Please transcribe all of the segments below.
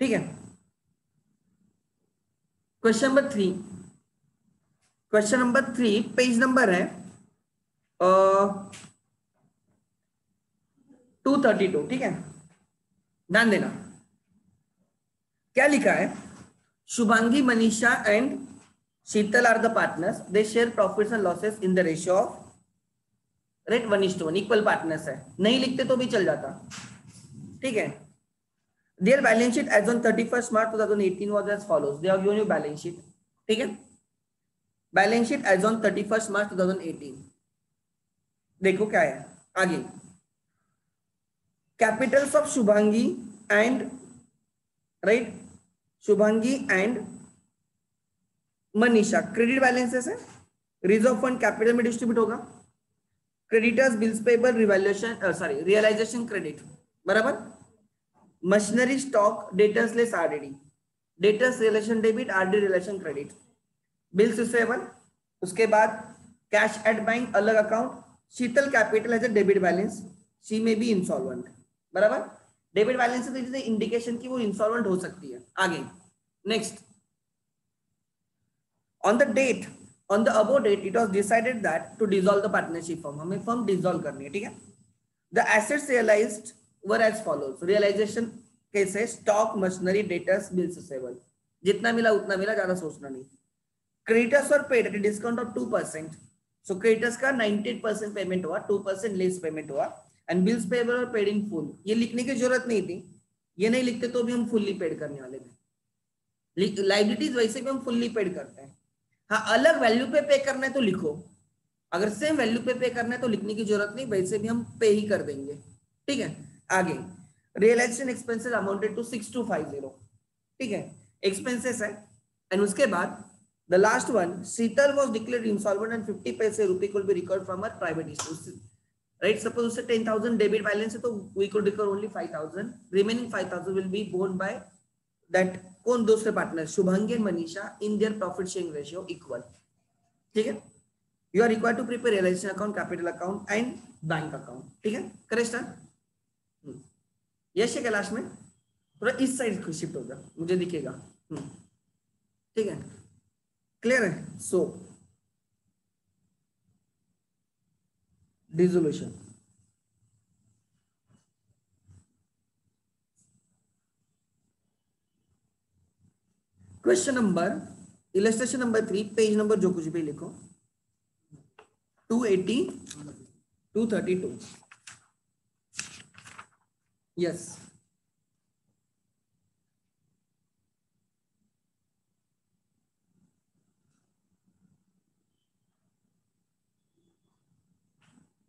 ठीक है? Question number three question number three page number है टू थर्टी टू ठीक है? ध्यान देना। क्या लिखा है? Shubhangi Manisha and Sheetal are the partners they share profits and losses in the ratio of rate one is to one equal partners है। नहीं लिखते तो भी चल जाता। ठीक है? As on thirty first March two thousand eighteen was as follows they are given you balance sheet ठीक है? Balance sheet as on thirty first March two thousand eighteen देखो क्या है? आगे. Capitals of Shubhangi and right Shubhangi and Manisha credit balances है? Reserve fund capital में distribute होगा. Creditors bills payable revaluation sorry realisation credit बराबर? Machinery stock, debtors less RDD debtors relation debit, RD relation credit. Bills receivable उसके बाद cash at bank, अलग account, Sheetal capital as a debit balance, she में B insolvent बराबर? Debit balance से indication की वो insolvent हो सकती है। आगे next on the date, on the above date, it was decided that to dissolve the partnership firm, हमें firm dissolve करनी है, ठीक है? The assets realized were as follows. Realization कैसे? Stock, machinery debtors bills receivable जितना मिला, उतना मिला, ज़्यादा सोचना नहीं। Paid at discount of two percent so creditors का 98 परसेंट पेमेंट हुआ टू परसेंट लेस पेमेंट हुआ एंड बिल्स पेबल और पेड इन फुल ये लिखने की ज़रूरत नहीं थी। ये नहीं लिखते तो भी हम फुल्ली पेड करने वाले थे। लाइबिलिटीज वैसे भी हम फुल्ली पेड करते हैं। हाँ अलग वैल्यू पे पे करना है तो लिखो। अगर सेम वैल्यू पे पे करना है तो लिखने की ज़रूरत नहीं, वैसे भी हम पे ही कर देंगे। ठीक है? आगे। Realisation expenses amounted to six two five zero ठीक है? एक्सपेंसेस है। एंड उसके बाद the last one Sheetal was declare insolvent and fifty paise rupee could be record from her private issue right suppose उससे टेन थाउज़ेंड डेबिट बैलेंस है तो we could record only five thousand remaining five thousand will be borne by that कौन? दूसरे partner Shubhangi and Manisha in their profit sharing ratio equal ठीक है? You are required to prepare realisation account capital account and bank account ठीक है? करे start यश है कैलाश में? थोड़ा इस साइड शिफ्ट होगा मुझे दिखेगा। ठीक है। क्लियर है? So dissolution question number illustration number three page number जो कुछ भी लिखो two eighty two thirty two yes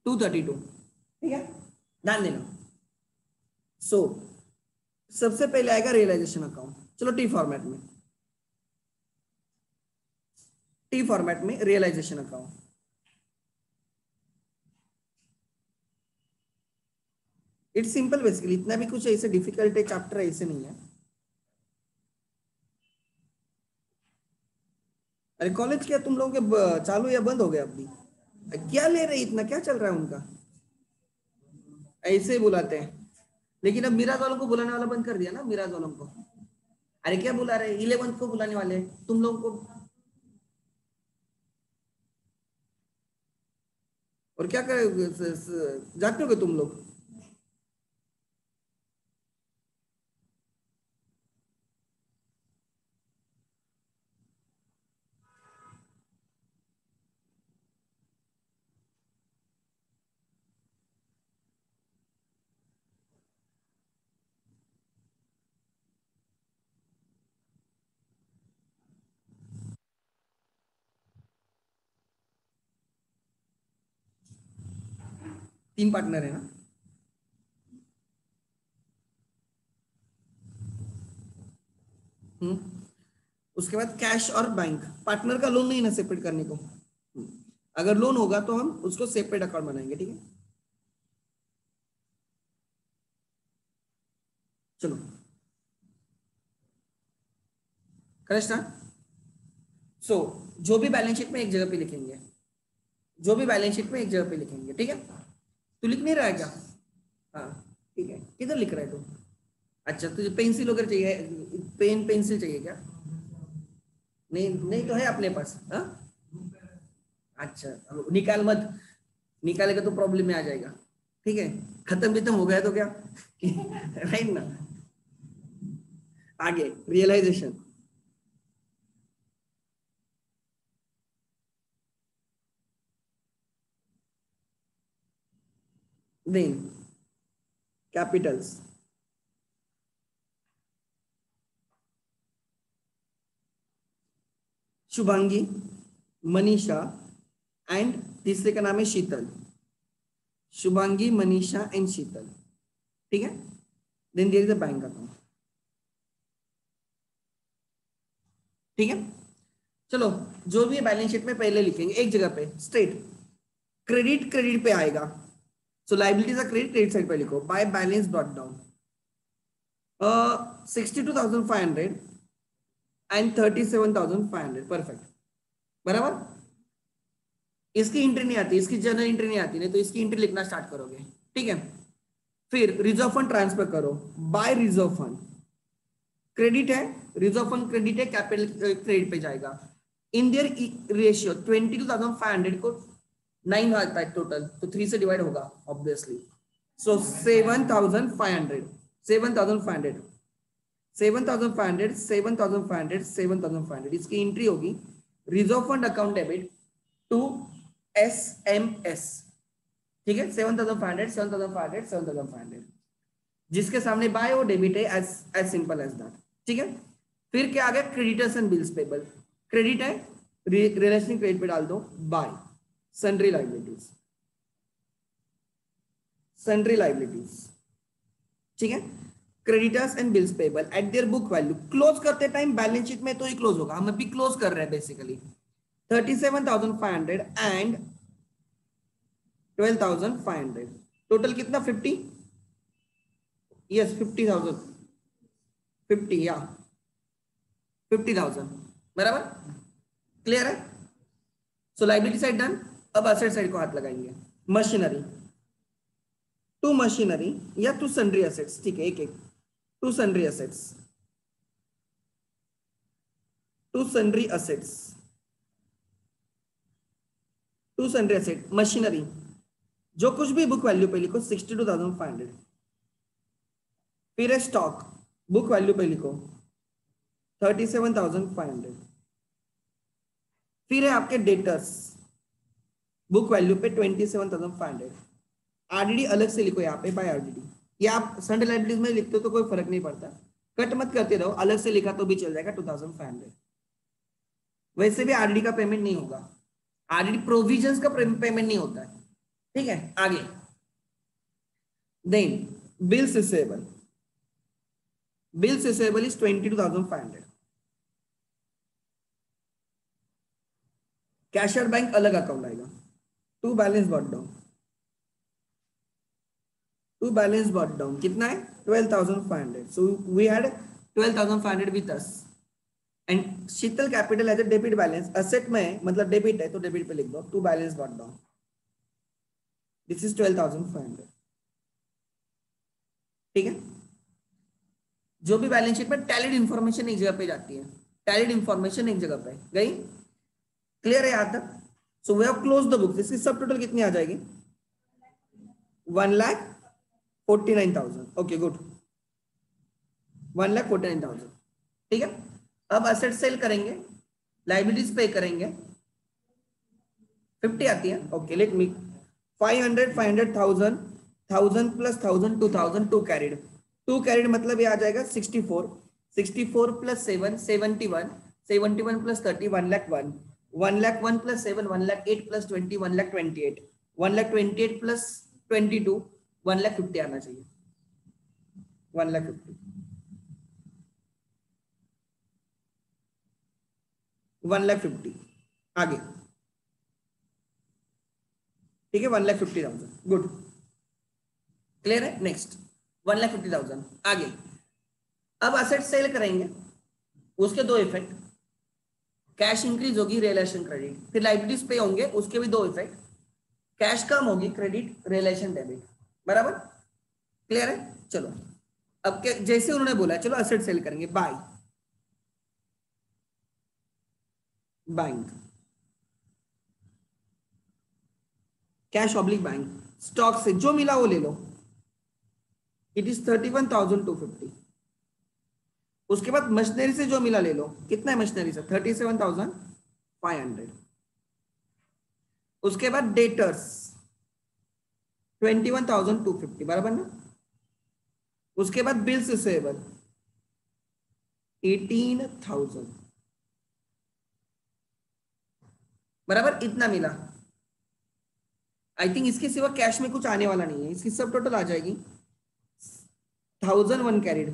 two thirty two ठीक है? ध्यान देना सो so, सबसे पहले आएगा रियलाइजेशन अकाउंट चलो टी फॉर्मेट में. टी फॉर्मेट में realisation account it's simple basically इतना भी कुछ ऐसे डिफ़िकल्ट है चैप्टर ऐसे नहीं है। अरे कॉलेज क्या तुम लोगों के चालू या बंद हो गया अभी? क्या ले रहे इतना? क्या चल रहा है उनका? ऐसे ही बुलाते हैं। लेकिन अब मिराज वालों को बुलाने वाला बंद कर दिया ना, मिराज वालों को। अरे क्या बुला रहे इलेवंथ को बुलाने वाले तुम लोगों को और क्या कर जाते हो तुम लोग? तीन पार्टनर है ना? हम्म। उसके बाद कैश और बैंक पार्टनर का लोन नहीं ना सेपरेट करने को। हम्म। अगर लोन होगा तो हम उसको सेपरेट अकाउंट बनाएँगे, ठीक है? चलो। करेक्ट ना सो जो भी बैलेंस शीट में एक जगह पे लिखेंगे, जो भी बैलेंस शीट में एक जगह पे लिखेंगे, ठीक है? तू लिख नहीं रहा है क्या? हाँ ठीक है। किधर लिख रहा है तू? अच्छा तुझे पेंसिल वगैरह चाहिए, पेन, पेंसिल चाहिए क्या? नहीं नहीं तो है अपने पास, हा? अच्छा निकाल मत। निकालेगा तो प्रॉब्लम में आ जाएगा। ठीक है? खत्म खत्म हो गया तो क्या? राइट ना? आगे realisation then capitals. Shubhangi Manisha and तीसरे का नाम है शीतल। शुभांगी मनीषा एंड शीतल। ठीक है? Then there is a bank account ठीक है? चलो, जो भी बैलेंस शीट में पहले लिखेंगे, एक जगह पे स्ट्रेट क्रेडिट क्रेडिट पे आएगा। सो लाइबिलिटीज का क्रेडिट क्रेडिट साइड पे लिखो by balance dot down sixty two thousand five hundred and thirty seven thousand five hundred perfect बराबर? इसकी एंट्री नहीं आती इसकी जनरल एंट्री नहीं आती नहीं तो इसकी एंट्री लिखना स्टार्ट करोगे। ठीक है? फिर रिज़र्व फंड ट्रांसफ़र करो। बाय रिज़र्व फंड क्रेडिट है रिज़र्व फंड क्रेडिट है कैपिटल क्रेडिट uh, पे जाएगा। In their ratio twenty two thousand five hundred को नाइन आता है टोटल तो थ्री से डिवाइड होगा obviously so seven thousand five hundred seven thousand five hundred seven thousand five hundred seven thousand five hundred seven thousand five hundred इसकी entry होगी reserve fund account debit to S M S ठीक है? Seven thousand five hundred seven thousand five hundred seven thousand five hundred जिसके सामने by और debit है as as simple as that ठीक है? फिर क्या आ गया? Creditors and bills payable credit है रिलेशन क्रेडिट पे डाल दो by sundry liabilities sundry liabilities ठीक है? Creditors and bills payable at their book value close करते टाइम बैलेंस शीट में तो ही क्लोज होगा। हम अभी क्लोज कर रहे हैं basically thirty seven thousand five hundred and twelve thousand five hundred total कितना? Fifty yes fifty thousand fifty या फिफ्टी थाउज़ेंड बराबर? क्लियर है? सो लाइबिलिटी साइड डन अब असेट साइड को हाथ लगाएँगे। मशीनरी। टू मशीनरी या टू सन्ड्री असेट्स ठीक है, एक एक। To sundry assets to sundry assets to sundry asset machinery जो कुछ भी बुक वैल्यू पे लिखो sixty two thousand five hundred फिर है स्टॉक बुक वैल्यू पे लिखो thirty seven thousand five hundred फिर है आपके डेटर्स बुक वैल्यू पे twenty seven thousand five hundred RDD अलग से लिखो यहाँ पे बाय आरडीडी ये आप संडे लाइब्रेरीज में लिखते हो तो कोई फ़र्क नहीं पड़ता। कट मत करते रहो, अलग से लिखा तो भी चल जाएगा टू थाउज़ेंड फाइव हंड्रेड वैसे भी आरडीडी का पेमेंट नहीं होगा। आरडीडी प्रोविजंस का पेमेंट नहीं होता है। ठीक है, आगे। Then bills receivable bills receivable is twenty two thousand five hundred cashier bank अलग अकाउंट आएगा। To balance bought down to balance bought down कितना है? Twelve thousand five hundred so we had twelve thousand five hundred with us and Sheetal capital as a debit balance asset में मतलब debit है तो debit पे लिख दो to balance bought down this is twelve thousand five hundred ठीक है? जो भी बैलेंस शीट में टैलेंट इंफॉर्मेशन एक जगह पे जाती है. टैलेंट इंफॉर्मेशन एक जगह पे. गई? क्लियर है यहाँ तक? So we have close the book इसकी सब टोटल कितनी आ जाएगी one lakh forty nine thousand okay good one lakh forty nine thousand ठीक है? अब असेट सेल करेंगे लाइबिलिटीज पे करेंगे। फिफ्टी आती है? Okay let me five hundred five hundred thousand thousand plus thousand two thousand two carried two carried मतलब ये आ जाएगा sixty four sixty four plus seven seventy one seventy one plus thirty one lakh one one lakh one plus seven one lakh eight plus twenty one lakh twenty eight one lakh twenty eight plus twenty two one lakh fifty आना चाहिए। One lakh fifty one lakh fifty आगे। ठीक है one lakh fifty thousand good clear है? Next one lakh fifty thousand आगे। अब asset cell करेंगे। उसके दो इफ़ेक्ट कैश इंक्रीज होगी रियलाइजेशन क्रेडिट फिर लाइबिलिटीज पे होंगे, उसके भी दो इफ़ेक्ट कैश कम होगी क्रेडिट रियलाइजेशन डेबिट बराबर? क्लियर है? चलो। अब जैसे उन्होंने बोला, चलो असेट सेल करेंगे by bank cash oblique bank stock से जो मिला वो ले लो. It is thirty one thousand two fifty उसके बाद मशीनरी से जो मिला ले लो, कितना है मशीनरी से? Thirty seven thousand five hundred उसके बाद debtors twenty one thousand two fifty बराबर ना? उसके बाद बिल्स रिसेबल एटीन थाउज़ेंड बराबर इतना मिला। आई थिंक इसके सिवा कैश में कुछ आने वाला नहीं है। इसकी सब टोटल आ जाएगी। Thousand one carried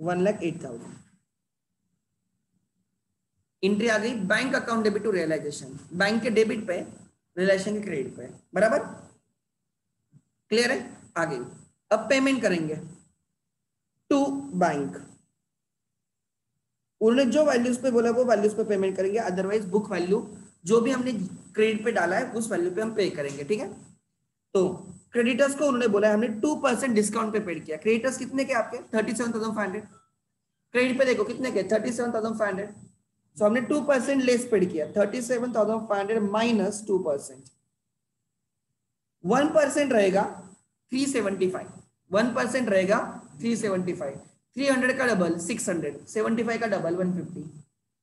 one lakh eight thousand entry आ गई bank account debit to realisation bank के डेबिट पे रियलाइजेशन के क्रेडिट पे. बराबर? क्लियर है? आगे अब पेमेंट करेंगे। टू बैंक उन्होंने जो वैल्यूज़ पे बोला, वो वैल्यूज़ पे पेमेंट करेंगे। अदरवाइज़ बुक वैल्यू जो भी हमने क्रेडिट पे डाला है, उस वैल्यू पे हम पे करेंगे, ठीक है? तो क्रेडिटर्स को उन्होंने बोला हमने टू परसेंट डिस्काउंट पे पेड किया। क्रेडिटर्स कितने के आपके? Thirty seven thousand five hundred credit पे देखो कितने के? Thirty seven thousand five hundred so हमने टू परसेंट लेस पेड किया। Thirty seven thousand five hundred minus two percent one percent रहेगा three seventy five one percent रहेगा three seventy five three hundred का double six hundred seventy five का double one fifty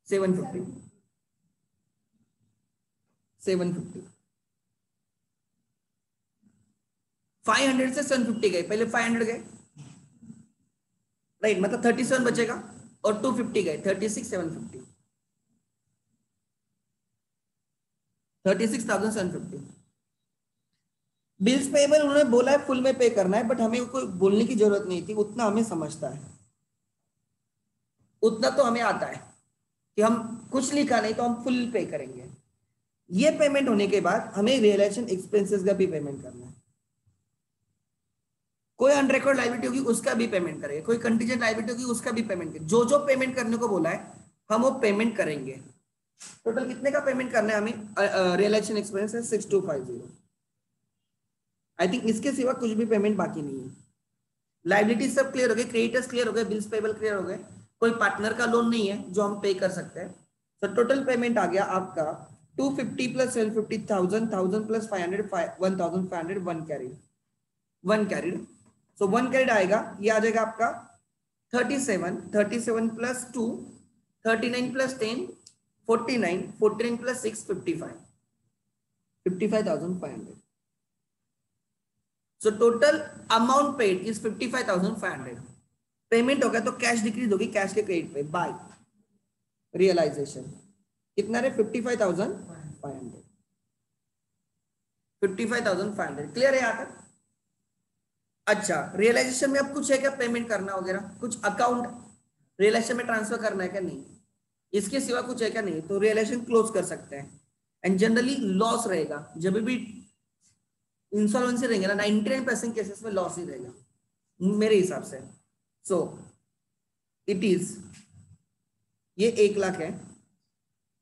seven fifty seven fifty five hundred से seven fifty गए। पहले five hundred गए। Right मतलब thirty seven बचेगा और टू फिफ्टी गए। Thirty six seven fifty thirty six thousand seven fifty bills payable उन्होंने बोला है फुल में पे करना है बट हमें कोई बोलने की ज़रूरत नहीं थी। उतना हमें समझता है। उतना तो हमें आता है कि हम कुछ लिखा नहीं तो हम फुल पे करेंगे। ये पेमेंट होने के बाद हमें रियलाइजेशन एक्सपेंसेस का भी पेमेंट करना है। कोई अनरिकॉर्ड लाइबिलिटी होगी, उसका भी पेमेंट करेंगे। कोई कंटीजेंट लाइबिलिटी होगी, उसका भी पेमेंट करेंगे। जो जो पेमेंट करने को बोला है, हम वो पेमेंट करेंगे। टोटल कितने का पेमेंट करना है हमें? रियलाइजेशन एक्सपेंस है six two five zero I think इसके सिवा कुछ भी पेमेंट बाकी नहीं है। लाइबिलिटी सब क्लियर हो गए क्रेडिटर्स क्लियर हो गए बिल्स पेबल क्लियर हो गए। कोई पार्टनर का लोन नहीं है जो हम पे कर सकते हैं। तो टोटल पेमेंट आ गया आपका 250 plus 750 thousand thousand plus 500 1500 one carried one carried so, one carried आएगा, ये आ जाएगा आपका 37 37 plus 2 39 plus 10 49 49 plus 6 55 55500 so, total amount paid is 55500 payment हो गया तो कैश डिक्रीज होगी कैश के क्रेडिट पे. बाय रियलाइजेशन कितना रे fifty five thousand five hundred fifty five thousand five hundred clear है यहाँ तक? अच्छा रियलाइजेशन में अब कुछ है क्या पेमेंट करना वगैरह? कुछ अकाउंट रियलाइजेशन में ट्रांसफ़र करना है क्या? नहीं। इसके सिवा कुछ है क्या? नहीं। तो रियलाइजेशन क्लोज कर सकते हैं। एंड जनरली लॉस रहेगा। जब भी इंसॉल्वेंसी रहेंगे ना नाइनटी नाइन परसेंट केसेस में लॉस ही रहेगा। मेरे हिसाब से। सो इट इज़ ये एक लाख है।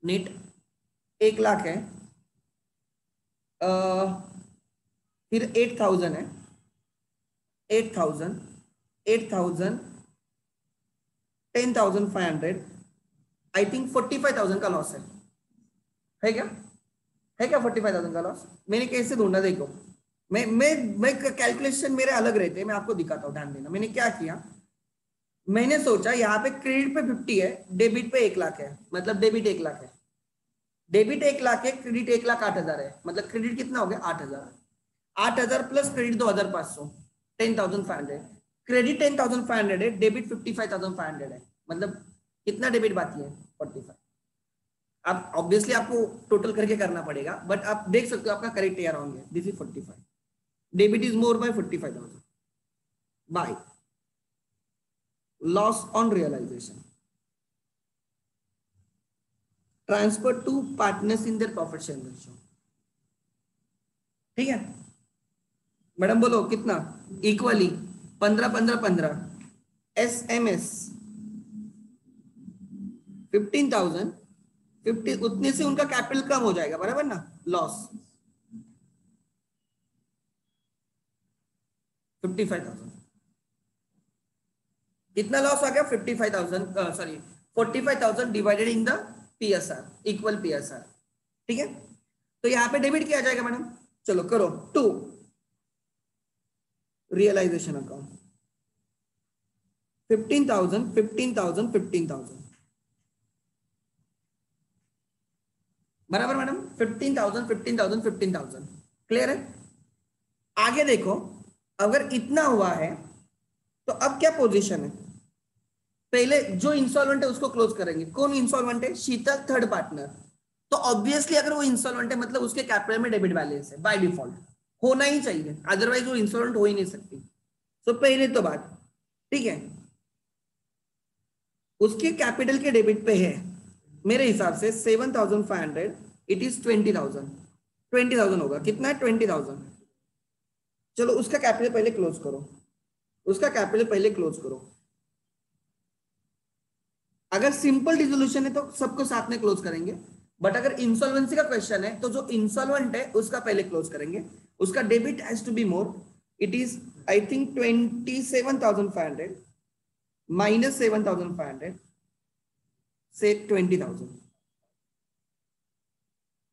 नेट एक लाख है। आ, फिर एट थाउज़ेंड है। Eight thousand eight thousand ten thousand five hundred I think forty five thousand का लॉस है। है क्या? है क्या फोर्टी फाइव थाउज़ेंड का लॉस मैंने कैसे ढूंढा, देखो। मैं मैं मैं कैलकुलेशन मेरे अलग रहते हैं, मैं आपको दिखाता हूँ, ध्यान देना। मैंने क्या किया? मैंने सोचा यहाँ पे क्रेडिट पे फिफ्टी है डेबिट पे एक लाख है। मतलब डेबिट एक लाख है। डेबिट एक लाख है क्रेडिट एक लाख आठ हज़ार है। मतलब क्रेडिट कितना हो गया? आठ हज़ार। आठ हज़ार प्लस क्रेडिट दो हज़ार पाँच सौ। Ten thousand five hundred credit ten thousand five hundred है debit fifty five thousand five hundred है. मतलब कितना डेबिट बाकी है? फोर्टी फाइव आप ऑब्वियसली आपको टोटल करके करना पड़ेगा बट आप देख सकते हो आपका करेक्ट तैयार होंगे. This is forty five debit is more by forty five thousand by loss on realization. Transfer to partners in their profit ratio. ठीक है? मैडम बोलो, कितना? इक्वली पंद्रह पंद्रह पंद्रह। S M S fifteen thousand fifty उतने से उनका कैपिटल कम हो जाएगा, बराबर ना? लॉस फिफ्टी फाइव थाउज़ेंड कितना लॉस आ गया? Fifty five thousand sorry forty five thousand divided in the P S R equal P S R ठीक है? तो यहाँ पे डेबिट किया जाएगा, मैडम। चलो, करो। Two thousand fifteen thousand fifteen thousand बराबर madam fifteen thousand fifteen thousand fifteen thousand clear है? आगे देखो, अगर इतना हुआ है तो अब क्या पोजीशन है? पहले जो इंस्टॉलमेंट है, उसको क्लोज करेंगे। कौन इंस्टॉलमेंट है? शीतल थर्ड पार्टनर तो ऑब्वियसली अगर वो इंस्टॉलमेंट है मतलब उसके कैपिटल में डेबिट बैलेंस है बाय डिफ़ॉल्ट होना ही चाहिए। अदरवाइज़ वो इंस्टॉलमेंट हो ही नहीं सकती। तो पहले तो बात। ठीक है? उसके कैपिटल के डेबिट पे है। मेरे हिसाब से seven thousand five hundred it is twenty thousand twenty thousand होगा। कितना? है ट्वेंटी थाउज़ेंड चलो, उसका कैपिटल पहले क्लोज करो। उसका कैपिटल पहले क्लोज करो। अगर सिंपल डिजोल्यूशन है तो सबको साथ में क्लोज करेंगे। बट अगर इंसॉल्वेंसी का क्वेश्चन है तो जो इंसॉल्वेंट है, उसका पहले क्लोज करेंगे। उसका debit has to be more it is I think twenty seven thousand five hundred minus seven thousand five hundred से twenty thousand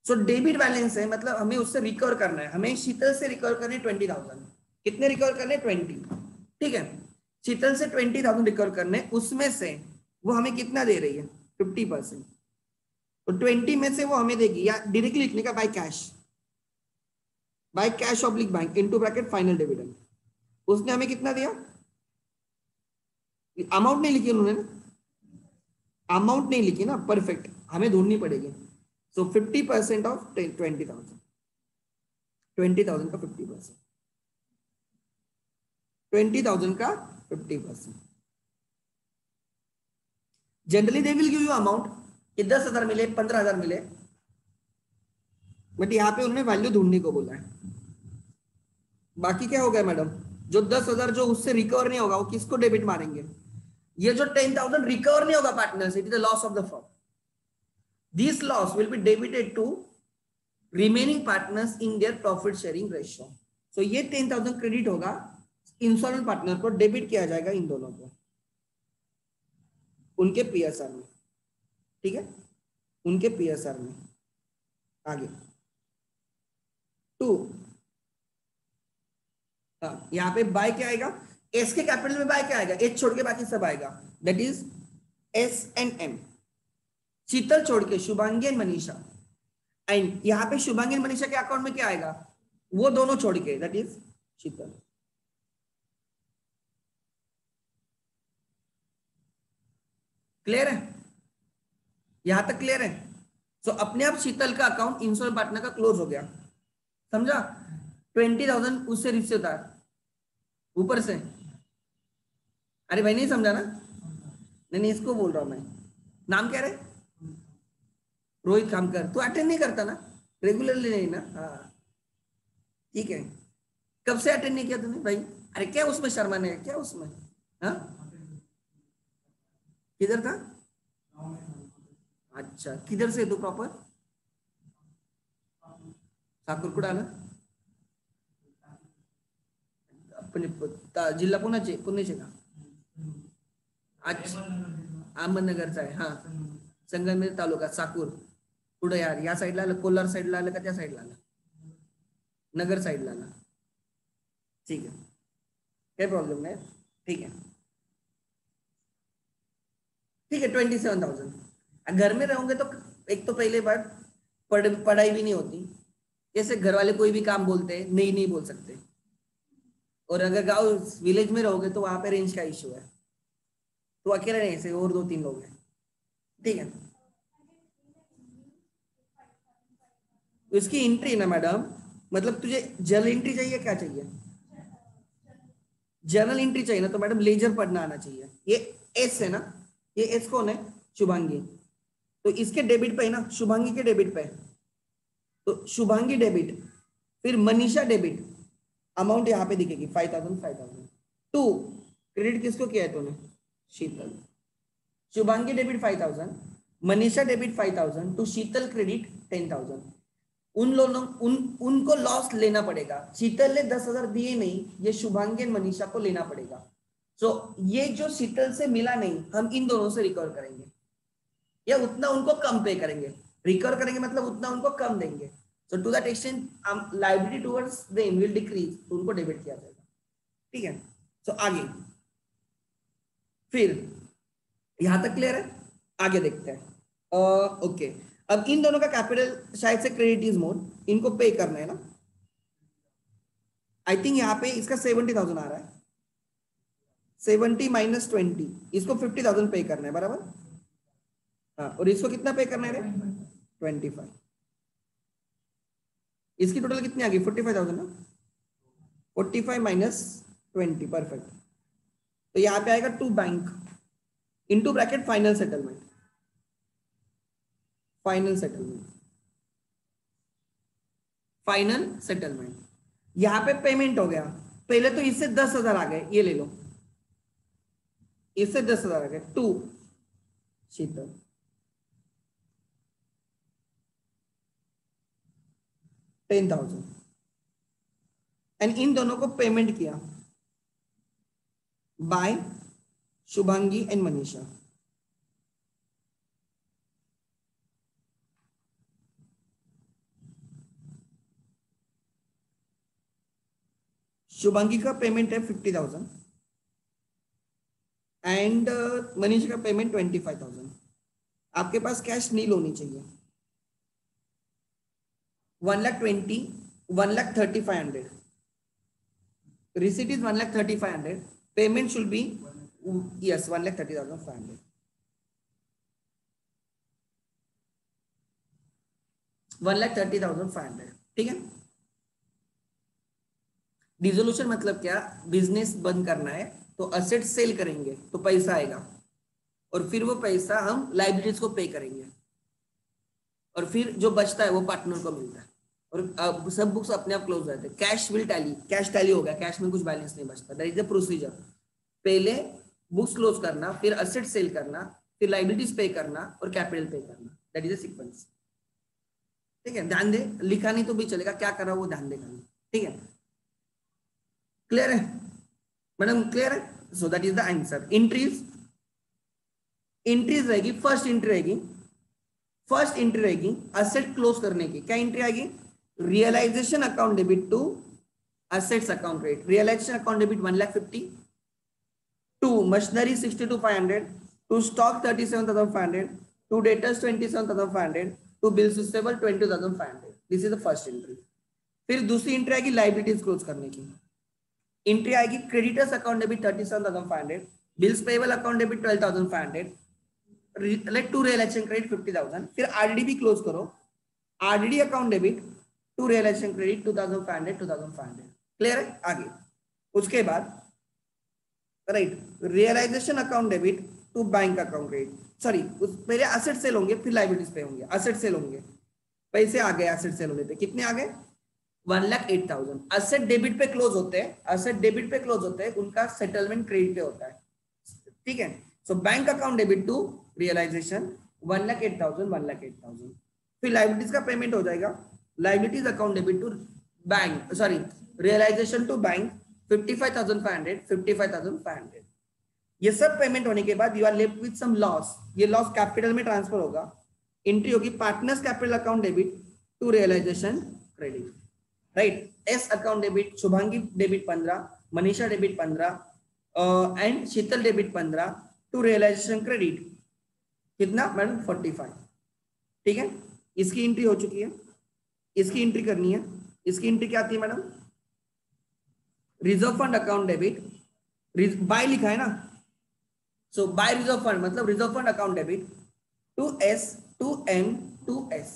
so debit balance है मतलब हमें उससे रिकवर करना है। हमें शीतल से रिकवर करने ट्वेंटी थाउज़ेंड कितने रिकवर करने ट्वेंटी ठीक है? शीतल से ट्वेंटी थाउज़ेंड रिकवर करने उसमें से वो हमें कितना दे रही है? फिफ्टी परसेंट तो ट्वेंटी में से वो हमें देगी। या डायरेक्टली लिखने का by cash by cash oblique bank into bracket final dividend उसने हमें कितना दिया? अमाउंट नहीं लिखी उन्होंने अमाउंट नहीं लिखी ना परफेक्ट हमें ढूंढनी पड़ेगी। So fifty percent of twenty thousand twenty thousand का फिफ्टी परसेंट ट्वेंटी थाउज़ेंड का fifty percent generally they will give you amount कि दस हज़ार मिले, पंद्रह हज़ार मिले। बट यहाँ पे उन्होंने वैल्यू ढूँढने को बोला है। बाकी क्या हो गया मैडम? जो दस हज़ार जो उससे रिकवर नहीं होगा, वो किसको डेबिट मारेंगे? ये जो टेन थाउज़ेंड रिकवर नहीं होगा partner it is the loss of the firm this loss will be debited to remaining partners in their profit sharing ratio so ये टेन थाउज़ेंड क्रेडिट होगा इंश्योरेंस पार्टनर को debit किया जाएगा इन दोनों को। उनके पीएसआर में। ठीक है? उनके पीएसआर में। आगे। टू यहाँ पे बाय क्या आएगा? एस के कैपिटल में बाय क्या आएगा? एच छोड़ के बाकी सब आएगा। That is S and M Sheetal छोड़ के शुभांगी एंड मनीषा। एंड यहाँ पे शुभांगी एंड मनीषा के अकाउंट में क्या आएगा? वो दोनों छोड़ के दैट इज़ शीतल। क्लियर है? यहाँ तक क्लियर है? सो so, अपने आप शीतल का अकाउंट इंश्योरेंस पार्टनर का क्लोज हो गया। समझा? ट्वेंटी थाउज़ेंड उससे रिसीव होता है ऊपर से। अरे भाई, नहीं समझा ना? नहीं नहीं, इसको बोल रहा हूँ मैं। नाम क्या रहे रोहित खामकर तू अटेंड नहीं करता ना? रेगुलरली नहीं ना? हाँ। ठीक है। कब से अटेंड नहीं किया तूने भाई? अरे क्या उसमें शर्मा ने? क्या उसमें? हाँ? किधर था? अच्छा किधर से तू प्रॉपर साकुरकुडा आला जिल्हा पुण्याचे पुण्याचे का? अहमदनगरचा आहे, हा. संगमनेर तालुका, साकूर. पुढे यार या कोल्हार साईडला आलं का त्या साईडला नगर साईडला आलं. ठीक आहे. काही प्रॉब्लेम नाही. ठीक है ठीक है ट्वेंटी सेवन थाउज़ेंड घर में रहोगे तो एक तो पहले बार पढ़, पढ़ाई भी नहीं होती. जैसे घर वाले कोई भी काम बोलते हैं, नहीं नहीं बोल सकते. और अगर गाँव विलेज में रहोगे तो वहाँ पे रेंज का इशू है। तो अकेले नहीं, ऐसे और दो तीन लोग हैं। ठीक है? इसकी एंट्री ना मैडम मतलब तुझे जल एंट्री चाहिए, क्या चाहिए? जर्नल एंट्री चाहिए ना तो मैडम लेजर पढ़ना आना चाहिए। ये एस है ना? ये एस कौन है? शुभांगी। तो इसके डेबिट पे है ना? शुभांगी के डेबिट पे। तो शुभांगी डेबिट फिर मनीषा डेबिट अमाउंट यहाँ पे दिखेगी five thousand five thousand to credit किसको किया है तूने? Sheetal. Shubhangi debit five thousand Manisha debit five thousand to Sheetal credit ten thousand उन लोगों उन उनको लॉस लेना पड़ेगा. शीतल ने दस हज़ार दिए नहीं ये शुभांगी मनीषा को लेना पड़ेगा. सो so, ये जो शीतल से मिला नहीं हम इन दोनों से रिकवर करेंगे. या उतना उनको कम पे करेंगे. रिकवर करेंगे मतलब उतना उनको कम देंगे. So to that extent liability towards them will decrease तो उनको डेबिट किया जाएगा। ठीक है? सो so, आगे। फिर यहाँ तक क्लियर है? आगे देखते हैं। Okay uh, okay. अब इन दोनों का कैपिटल शायद से क्रेडिट इज़ मोर इनको पे करना है ना? आई थिंक यहाँ पे इसका सेवेंटी थाउज़ेंड आ रहा है। सेवेंटी माइनस ट्वेंटी इसको फिफ्टी थाउज़ेंड पे करना है बराबर? हाँ और इसको कितना पे करना है ट्वेंटी फाइव इसकी टोटल कितनी आ गई? फोर्टी फाइव थाउज़ेंड ना? Forty five minus twenty perfect तो यहाँ पे आएगा to bank into bracket final settlement final settlement final settlement यहाँ पे पेमेंट हो गया। पहले तो इससे दस हज़ार आ गए। ये ले लो। इससे दस हज़ार आ गए। To Sheetal. Ten thousand and इन दोनों को पेमेंट किया बाय शुभांगी एंड मनीषा शुभांगी का पेमेंट है फिफ्टी थाउज़ेंड एंड मनीष का पेमेंट ट्वेंटी फाइव थाउज़ेंड आपके पास कैश नील होनी चाहिए। One lakh twenty one lakh thirty five hundred receipt is one lakh thirty five hundred payment should be yes one lakh thirty thousand five hundred one lakh thirty thousand five hundred ठीक है? Dissolution मतलब क्या? Business बंद करना है तो asset cell करेंगे तो पैसा आएगा। और फिर वो पैसा हम लाइब्रेरीज को पे करेंगे। और फिर जो बचता है, वो पार्टनर को मिलता है। और सब बुक्स अपने आप क्लोज रहते हैं। Cash will tally cash tally हो गया। कैश में कुछ बैलेंस नहीं बचता। दैट इज़ द प्रोसीजर पहले बुक्स क्लोज करना, फिर असेट सेल करना, फिर लाइब्रेरीज पे करना और कैपिटल पे करना। दैट इज़ सीक्वेंस ठीक है? ध्यान दे। लिखा नहीं तो भी चलेगा। क्या कर रहा वो ध्यान देगा ठीक है? क्लियर है? मैडम क्लियर है? So that is the answer entries entries रहेगी फ़र्स्ट एंट्री रहेगी। फ़र्स्ट एंट्री रहेगी असेट क्लोज करने की। क्या एंट्री आएगी? Machinery sixty two five hundred to stock thirty seven thousand five hundred to debtors twenty seven thousand five hundred to bill receivable twenty thousand five hundred this is the first entry फिर दूसरी entry आएगी liabilities close करने की. Entry आएगी creditors account debit thirty seven thousand five hundred bills payable account debit twelve thousand five hundred to realisation credit fifty thousand फिर RD भी close करो. RD account debit to realisation credit two thousand five hundred two thousand five hundred clear है आगे। उसके बाद right realisation account debit to bank account credit sorry पहले asset sale होंगे, फिर लाइबिलिटीज पे होंगे। असेट सेल होंगे। पैसे आ गए असेट सेल होने पे। कितने आ गए? One lakh eight thousand asset debit पे क्लोज होते हैं। असेट डेबिट पे क्लोज होते हैं। उनका सेटलमेंट क्रेडिट पे होता है। ठीक है? So bank account debit to realisation one lakh eight thousand one lakh eight thousand फिर लाइबिलिटीज का पेमेंट हो जाएगा। Bank fifty five thousand five hundred fifty five thousand five hundred ये सब पेमेंट होने के बाद you are left with some loss ये लॉस कैपिटल में ट्रांसफ़र होगा. एंट्री होगी partners capital account debit to realisation credit right S account debit Shubhangi debit पंद्रह मनीषा डेबिट पंद्रह एंड शीतल डेबिट पंद्रह टू रियलाइजेशन क्रेडिट कितना? मैडम फोर्टी फाइव ठीक है? इसकी एंट्री हो चुकी है। इसकी एंट्री करनी है। इसकी एंट्री क्या आती है madam? Reserve fund account debit by लिखा है ना? सो बाय रिज़र्व फंड मतलब reserve fund account debit to S to M to S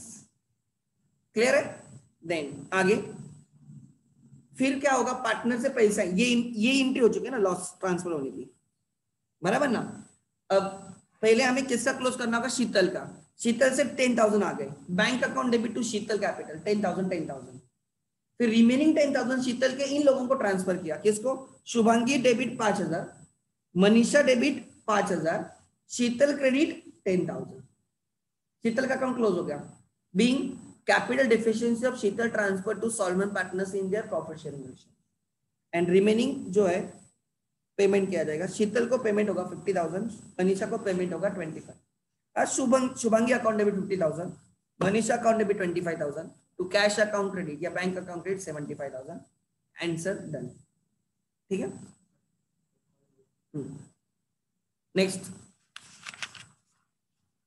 clear है? देन आगे। फिर क्या होगा? पार्टनर से पैसा। ये ये एंट्री हो चुकी है ना लॉस ट्रांसफ़र होने की। बराबर ना? अब, पहले हमें किसका क्लोज करना होगा? शीतल का। शीतल से टेन थाउज़ेंड आ गए। Bank account debit to Sheetal capital ten thousand ten thousand फिर रिमेनिंग टेन थाउज़ेंड शीतल के इन लोगों को ट्रांसफ़र किया। किसको? शुभांगी डेबिट पाँच हज़ार, मनीषा डेबिट पाँच हज़ार Sheetal credit ten thousand Sheetal का अकाउंट क्लोज हो गया। Being capital deficiency of Sheetal transfer to solvent partners in their profit sharing and remaining जो है पेमेंट किया जाएगा। शीतल को पेमेंट होगा फिफ्टी थाउज़ेंड मनीषा को पेमेंट होगा twenty five Shubhang Shubhangi account debit fifty thousand Manisha account debit twenty five thousand to cash account credit या bank account credit seventy five thousand answer done ठीक है? Next hmm.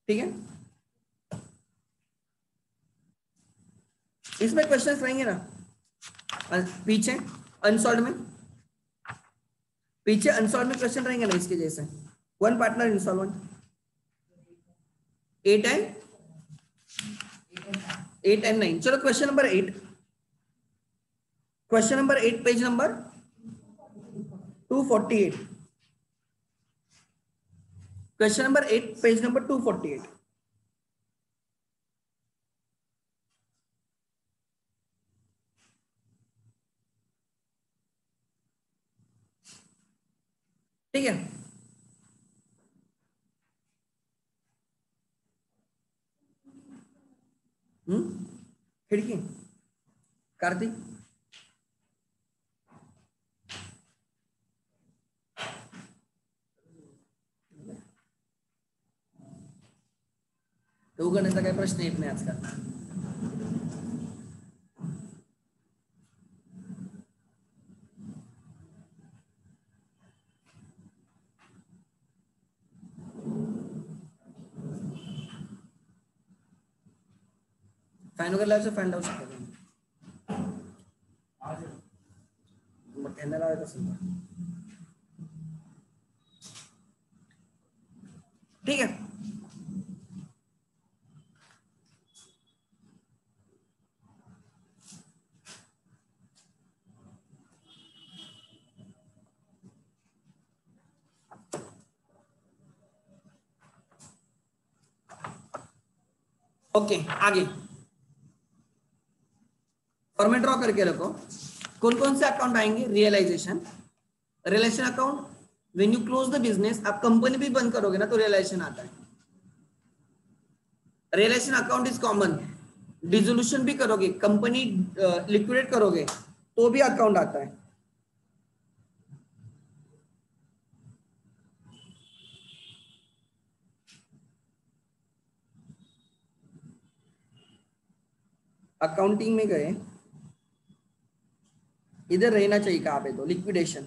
ठीक है? इसमें question रहेंगे ना? पीछे अनसॉल्व में? पीछे अनसॉल्व में क्वेश्चन रहेंगे ना इसके जैसे? One partner insolvent eight and eight and nine चलो question number eight question number eight page number two forty eight question number eight page number two forty eight ठीक है? हम्म? खिड़की। कार्तिक? तो करण्याचा काही प्रश्न येत नाही आजकाल. लावायचं फॅन लावू शकतो मग त्यांना लावायचं असेल ठीक है. ओके okay, आगे. फॉर्मेट ड्रॉ करके रखो। कौन कौन से अकाउंट आएँगे? Realisation realisation account when you close the business आप कंपनी भी बंद करोगे ना तो रियलाइजेशन आता है। Realisation account is common dissolution भी करोगे कंपनी लिक्विडेट करोगे तो भी अकाउंट आता है। अकाउंटिंग में गए। इधर रहना चाहिए कहाँ पे तो लिक्विडेशन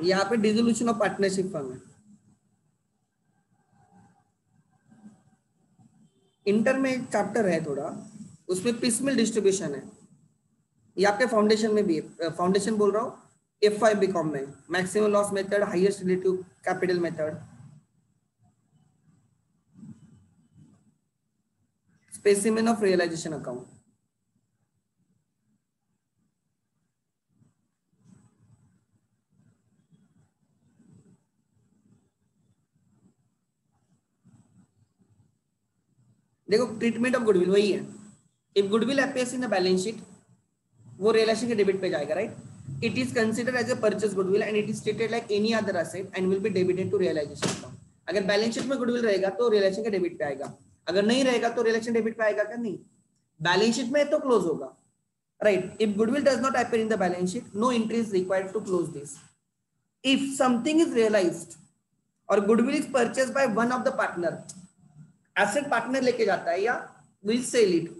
यहाँ पे डिजोल्यूशन ऑफ़ पार्टनरशिप फर्म है। इंटर में एक चैप्टर है थोड़ा, उसमें पिसमिल डिस्ट्रीब्यूशन है। ये आपके फाउंडेशन में भी है फाउंडेशन बोल रहा हूँ एफ़ फाइव बी कॉम में maximum loss method highest relative capital method specimen of realisation account देखो ट्रीटमेंट ऑफ़ गुडविल वही है। If goodwill appears in the balance sheet वो रियलाइजेशन के डेबिट पे जाएगा right it is considered as a purchase goodwill and it is treated like any other asset and will be debited to realisation account अगर balance sheet में goodwill रहेगा तो realisation के debit पे आएगा। अगर नहीं रहेगा तो रियलाइजेशन डेबिट पे आएगा क्या? नहीं। बैलेंस शीट में तो क्लोज होगा, right? If goodwill does not appear in the balance sheet, no entry is required to close this. If something is realized or goodwill is purchased by one of the partner asset partner लेके जाता है या will sell it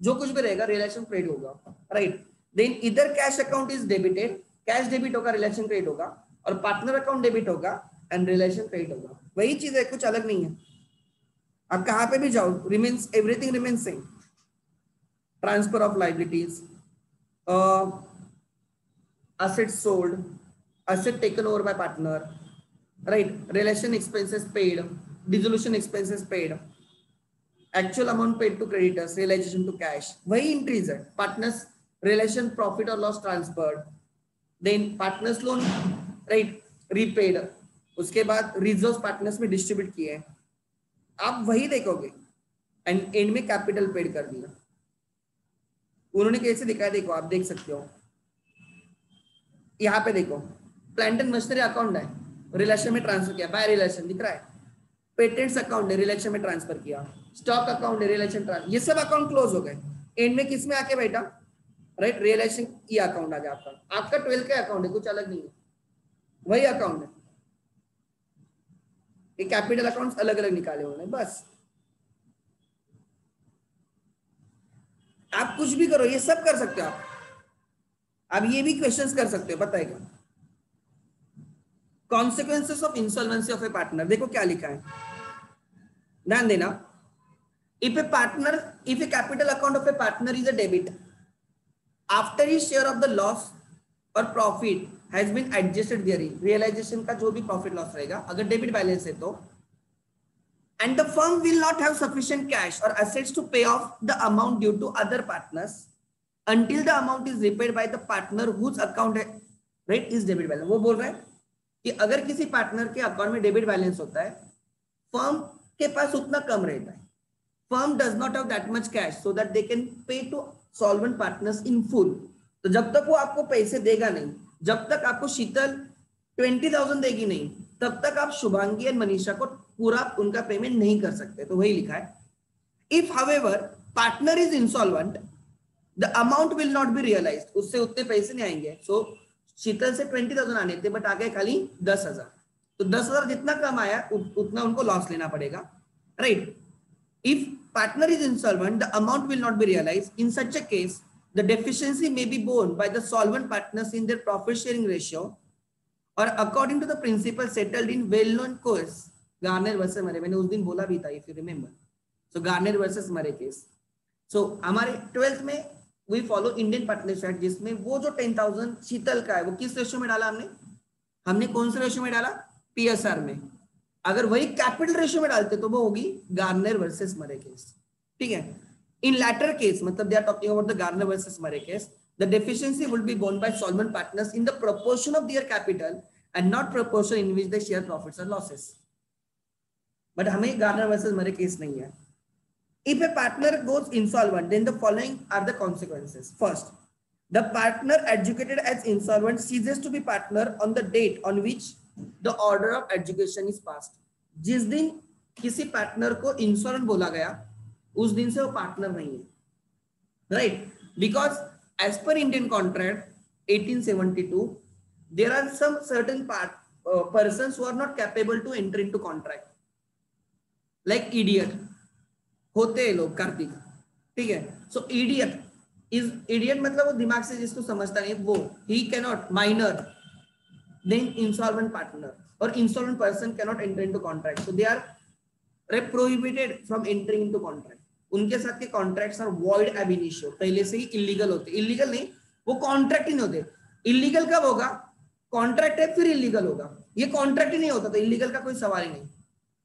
जो कुछ भी रहेगा relation trade होगा। Right then इधर cash account is debited cash debit होगा रिलेशन क्रेडिट होगा। और पार्टनर अकाउंट डेबिट होगा एंड रिलेशन क्रेडिट होगा। वही चीज़ है, कुछ अलग नहीं है। आप कहाँ पे भी जाओ remains everything remains same transfer of liabilities assets sold, asset taken over by partner, right? Relation expenses paid, dissolution expenses paid. Actual amount paid to creditors realisation to cash वही इंक्रीज है पार्टनर्स रिलेशन प्रॉफिट और loss transfer then partners loan right repaid उसके बाद reserve partners में distribute किए हैं। आप वही देखोगे। एंड एंड में कैपिटल पेड कर दिया। उन्होंने कैसे दिखाया? देखो, आप देख सकते हो। यहाँ पे देखो। प्लांट एंड मशीनरी अकाउंट है। रिलेशन में ट्रांसफ़र किया। बाय रिलेशन दिख रहा है। पेटेंट्स अकाउंट रिलेशन में ट्रांसफ़र किया। स्टॉक अकाउंट ट्रांसफ़र ये सब अकाउंट क्लोज हो गए। एंड में किसमें आके बैठा? राइट रिलेशन ये अकाउंट आ गया आपका। आपका ट्वेल्थ का अकाउंट है, कुछ अलग नहीं है। वही अकाउंट है। ये कैपिटल अकाउंट्स अलग अलग निकाले उन्होंने बस। आप कुछ भी करो, ये सब कर सकते हो आप। अब ये भी क्वेश्चंस कर सकते हो बताएगा consequences of insolvency of a partner देखो क्या लिखा है। ध्यान देना। If a partner if a capital account of a partner is a debit after he share of the loss और profit has been adjusted realisation का जो भी प्रॉफिट लॉस रहेगा, अगर डेबिट बैलेंस है तो and the firm will not have sufficient cash और assets to pay off the amount due to other partners until the amount is repaid by the partner whose account right is debit balance वो बोल रहे हैं कि अगर किसी partner के account में डेबिट बैलेंस होता है फर्म के पास उतना कम रहता है। Firm does not have that much cash so that they can pay to solvent partners in full तो जब तक वो आपको पैसे देगा नहीं जब तक आपको शीतल ट्वेंटी थाउज़ेंड देगी नहीं तब तक आप शुभांगी एंड मनीषा को पूरा उनका पेमेंट नहीं कर सकते। तो वही लिखा है। If however partner is insolvent the amount will not be realise उससे उतने पैसे नहीं आएँगे। सो so, शीतल से ट्वेंटी थाउज़ेंड आने थे बट आ गए खाली दस हज़ार। तो दस हज़ार जितना कम आया उतना उनको लॉस लेना पड़ेगा। Right if partner is insolvent the amount will not be realise in such a case the deficiency may be borne by the solvent partners in their profit sharing ratio और according to the principle settled in well known course Garner versus Murray मैंने उस दिन बोला भी था if you remember so Garnier versus Murray case so हमारे twelfth में we follow Indian partnership जिसमें वो जो टेन थाउज़ेंड शीतल का है, वो किस रेशियो में डाला हमने? हमने कौन से रेशियो में डाला? पीएसआर में। अगर वही कैपिटल रेशियो में डालते तो वो होगी गार्नर वर्सेस मरे केस ठीक है? इन लेटर केस मतलब they are talking about the Garner versus Murray case the deficiency will be borne by solvent partners in the proportion of their capital and not proportion in which the share profits और losses but हमें Garner versus Murray case नहीं है। If a partner goes insolvent, then the following are the consequences. First, the partner educated as insolvent ceases to be partner on the date on which the order of education is passed. जिस दिन किसी partner को इंश्योरेंट बोला गया उस दिन से वो पार्टनर नहीं है right because as per Indian contract 1872 there are some certain part uh, persons who are not capable to enter into contract like idiot होते हैं लोग, कार्तिक। ठीक है? सो इडियट इज़ इडियट मतलब वो दिमाग से जिसको समझता नहीं, वो। He cannot minor then insolvent partner और insolvent person cannot enter into contract so they are prohibited from entering into contract उनके साथ के contracts are void ab initio पहले से ही इलीगल होते। इलीगल नहीं, वो कॉन्ट्रैक्ट ही नहीं होते। इलीगल कब होगा? कॉन्ट्रैक्ट है, फिर इलीगल होगा। ये कॉन्ट्रैक्ट ही नहीं होता तो इलीगल का कोई सवाल ही नहीं।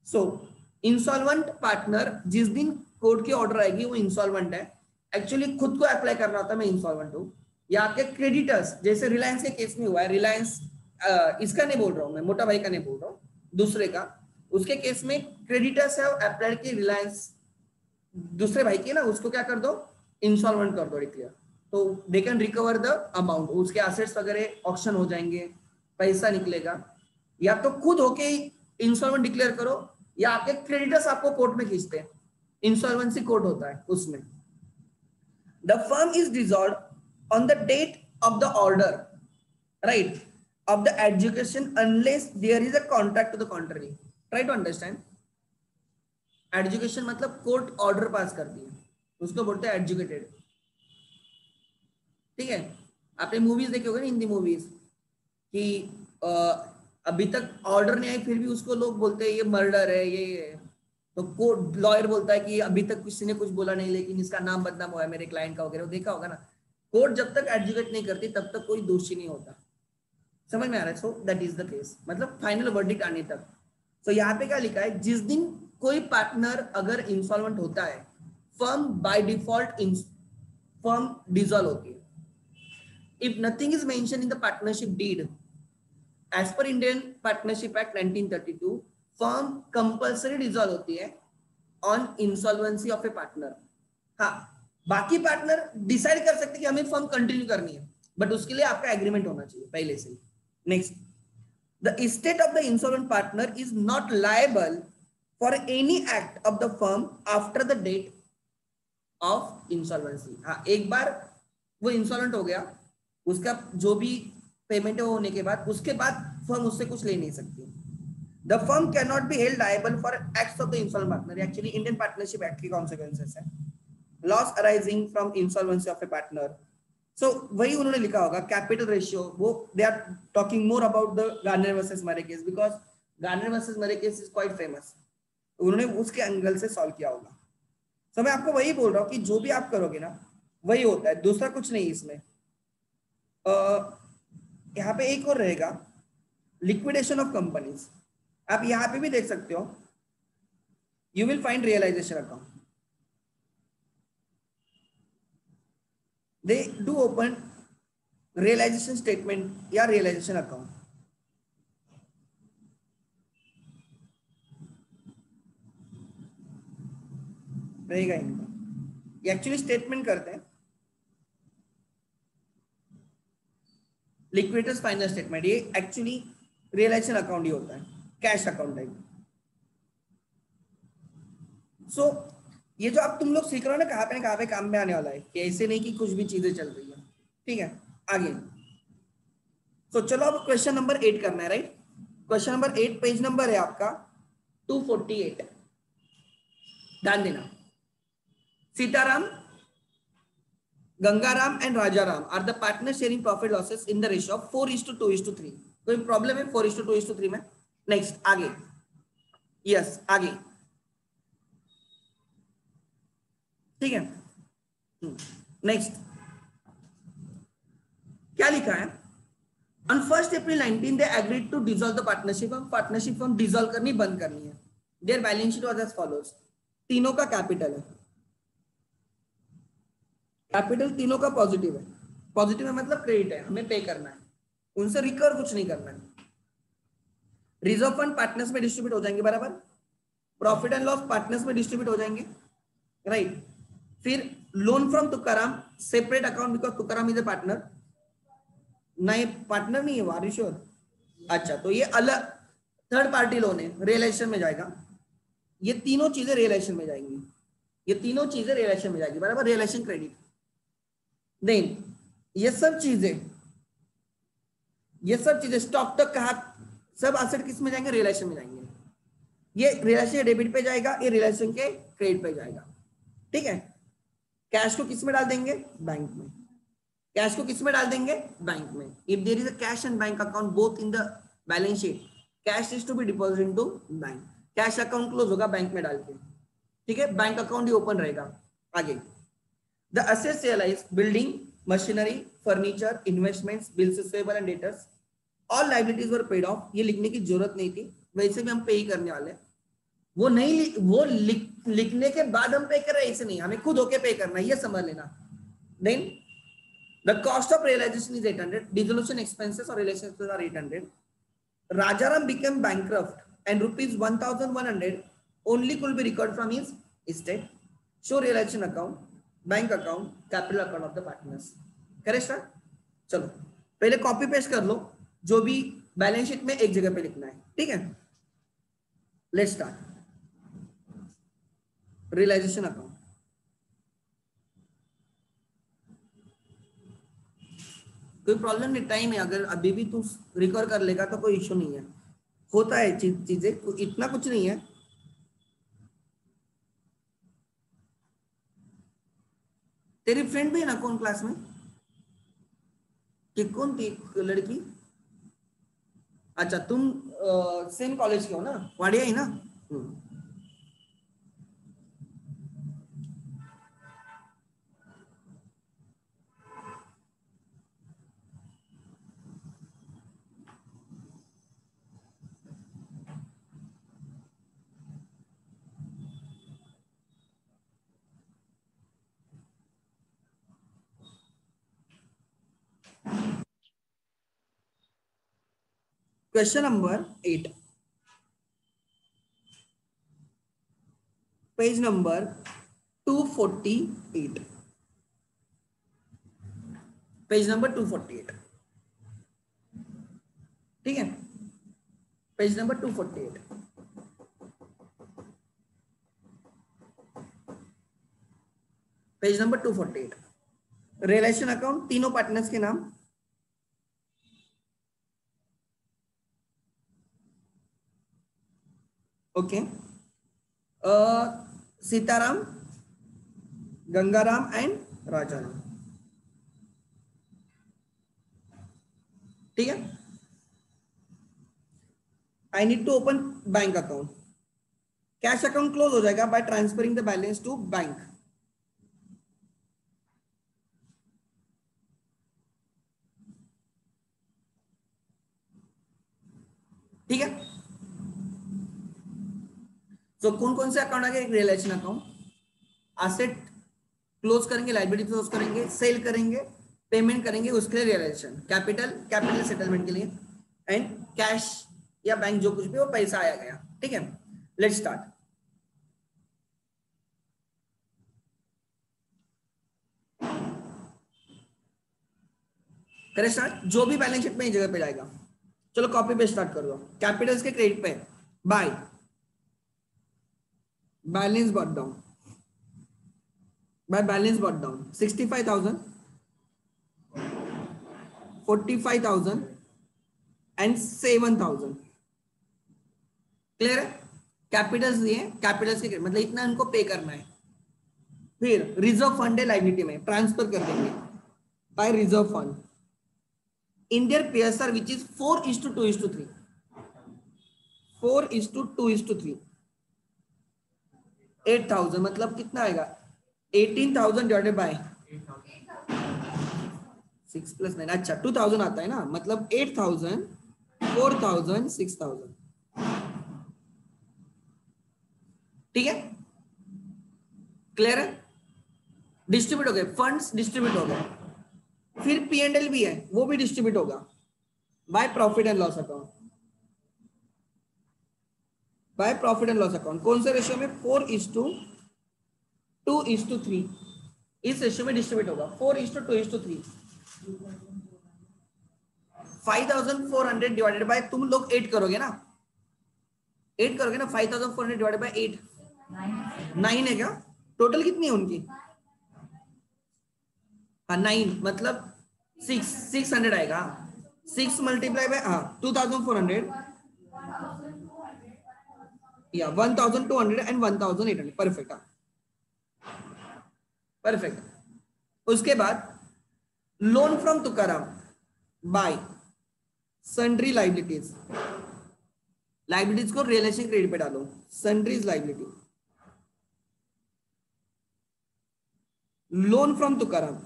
सो इंसॉल्वेंट पार्टनर जिस दिन कोर्ट की ऑर्डर आएगी, वो इंसॉल्वेंट है। एक्चुअली खुद को अप्लाई कर रहा था मैं इंसॉल्वेंट हूँ। या आपके क्रेडिटर्स जैसे रिलायंस के केस में हुआ है रिलायंस इसका नहीं बोल रहा हूँ मैं, मोटा भाई का नहीं बोल रहा हूँ, दूसरे का। उसके केस में क्रेडिटर्स है अप्लाइड की रिलायंस दूसरे भाई की ना, उसको क्या कर दो इंस्टॉलमेंट कर दो डिक्लेयर तो they can recover the amount उसके एसेट्स वगैरह ऑप्शन हो जाएँगे, पैसा निकलेगा। या तो खुद होके इंस्टॉलमेंट डिक्लेयर करो या आपके क्रेडिटर्स आपको कोर्ट में खींचते हैं। इंस्टॉलमेंसी कोर्ट होता है उसमें। The firm is dissolve on the date of the order right of the education unless there is a contract to the contrary try to understand education मतलब कोर्ट ऑर्डर पास कर दिया। उसको बोलते हैं एजुकेटेड ठीक है? आपने मूवीज़ देखे होगे ना, हिंदी मूवीज़ कि अभी तक ऑर्डर नहीं आई फिर भी उसको लोग बोलते हैं ये मर्डर है ये, ये तो कोर्ट लॉयर बोलता है कि अभी तक किसी ने कुछ बोला नहीं लेकिन इसका नाम बदनाम हुआ है मेरे क्लाइंट का वगैरह देखा होगा ना। कोर्ट जब तक एडजुकेट नहीं करती तब तक कोई दोषी नहीं होता। समझ में आ रहा है? So that is the case मतलब फाइनल वर्डिक्ट आने तक। सो so, यहाँ पे क्या लिखा है? जिस दिन कोई पार्टनर अगर इंस्टॉलमेंट होता है firm by default firm dissolve होती है। If nothing is mention in the partnership deed as per Indian Partnership Act 1932 firm compulsory dissolve होती है on insolvency of a partner हाँ बाकी पार्टनर डिसाइड कर सकते कि हमें फर्म कंटिन्यू करनी है बट उसके लिए आपका एग्रीमेंट होना चाहिए, पहले से next the state of the insolvent partner is not liable for any act of the firm after the date of insolvency हाँ एक बार वो इंसॉल्वेंट हो गया, उसका जो भी पेमेंट होने के बाद, उसके बाद फर्म उससे कुछ ले नहीं सकती। The firm can not be held liable for act of the insolvent partner actually Indian partnership act की कॉन्सिक्वेंसेस है। Loss arising from insolvency of a partner so वही उन्होंने लिखा होगा कैपिटल रेशियो वो they are talking more about the Garner versus Murray case because Garner versus Murray case is quite famous उन्होंने उसके angle से सॉल्व किया होगा। सो मैं आपको वही बोल रहा हूँ कि जो भी आप करोगे ना, वही होता है। दूसरा कुछ नहीं इसमें। यहाँ पे एक और रहेगा लिक्विडेशन ऑफ़ कंपनीज़ आप यहाँ पे भी देख सकते हो। You will find realisation account they do open realisation statement या रियलाइजेशन अकाउंट रहेगा इनका। एक्चुअली स्टेटमेंट करते हैं। लिक्विडेटर्स फाइनल स्टेटमेंट ये एक्चुअली रियलाइजेशन अकाउंट ही होता है कैश अकाउंट टाइप सो ये जो आप तुम लोग सीख रहे हो ना कहाँ पे कहाँ पे काम में आने वाला है कि ऐसे नहीं कि कुछ भी चीज़ें चल रही है। ठीक है आगे। सो so, चलो अब क्वेश्चन नंबर एट करना है right question number eight page number है आपका टू फोर्टी एट ध्यान देना। Sitaram Gangaram and Rajaram are the partner sharing profit losses in the ratio of four is to two is to three कोई problem है? Four is to two is to three में? Next आगे। Yes आगे। ठीक है? Next हम्म, क्या लिखा है? On first April 19 they agreed to dissolve the partnership हम पार्टनरशिप फॉर्म डिसॉल्व करनी बंद करनी है। Their balance sheet was as follows तीनों का कैपिटल है। कैपिटल तीनों का पॉजिटिव है। पॉजिटिव है मतलब क्रेडिट है, हमें पे करना है। उनसे रिकवर कुछ नहीं करना है। रिज़र्व फंड पार्टनर्स में डिस्ट्रीब्यूट हो जाएँगे बराबर। प्रॉफिट एंड लॉस पार्टनर्स में डिस्ट्रीब्यूट हो जाएँगे। राइट. फिर loan from Tukaram separate account because Tukaram is a partner नहीं पार्टनर नहीं है वारिश्योर अच्छा तो ये अलग थर्ड पार्टी लोन है रियलाइजेशन में जाएगा। ये तीनों चीज़ें रियलाइजेशन में जाएँगी। ये तीनों चीज़ें रियलाइजेशन में जाएगी, बराबर रियलाइजेशन क्रेडिट देन ये सब चीज़ें, ये सब चीज़ें स्टॉक तक कहा सब एसेट किसमें जाएँगे? रियलाइजेशन में जाएँगे। ये रियलाइजेशन डेबिट पे जाएगा, ये रियलाइजेशन के क्रेडिट पे जाएगा। ठीक है? कैश को किसमें डाल देंगे? बैंक में। कैश को किसमें डाल देंगे? बैंक में। If there is a cash and bank account both in the balance sheet cash is to be deposit into bank cash account close होगा बैंक में डाल के। ठीक है? बैंक अकाउंट ही ओपन रहेगा। आगे। The assets realise building machinery furniture investments bills and debtors all liabilities were paid off ये लिखने की ज़रूरत नहीं थी। वैसे भी हम पे ही करने वाले वो नहीं वो लिख, लिखने के बाद हम पे कर रहे ऐसे नहीं। हमें खुद होके पे करना ये समझ लेना। Then the cost of realisation is 800 dissolution expenses और realisation are 800 rajaram became bankrupt and rupees 1100 only could be recorded from his estate. Show realization account bank account capital account of the partners. Correct sir चलो, पहले copy paste कर लो, जो भी balance sheet में एक जगह पे लिखना है, ठीक है? लेट स्टार्ट रियलाइजेशन अकाउंट कोई प्रॉब्लम नहीं टाइम है, अगर अभी भी तू रिकवर कर लेगा तो कोई इश्यू नहीं है। होता है चीज़ें इतना कुछ नहीं है। तेरी फ्रेंड भी है ना कौन क्लास में? कि कौन थी लड़की? अच्छा तुम सेम कॉलेज के हो ना? वाडिया ही ना? हम्म। Number 8. Page number 248. Page number 248. ठीक है page number 248 page number 248 realisation account तीनों पार्टनर्स के नाम ओके। सीताराम, गंगाराम एंड राजाराम। ठीक है? I need to open bank account cash account close हो जाएगा by transferring the balance to bank ठीक है? So, कौन कौन से अकाउंट आ गए एक रियलाइजेशन अकाउंट एसेट क्लोज करेंगे लाइबिलिटी क्लोज करेंगे सेल करेंगे पेमेंट करेंगे उसके लिए रियलाइजेशन कैपिटल कैपिटल सेटलमेंट के लिए. एंड कैश या बैंक जो कुछ भी वो पैसा आया गया. ठीक है? लेट स्टार्ट करें स्टार्ट जो भी बैलेंस शीट में जगह पे जाएगा. चलो कॉपी पे स्टार्ट कर. दो कैपिटल्स के क्रेडिट पे. By balance brought down. By balance brought down. 65000 45000 and 7000 clear है? दिए कैपिटल्स के मतलब इतना इनको पे करना है। फिर रिज़र्व फंड है लाइबिलिटी में ट्रांसफ़र कर देंगे। By reserve fund Indian PSR which is four is to two is to three four is to two is to three eight thousand मतलब कितना आएगा? Eighteen thousand divided by six plus nine अच्छा two thousand आता है ना? मतलब eight thousand, four thousand, six thousand. ठीक है? क्लियर है? डिस्ट्रीब्यूट हो गए। फंड्स डिस्ट्रीब्यूट हो गए। फिर पी एंड एल भी है, वो भी डिस्ट्रीब्यूट होगा। By profit and loss account by profit and loss account कौन से रेशियो में? Four is to two is to three इस रेशियो में डिस्ट्रीब्यूट होगा। Four is to two is to three five thousand four hundred divided by तुम लोग eight करोगे ना? एट करोगे ना? Five thousand four hundred divided by eight nine है क्या? टोटल कितनी है उनकी? हाँ नाइन मतलब सिक्स सिक्स हंड्रेड आएगा। Six multiply by two thousand four hundred one thousand two hundred and one thousand eight hundred perfect perfect उसके बाद loan from Tukaram by sundry liabilities liabilities को रियलाइजेशन क्रेडिट पे डालो। Sundries liability loan from Tukaram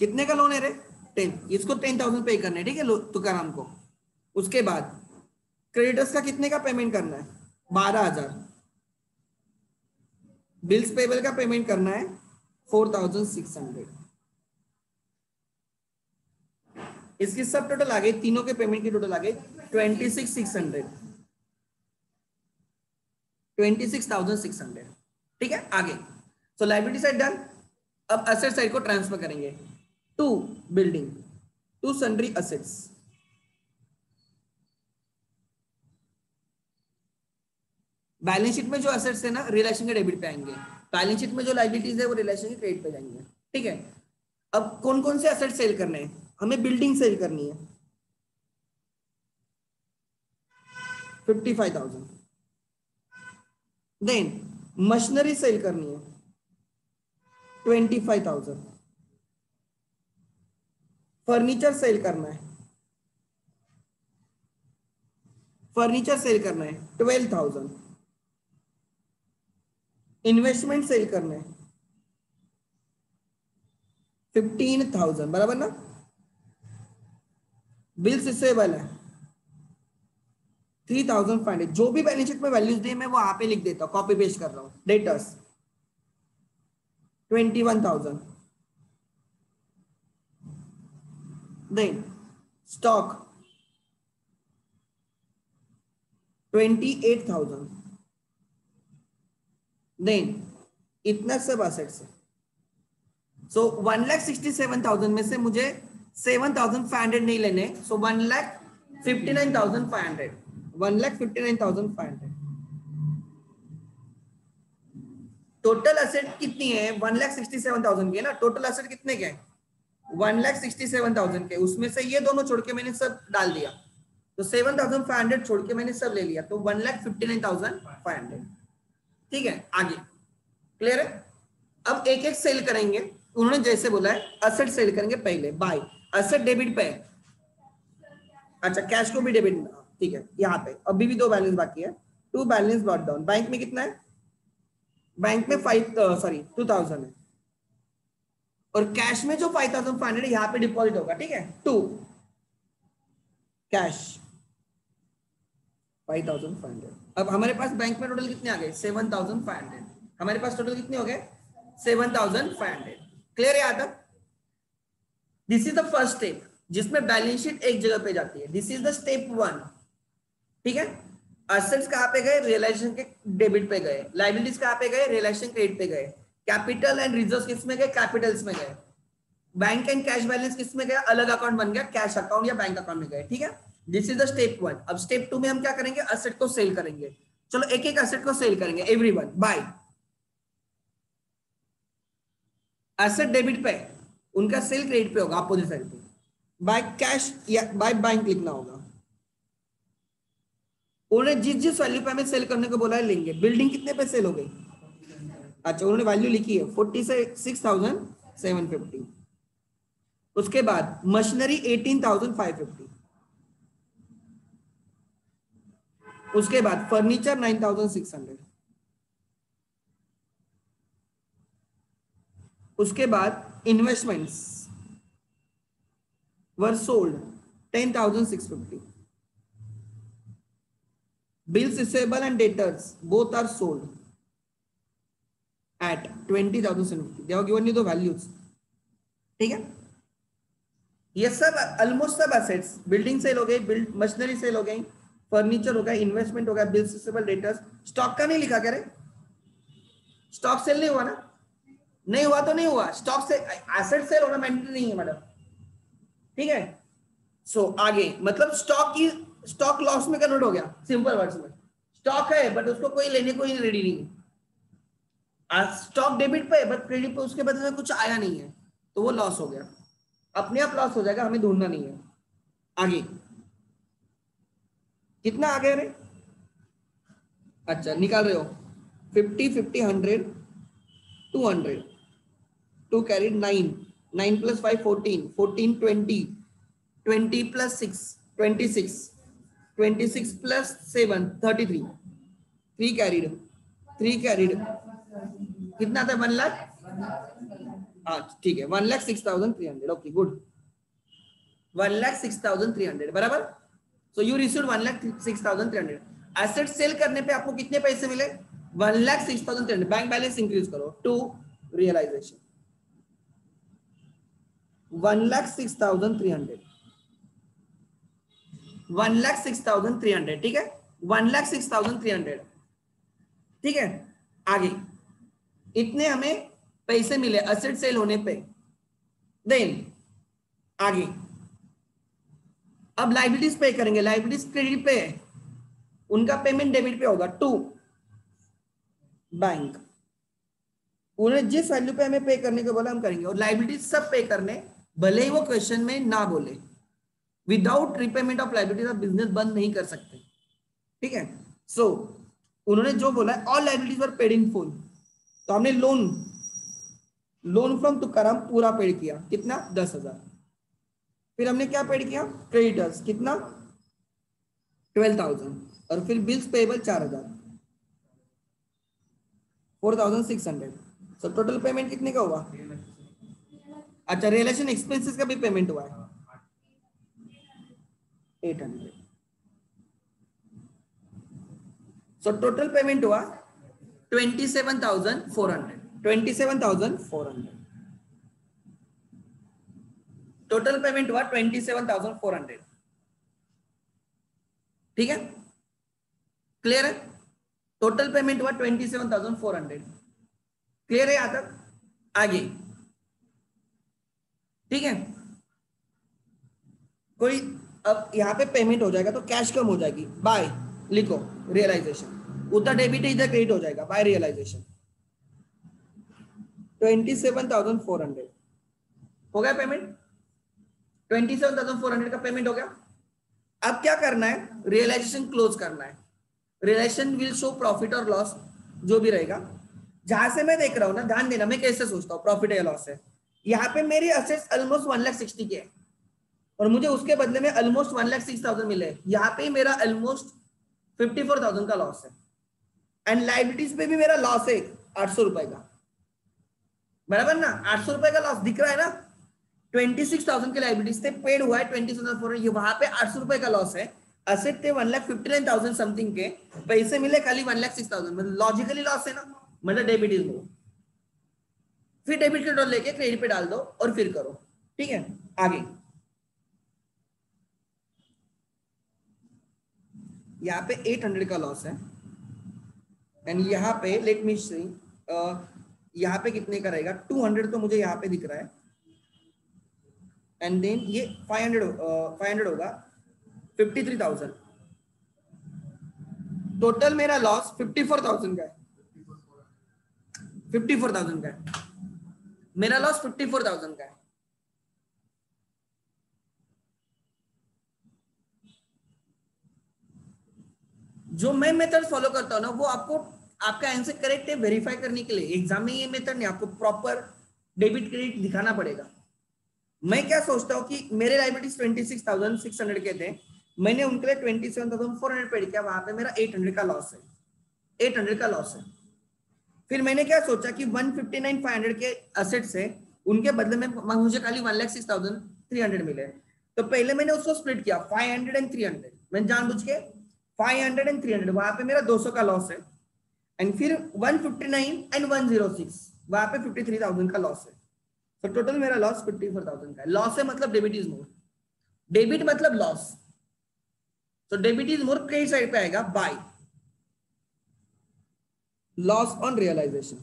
कितने का loan है रे? Ten इसको टेन थाउज़ेंड पे करना है, ठीक है तुकाराम को। उसके बाद क्रेडिटर्स का कितने का पेमेंट करना है? बारह हज़ार। बिल्स पेबल का पेमेंट करना है फोर थाउज़ेंड सिक्स हंड्रेड इसकी सब टोटल आ गई, तीनों के पेमेंट की टोटल आ गई twenty six six hundred twenty six thousand six hundred ठीक है, आगे। सो लाइबिलिटी साइड डन अब असेट साइड को ट्रांसफ़र करेंगे। To building, to sundry assets balance sheet में जो असेट्स है ना रिलेशन के डेबिट पे आएँगे। बैलेंस शीट में जो लाइबिलिटीज है, वो रिलेशन के क्रेडिट पे जाएँगे। ठीक है? अब कौन कौन से असेट सेल करने हैं? हमें बिल्डिंग सेल करनी है। Fifty five thousand then machinery sell करनी है। Twenty five thousand furniture sell करना है। फर्नीचर सेल करना है, ट्वेल्व थाउज़ेंड। इन्वेस्टमेंट सेल करना है, फिफ्टीन थाउज़ेंड, बराबर ना? बिल्स रिसेबल है। थ्री थाउज़ेंड फाइव जो भी बैलेंस शीट में वैल्यूज़ दिए, मैं वो आप लिख देता हूँ कॉपी पेस्ट कर रहा हूँ। Debtors twenty one thousand twenty eight thousand then इतना सब असेट्स है। So one lakh sixty seven thousand में से मुझे सेवन थाउज़ेंड फाइव हंड्रेड नहीं लेने so one lakh fifty nine thousand five hundred one lakh fifty nine thousand five hundred total asset कितनी है? One lakh sixty seven thousand की है ना? टोटल असेट कितने के one lakh sixty seven thousand के, उसमें से ये दोनों छोड़ के मैंने सब डाल दिया। तो सेवन थाउज़ेंड फाइव हंड्रेड छोड़ के मैंने सब ले लिया तो one lakh fifty nine thousand five hundred ठीक है, आगे। क्लियर है? अब एक एक सेल करेंगे। उन्होंने जैसे बोला है असेट सेल करेंगे पहले। बाय असेट डेबिट पे। अच्छा कैश को भी डेबिट ठीक है, यहाँ पे। अभी भी दो बैलेंस बाकी है। To balance brought down bank में कितना है? बैंक में फाइव सॉरी टू थाउज़ेंड है। और कैश में जो फाइव थाउज़ेंड फाइव हंड्रेड यहाँ पे डिपॉजिट होगा, ठीक है? To cash five thousand five hundred अब हमारे पास बैंक में टोटल कितने आ गए? सेवन थाउज़ेंड फाइव हंड्रेड हमारे पास टोटल कितने हो गए? Seven thousand five hundred clear है आता this is the first step जिसमें बैलेंस शीट एक जगह पे जाती है. This is the step one ठीक है? असेट्स कहाँ पे गए? रियलाइजेशन के डेबिट पे गए. लाइबिलिटीज कहाँ पे गए? रियलाइजेशन क्रेडिट पे गए. कैपिटल एंड रिज़र्व किसमें गए? कैपिटल्स में गए। बैंक एंड कैश बैलेंस किसमें गया? अलग अकाउंट बन गया, कैश अकाउंट या बैंक अकाउंट में गए, ठीक है? This is the step one अब स्टेप टू में हम क्या करेंगे? असेट को सेल करेंगे। चलो एक एक असेट को सेल करेंगे every one by asset debit पे, उनका सेल क्रेडिट पे होगा अपोजिट साइड पे बाय कैश या बाय बैंक लिखना होगा। उन्होंने जिस जिस वैल्यू पे हमें सेल करने को बोला है, लेंगे। बिल्डिंग कितने पे सेल हो गई अच्छा उन्होंने वैल्यू लिखी है फोर्टी से सिक्स थाउज़ेंड सेवन फिफ्टी उसके बाद machinery eighteen thousand five fifty उसके बाद furniture nine thousand six hundred उसके बाद investments were sold ten thousand six fifty bills receivable and debtors both are sold. At 20050 they have given you the values. ठीक है? ये सब almost सब assets building sell हो गई बिल्ड मशीनरी सेल हो गई फर्नीचर हो गया इन्वेस्टमेंट हो गया बिल्स डेटर्स स्टॉक का नहीं लिखा करे स्टॉक सेल नहीं हुआ ना? नहीं हुआ तो नहीं हुआ. स्टॉक से एसेट सेल होना मैंडेटरी नहीं है मैडम ठीक है? सो so, आगे. मतलब स्टॉक की स्टॉक लॉस में कन्वर्ट हो गया. सिंपल वर्ड्स में. स्टॉक है बट उसको कोई लेने को ही रेडी नहीं है. स्टॉक डेबिट पे बट क्रेडिट पे उसके बदले में कुछ आया नहीं है तो वो लॉस हो गया। अपने आप लॉस हो जाएगा, हमें ढूंढना नहीं है। आगे। कितना आ गया रे? अच्छा निकाल रहे हो। Fifty fifty hundred two hundred two carry nine nine plus five fourteen fourteen twenty twenty plus six twenty six twenty six plus seven thirty three three carried three carried कितना था? वन लाख? हाँ ठीक है। One lakh six thousand three hundred. Okay, good. One lakh six thousand three hundred, बराबर? So you receive one lakh six thousand three hundred asset sell करने पे आपको कितने पैसे मिले? One lakh six thousand three hundred bank balance increase करो। To realisation one lakh six thousand three hundred one lakh six thousand three hundred ठीक है? One lakh six thousand three hundred ठीक है? आगे। इतने हमें पैसे मिले असेट सेल होने पे। देन आगे। अब लाइबिलिटीज पे करेंगे। लाइबिलिटीज क्रेडिट पे है। उनका पेमेंट डेबिट पे होगा। टू बैंक उन्हें जिस वैल्यू पे हमें पे करने को बोला हम करेंगे। और लाइबिलिटीज सब पे करने भले ही वो क्वेश्चन में ना बोले। विदाउट रिपेमेंट ऑफ़ लाइबिलिटीज आप बिज़नेस बंद नहीं कर सकते। ठीक है? सो so, उन्होंने जो बोला all liabilities paid in full तो हमने लोन लोन फ्रॉम तुकाराम पूरा पेड किया। कितना? दस हज़ार। फिर हमने क्या पेड किया? क्रेडिटर्स कितना? ट्वेल्व थाउज़ेंड और फिर बिल्स पेबल चार हज़ार। Four thousand six hundred so total payment कितने का हुआ? अच्छा रिलेशन एक्सपेंसेस का भी पेमेंट हुआ है। Eight hundred so total payment हुआ twenty seven thousand four hundred twenty seven thousand four hundred total payment हुआ twenty seven thousand four hundred ठीक है? क्लियर है? टोटल पेमेंट हुआ twenty seven thousand four hundred clear है यहाँ तक? आगे। ठीक है? कोई अब यहाँ पे पेमेंट हो जाएगा तो कैश कम हो जाएगी। बाय लिखो। रियलाइजेशन उधर डेबिट इधर क्रेडिट हो जाएगा by realisation twenty seven thousand four hundred हो गया payment twenty seven thousand four hundred का पेमेंट हो गया? अब क्या करना है? रियलाइजेशन क्लोज करना है. रियलाइजेशन विल शो प्रॉफिट और लॉस जो भी रहेगा. जहाँ से मैं देख रहा हूँ ना, ध्यान देना, मैं कैसे सोचता हूँ प्रॉफिट या लॉस है यहाँ पे मेरी assets almost one lakh sixty के और मुझे उसके बदले में almost one lakh six thousand मिले यहाँ पे मेरा ऑलमोस्ट फिफ्टी फोर थाउज़ेंड का लॉस है. एंड लाइबिलिटीज पे भी मेरा लॉस है आठ सौ रुपए का। बराबर ना? आठ सौ रुपए का लॉस दिख रहा है ना? ट्वेंटी सिक्स थाउज़ेंड के लाइबिलिटीज थे पेड हुआ है ट्वेंटी थाउज़ेंड फोर वहाँ पे आठ सौ रुपए का लॉस है। असेट थे one lakh fifty nine thousand something के, पैसे मिले खाली वन लाख सिक्स थाउज़ेंड मतलब लॉजिकली लॉस है ना? मतलब डेबिट इज़ लो फिर डेबिट क्रेडिट लेके क्रेडिट पे डाल दो और फिर करो। ठीक है? आगे। यहाँ पे 800 का लॉस है। एंड यहाँ पे लेट मी सी यहाँ पे कितने का रहेगा? 200 तो मुझे यहाँ पे दिख रहा है। एंड देन ये 500 uh, 500 होगा। 53,000 टोटल मेरा लॉस 54,000 का है। 54,000 का है। मेरा लॉस 54,000 का है। जो मैं मेथड फॉलो करता हूँ ना वो आपको आपका आंसर करेक्ट है वेरीफाई करने के लिए। एग्ज़ाम में ये मेथड नहीं, आपको प्रॉपर डेबिट क्रेडिट दिखाना पड़ेगा। मैं क्या सोचता हूँ कि मेरे liabilities twenty six thousand six hundred के थे। मैंने उनके लिए twenty seven thousand four hundred paid किया, वहाँ पे मेरा एट हंड्रेड का लॉस है। एट हंड्रेड का लॉस है। फिर मैंने क्या सोचा कि one fifty nine five hundred के असेट्स है, उनके बदले में मुझे खाली one lakh six thousand three hundred मिले। तो पहले मैंने उसको स्प्लिट किया five hundred and three hundred मैंने जानबूझ के five hundred and three hundred वहाँ पे मेरा दो सौ का लॉस है। एंड फिर one fifty nine and one zero six वहाँ पे फिफ्टी थ्री थाउज़ेंड का लॉस है। तो टोटल मेरा लॉस फिफ्टी फोर थाउज़ेंड का लॉस है मतलब डेबिट इज़ मोर डेबिट मतलब लॉस तो debit is more credit side पे आएगा by loss on realisation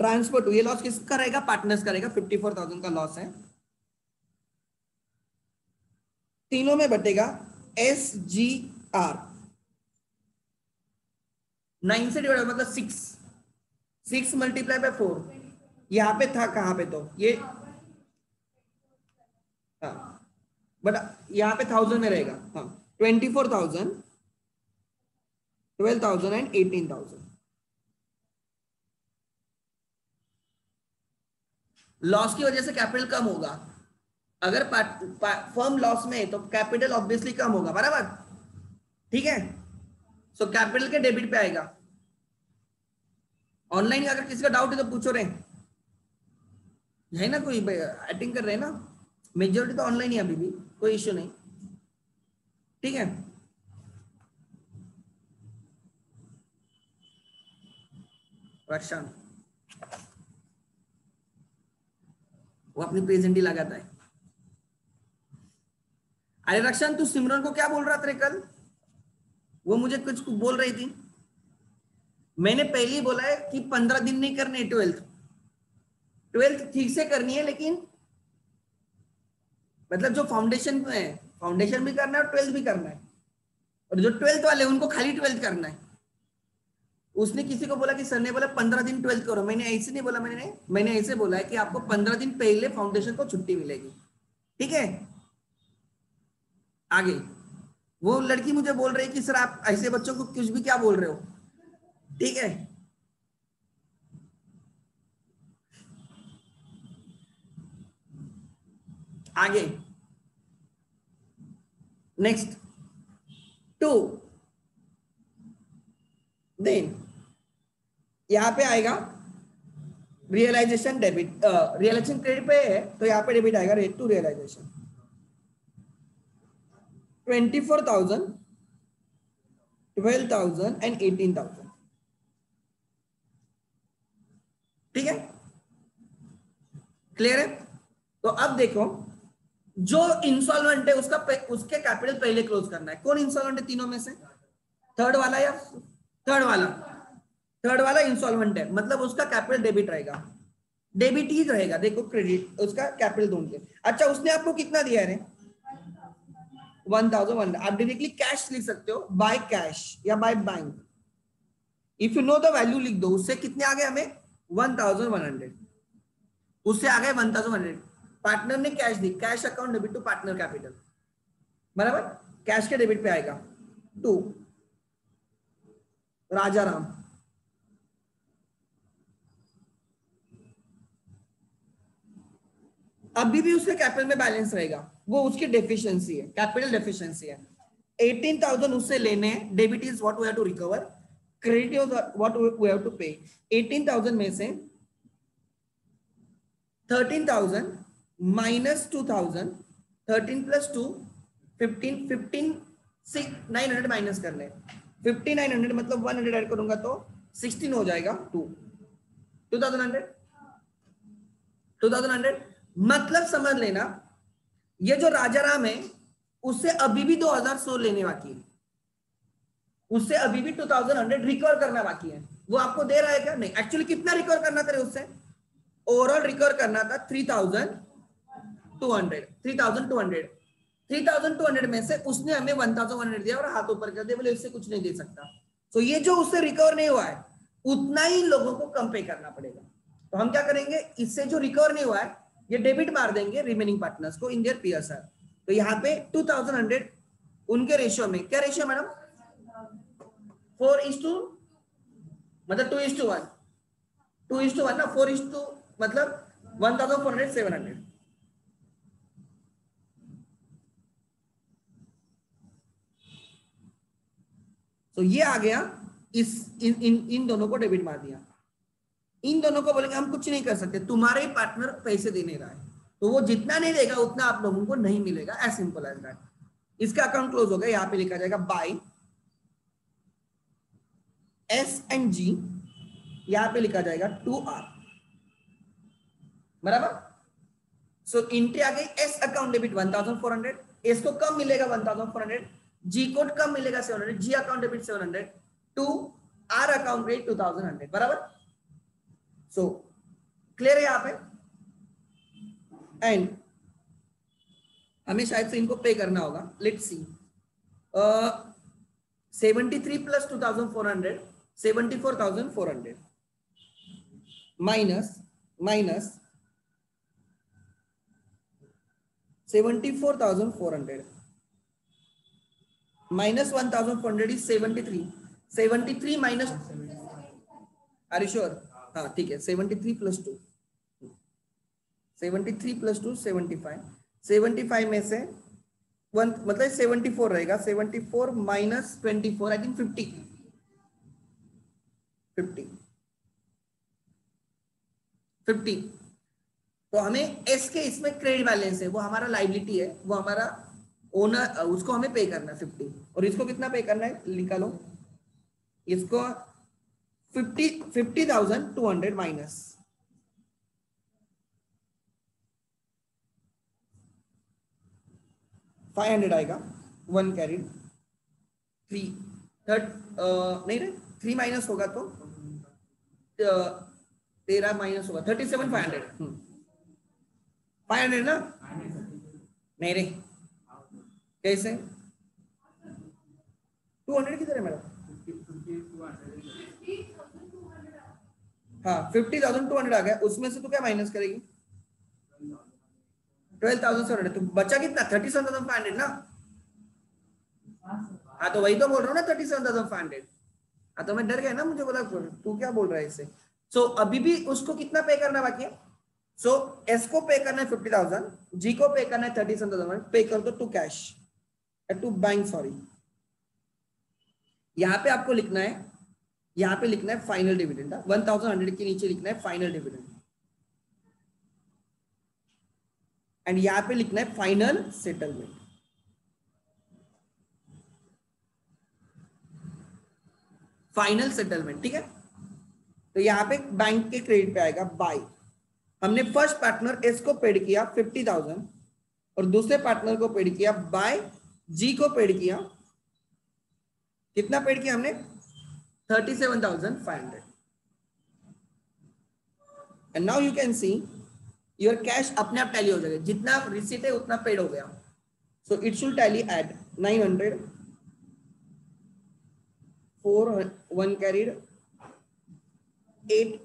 transfer to ये लॉस किसका रहेगा? पार्टनर्स करेगा फिफ्टी फोर थाउज़ेंड का लॉस है। तीनों में बटेगा एस जी आर नाइन से डिवाइड मतलब six. Six multiply by four यहाँ पे था, कहाँ पे तो? ये हाँ। बट यहाँ पे थाउज़ेंड में रहेगा। हाँ। Twenty four thousand twelve thousand and eighteen thousand loss की वजह से कैपिटल कम होगा। अगर फर्म लॉस में है तो कैपिटल ऑब्वियसली कम होगा। बराबर? ठीक है? सो कैपिटल के डेबिट पे आएगा। ऑनलाइन अगर किसी का डाउट है तो पूछो रहे है। ना कोई एटिंग कर रहे हैं ना? मेजोरिटी तो ऑनलाइन ही अभी भी, कोई इश्यू नहीं। ठीक है? रक्षण वो अपनी प्रेजेंट ही लगाता है। अरे रक्षण, तू सिमरन को क्या बोल रहा था कल? वो मुझे कुछ बोल रही थी। मैंने पहले ही बोला है कि पंद्रह दिन नहीं करने ट्वेल्थ। ट्वेल्थ ठीक से करनी है, लेकिन मतलब जो फाउंडेशन है फाउंडेशन भी करना है और ट्वेल्थ भी करना है। और जो ट्वेल्थ वाले उनको खाली ट्वेल्थ करना है। उसने किसी को बोला कि सर ने बोला, पंद्रह दिन ट्वेल्थ करो। मैंने ऐसे नहीं बोला, मैंने मैंने ऐसे बोला है कि आपको पंद्रह दिन पहले फाउंडेशन को छुट्टी मिलेगी। ठीक है? आगे। वो लड़की मुझे बोल रही कि, सर, आप ऐसे बच्चों को कुछ भी क्या बोल रहे हो? ठीक है? आगे। नेक्स्ट टू देन यहाँ पे आएगा रियलाइजेशन डेबिट रियलाइजेशन क्रेडिट पे है तो यहाँ पे डेबिट आएगा rate to realisation twenty four thousand twelve thousand and eighteen thousand ठीक है? क्लियर है? तो अब देखो, जो इंस्टॉलमेंट है, उसका उसके कैपिटल पहले क्लोज करना है। कौन इंस्टॉलमेंट है तीनों में से? थर्ड वाला या? थर्ड वाला। थर्ड वाला इंस्टॉलमेंट है। मतलब उसका कैपिटल डेबिट रहेगा। डेबिट ही रहेगा। देखो क्रेडिट उसका कैपिटल ढूंढ अच्छा उसने आपको कितना दिया है वन थाउज़ेंड वन आप डायरेक्टली कैश लिख सकते हो बाय कैश या by bank if you know the value लिख दो। उससे कितने आ गए हमें? वन थाउज़ेंड वन हंड्रेड उससे आ गए वन थाउज़ेंड हंड्रेड पार्टनर ने cash the. Cash account debit to partner capital बराबर? कैश के डेबिट पे आएगा। टू राजा राम अभी भी उसके कैपिटल में बैलेंस रहेगा। वो उसकी डेफिशिएंसी है कैपिटल डेफिशिएंसी है। 18000 उससे लेने हैं debit is what we have to recover credit is what we have to pay 18000 में से 13000 माइनस 2000 13 प्लस 2 15 15 6 900 माइनस कर ले। 5900 मतलब 100 ऐड करूँगा तो 16 हो जाएगा 2 2100 2100 मतलब समझ लेना ये जो राजा राम है, उससे अभी भी 2100 लेने बाकी है। उससे अभी भी 2100 रिकवर करना बाकी है। वो आपको दे रहा है क्या? नहीं एक्चुअली कितना रिकवर करना था उससे? ओवरऑल रिकवर करना था 3200 3200 3200 में से उसने हमें 1100 दिया और हाथ ऊपर कर दिया, बोले इससे कुछ नहीं दे सकता। तो ये जो उससे रिकवर नहीं हुआ है, उतना ही लोगों को कम पे करना पड़ेगा। तो हम क्या करेंगे? इससे जो रिकवर नहीं हुआ है ये डेबिट मार देंगे रिमेनिंग पार्टनर्स को इन देयर पीएस तो यहाँ पे 2100 उनके रेशियो में, क्या ratio madam? Four is to मतलब two is to one two is to one ना फोर इज़ टू मतलब one thousand four hundred seven hundred तो ये आ गया, इस, इन इन इन दोनों को डेबिट मार दिया। इन दोनों को बोलेंगे, हम कुछ नहीं कर सकते, तुम्हारे ही पार्टनर पैसे देने रहा है। तो वो जितना नहीं देगा, उतना आप लोगों को नहीं मिलेगा एज सिंपल एज दैट इसका अकाउंट क्लोज हो गया, यहाँ पे लिखा जाएगा बाय एस एंड जी यहाँ पे लिखा जाएगा टू आर बराबर? सो इंट्री आ गई S account debit one thousand four hundred S को कम मिलेगा one thousand four hundred G code कम मिलेगा seven hundred G account debit seven hundred to R account rate two thousand hundred बराबर? So clear है यहाँ पे? एंड हमें शायद से इनको पे करना होगा। Let see seventy three plus two thousand four hundred seventy four thousand four hundred minus minus seventy four thousand four hundred minus one thousand four hundred is seventy three seventy हाँ ठीक है seventy three plus two seventy three plus two seventy five seventy five में से one मतलब seventy four रहेगा seventy four minus twenty four I think fifty fifty fifty तो हमें S के इसमें क्रेडिट बैलेंस है, वो हमारा लाइबिलिटी है, वो हमारा ओनर उसको हमें पे करना है फिफ्टी और इसको कितना पे करना है? निकालो. इसको fifty fifty thousand two hundred minus five hundred आएगा वन कैरिड थ्री थर्ड नहीं रे थ्री माइनस होगा तो तेरह माइनस होगा thirty seven five hundred five hundred ना? नहीं रे. कैसे? टू हंड्रेड किधर है मैडम? हाँ फिफ्टी थाउज़ेंड टू हंड्रेड आ गया। उसमें से तो क्या माइनस करेगी? ट्वेल्व थाउज़ेंड सेवन हंड्रेड तो बचा कितना? Thirty seven thousand five hundred ना? हाँ तो वही तो बोल रहा हूँ ना thirty seven thousand five hundred हाँ तो मैं डर गया ना मुझे बोला तू क्या बोल रहा है सो so, अभी भी उसको कितना पे करना बाकी है? सो एस को पे करना है फिफ्टी थाउज़ेंड जी को पे करना है थर्टी सेवन थाउज़ेंड पे कर दो to cash to bank sorry यहाँ पे आपको लिखना है यहाँ पे लिखना है final dividend one thousand hundred के नीचे लिखना है फाइनल डिविडेंड एंड यहाँ पे लिखना है फाइनल सेटलमेंट फाइनल सेटलमेंट ठीक है? तो यहाँ पे बैंक के क्रेडिट पे आएगा बाय हमने फ़र्स्ट पार्टनर एस को पेड किया फिफ्टी थाउज़ेंड और दूसरे पार्टनर को पेड किया बाय जी को पेड किया, कितना पेड किया हमने? Thirty seven thousand five hundred and now you can see your cash अपने आप टैली हो जाएगा। जितना रिसीट है, उतना पेड हो गया। So it should tally at nine hundred four one carried eight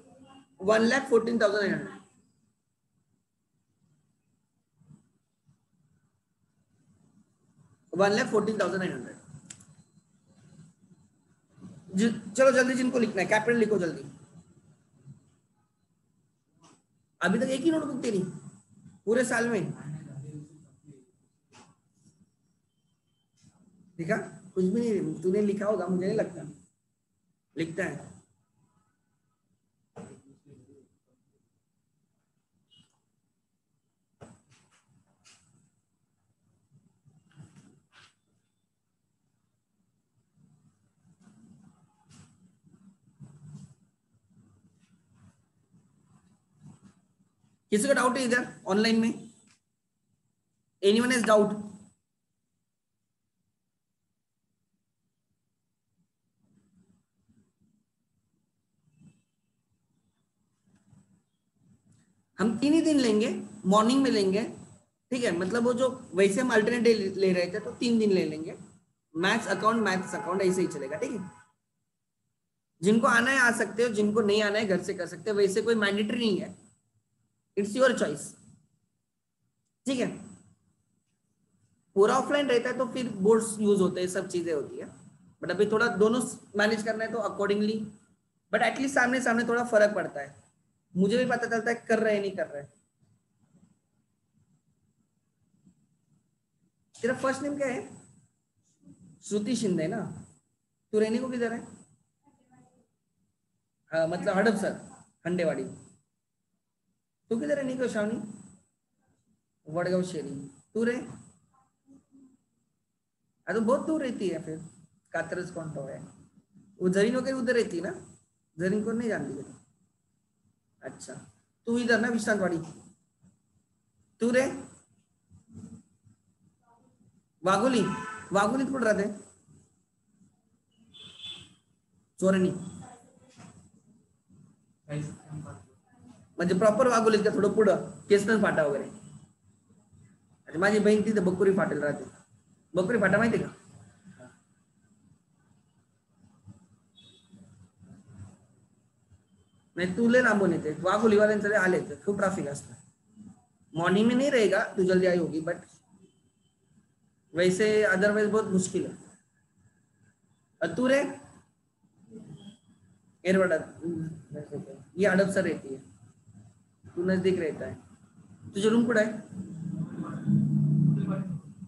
one lakh fourteen thousand nine hundred one lakh fourteen thousand nine hundred चलो जल्दी जिनको लिखना है, कैपिटल लिखो जल्दी। अभी तक एक ही नोटबुक तेरी पूरे साल में। लिखा? कुछ भी नहीं, तूने लिखा होगा, मुझे नहीं लगता। लिखता है। किसी का डाउट है इधर ऑनलाइन में? एनी वन इज़ डाउट हम तीन ही दिन लेंगे मॉर्निंग में लेंगे, ठीक है? मतलब वो जो वैसे हम अल्टरनेट डे ले रहे थे तो तीन दिन ले लेंगे। मैथ्स अकाउंट मैथ्स अकाउंट ऐसे ही चलेगा, ठीक है? जिनको आना है, आ सकते हो, जिनको नहीं आना है, घर से कर सकते हो। वैसे कोई मैंडेटरी नहीं है। इट्स योर चॉइस ठीक है? पूरा ऑफलाइन रहता है तो फिर बोर्ड्स यूज़ होते हैं, सब चीज़ें होती है। बट अभी थोड़ा दोनों मैनेज करना है तो अकॉर्डिंगली बट एटलीस्ट सामने सामने थोड़ा फ़र्क पड़ता है। मुझे भी पता चलता है कर रहे नहीं कर रहे तेरा फ़र्स्ट नेम क्या है? श्रुति शिंदे ना? तू रहने को किधर है? हाँ मतलब हड़प सर, हंडेवाड़ी। तू किधर है निको शावनी वडगांव शेरी। तू रे हाँ तो बहुत दूर रहती है फिर। कातरस कौन तो है? वो जरीन वगैरह उधर रहती है ना? जरीन को नहीं जानती है? अच्छा। तू इधर ना विश्रांतवाड़ी तू रे वाघोली। वाघोलीत कुठं राहते चोरणी प्रॉपर वाघोलीत का थोडं पुढं केसनल फाटा वगैरे. आणि माझी बहीण बकुरी फाटेल राहते. बकुरी फाटा माहिती का? नहीं, तू ले लांबून येते. वाघोलीवाल्यांचं आले तर ट्रॅफिक मॉर्निंग में नहीं रहेगा, तू जल्दी आई होगी बट वैसे अदरवाइज़ बहुत मुश्किल है. तू रे? एरवाड़ा. ये हडपसर रहती है. तू नजदीक रहता है तुझे रूम कुठं आहे?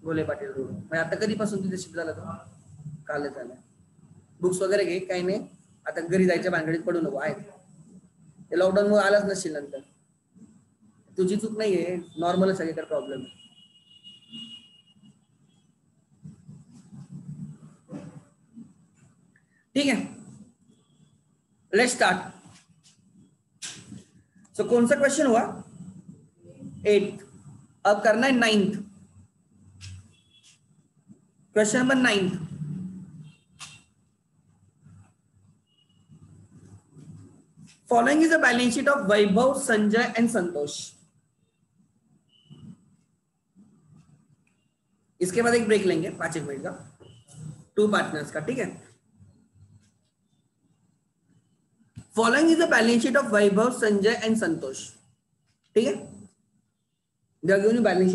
गोले पाटील रूम म्हणजे आता कधीपासून तिथे शिफ्ट झाला तो कालच झाला. बुक्स वगैरे घे काही नाही. आता घरी जायच्या भानगडीत पडू नको आहे ते लॉकडाऊन मुळे आलाच नसेल नंतर. तुझी चूक नाहीये. नॉर्मल सगळीकडे प्रॉब्लेम आहे. ठीक आहे. लेट स्टार्ट सो कौन सा क्वेश्चन हुआ? एट अब करना है ninth question number ninth following is a balance sheet of Vaibhav Sanjay and Santosh इसके बाद एक ब्रेक लेंगे, पाँच एक मिनट का। टू पार्टनर्स का, ठीक है? Following is the balance sheet of Vaibhav Sanjay and Santosh ठीक है? बैलेंस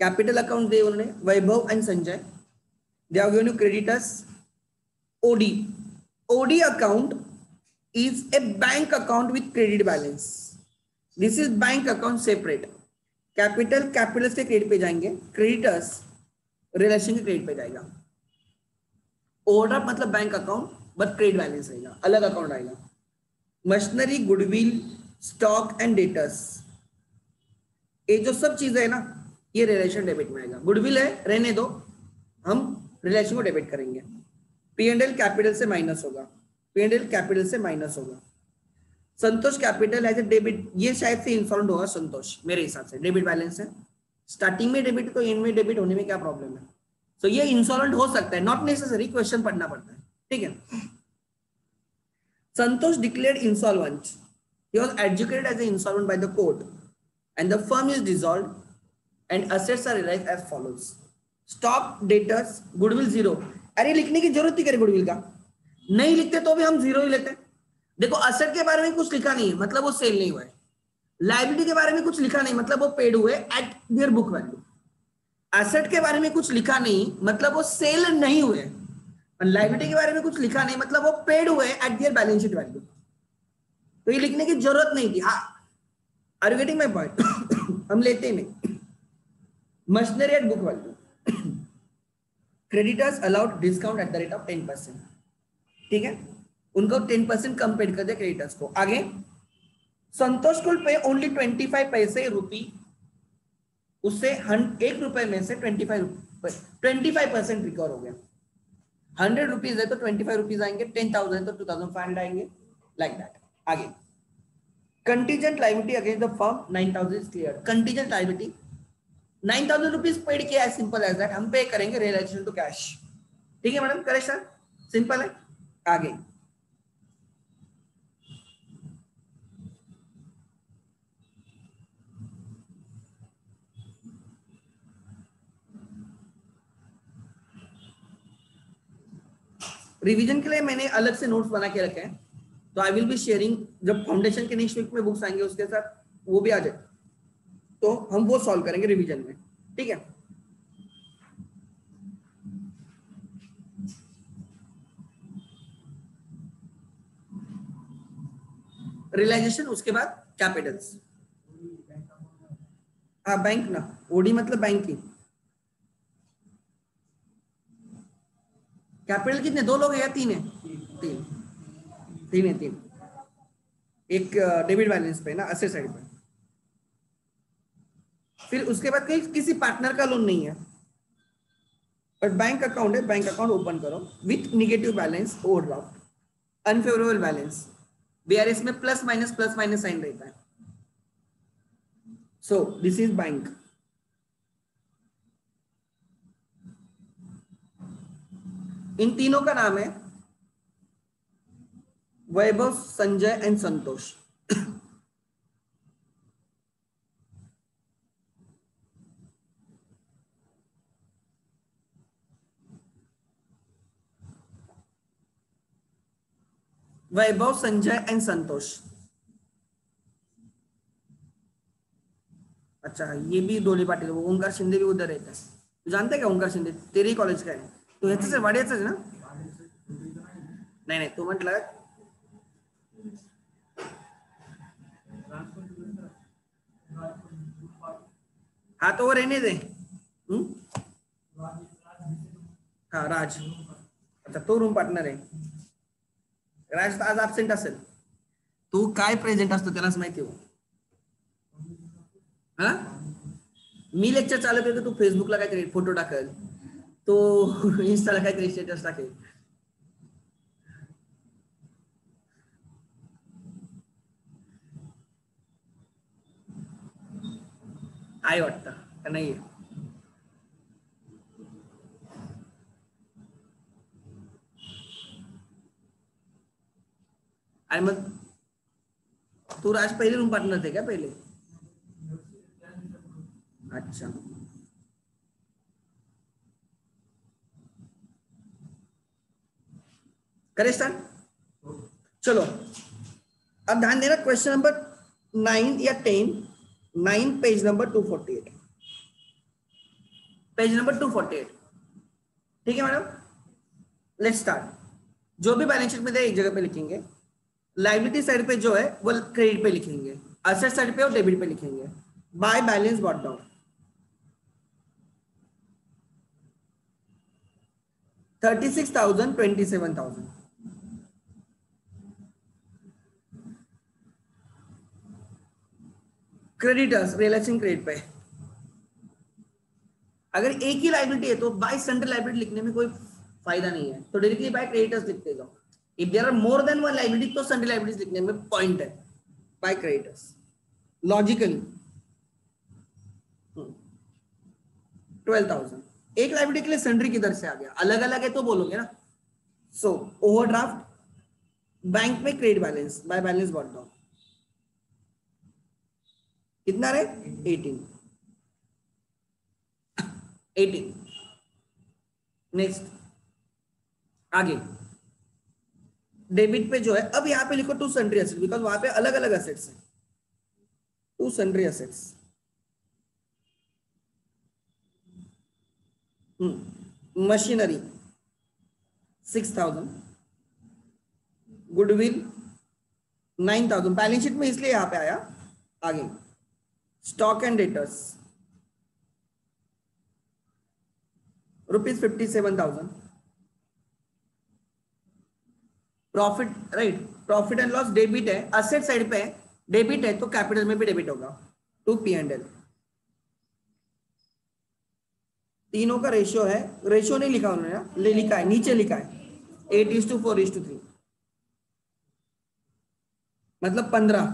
कैपिटल अकाउंट दिए उन्होंने Vaibhav and Sanjay they are given you creditors OD OD account is a bank account with credit balance. This is bank account separate capital capital के credit पे जाएँगे creditors realisation के credit पे जाएगा. Overdraft मतलब bank account but trade balance रहेगा अलग account आएगा। Machinery goodwill stock and debtors ये जो सब चीज़ें है ना ये रिलेशन डेबिट में आएगा। गुडविल है रहने दो। हम रिलेशन को डेबिट करेंगे। पी एंड एल कैपिटल से माइनस होगा। पी एंड एल कैपिटल से माइनस होगा। Santosh capital as a debit ये शायद से इंस्टॉलमेंट होगा संतोष मेरे हिसाब से। डेबिट बैलेंस है। स्टार्टिंग में डेबिट तो एंड में डेबिट होने में क्या प्रॉब्लम है? सो so, ये इंस्टॉलमेंट हो सकता है। नॉट नेसेसरी क्वेश्चन पढ़ना पड़ता है। ठीक है? Santosh declared instalment he was educated as an insolvent by the court. And the firm is dissolved and assets are realized as follows. Stock debtors, goodwill zero. अरे, लिखने की ज़रूरत ही करे गुडविल का। नहीं लिखते तो भी हम ज़ीरो ही लेते देखो असेट के बारे में कुछ लिखा नहीं है मतलब वो सेल नहीं हुआ है। लाइबिलिटी के बारे में कुछ लिखा नहीं मतलब वो पेड हुए at their book value asset के बारे में कुछ लिखा नहीं मतलब वो सेल नहीं हुए। लाइबिलिटी के बारे में कुछ लिखा नहीं मतलब वो पेड हुए at their balance sheet value तो ये लिखने की ज़रूरत नहीं थी। हाँ आर गेटिंग माई पॉइंट हम लेते नहीं। Machinery at book value creditors allowed discount at the rate of ten percent ठीक है? उनको टेन परसेंट कम पेड कर दे क्रेडिटर्स को। आगे। संतोष कुल पे ओनली ट्वेंटी फाइव पैसे रुपी। उससे एक रुपए में से twenty five twenty five percent recover हो गया। हंड्रेड रुपीज़ है तो ट्वेंटी फाइव रुपीज़ आएँगे, टेन थाउज़ेंड तो टू थाउज़ेंड फाइव हंड्रेड आएँगे लाइक दैट आगे। Contingent liability against the firm nine thousand is clear contingent liability nine thousand rupees paid किया है सिंपल एज दैट हम pay करेंगे रियलाइजेशन टू कैश ठीक है मैडम करेक्ट सर सिंपल है? आगे। रिवीजन के लिए मैंने अलग से नोट्स बना के रखे हैं। तो आई विल बी शेयरिंग जब फाउंडेशन के नेक्स्ट वीक में बुक्स आएँगे, उसके साथ वो भी आ जाए। तो हम वो सॉल्व करेंगे रिवीजन में। ठीक है? रियलाइजेशन उसके बाद कैपिटल्स हाँ बैंक ना। ओडी मतलब बैंकिंग कैपिटल कितने? दो लोग हैं या तीन है? तीन। तीन है, तीन। एक डेबिट बैलेंस पे ना, असेट साइड पे। फिर उसके बाद कहीं किसी पार्टनर का लोन नहीं है। बट बैंक अकाउंट है, बैंक अकाउंट ओपन करो। With negative balance overdraft unfavourable balance. BRS में plus minus plus minus sign रहता है। सो दिस इज़ बैंक इन तीनों का नाम है वैभव, संजय एंड संतोष। वैभव, संजय एंड संतोष। अच्छा ये भी दोली पाटिल ओंकार शिंदे भी उधर रहता है। जानते क्या ओंकार शिंदे? तेरे कॉलेज का है। तो ह्याच वाड्याच ना? नाही नाही तू म्हटला हा तो वर रहने दे हा? राज. अच्छा तो रूम पार्टनर आहे. राज आज ऍबसेंट असेल. तू काय प्रेझेंट असतो त्यालाच माहिती हो. हा? मी लेक्चर चालत येतो तू फेसबुकला काहीतरी फोटो टाकल. तो इंस्टाला काहीतरी स्टेटस तू राज पहिले रूम पार्टनर थे क्या पहले? अच्छा। करे स्टार्ट चलो, अब ध्यान देना क्वेश्चन नंबर नाइन या ten nine page number two forty eight page number two forty eight ठीक है मैडम लेट स्टार्ट जो भी बैलेंस शीट में एक जगह पे लिखेंगे। लाइबिलिटी साइड पे जो है, वो क्रेडिट पे लिखेंगे। असेट साइड पे और डेबिट पे लिखेंगे। By balance brought down thirty six thousand twenty seven thousand creditors realising credit पे। अगर एक ही लाइबिलिटी है तो बाय सेंट्रल लाइबिलिटी लिखने में कोई फ़ायदा नहीं है। तो डायरेक्टली बाय क्रेडिटर्स लिखते जाओ if there are more than one liability तो सेंट्रल लाइबिलिटीज लिखने में पॉइंट है। By creditors logically twelve thousand एक लाइबिलिटी के लिए सेंट्री किधर से आ गया? अलग अलग है तो बोलोगे ना। सो ओवरड्राफ्ट बैंक में credit balance by balance brought down कितना रहे? एटीन एटीन नेक्स्ट आगे. डेबिट पे जो है, अब यहाँ पे लिखो टू सेंट्री एसेट बिकॉज़ वहाँ पे अलग अलग एसेट्स हैं to sundry assets machinery six thousand goodwill nine thousand balance sheet में इसलिए यहाँ पे आया। आगे. Stock and debtors rupees fifty seven thousand profit right profit and loss debit है असेट साइड पे डेबिट है तो कैपिटल में भी डेबिट होगा टू पी एंड एल तीनों का रेशियो है रेशियो नहीं लिखा उन्होंने ले लिखा है, नीचे लिखा है eight is to four is to three मतलब पंद्रह.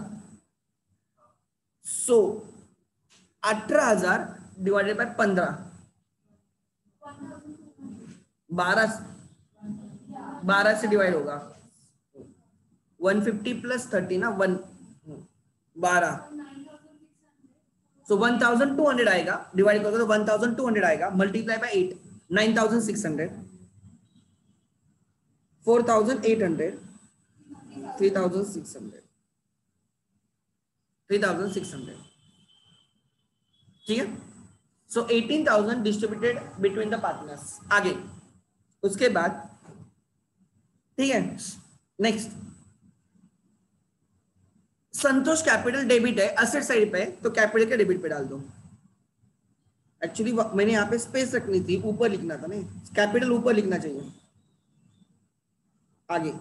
सो अठारह हज़ार डिवाइडेड बाय पंद्रह। बारह बारह से डिवाइड होगा। वन फिफ्टी प्लस थर्टी ना वन बारह। So one thousand two hundred आएगा डिवाइड करोगे तो वन थाउज़ेंड टू हंड्रेड आएगा multiply by eight nine thousand six hundred four thousand eight hundred three thousand six hundred three thousand six hundred ठीक है? So eighteen thousand distributed between the partners आगे। उसके बाद, ठीक है? नेक्स्ट संतोष कैपिटल डेबिट है asset side पे तो कैपिटल के डेबिट पे डाल दो। एक्चुअली मैंने यहाँ पे स्पेस रखनी थी, ऊपर लिखना था नहीं कैपिटल ऊपर लिखना चाहिए। आगे।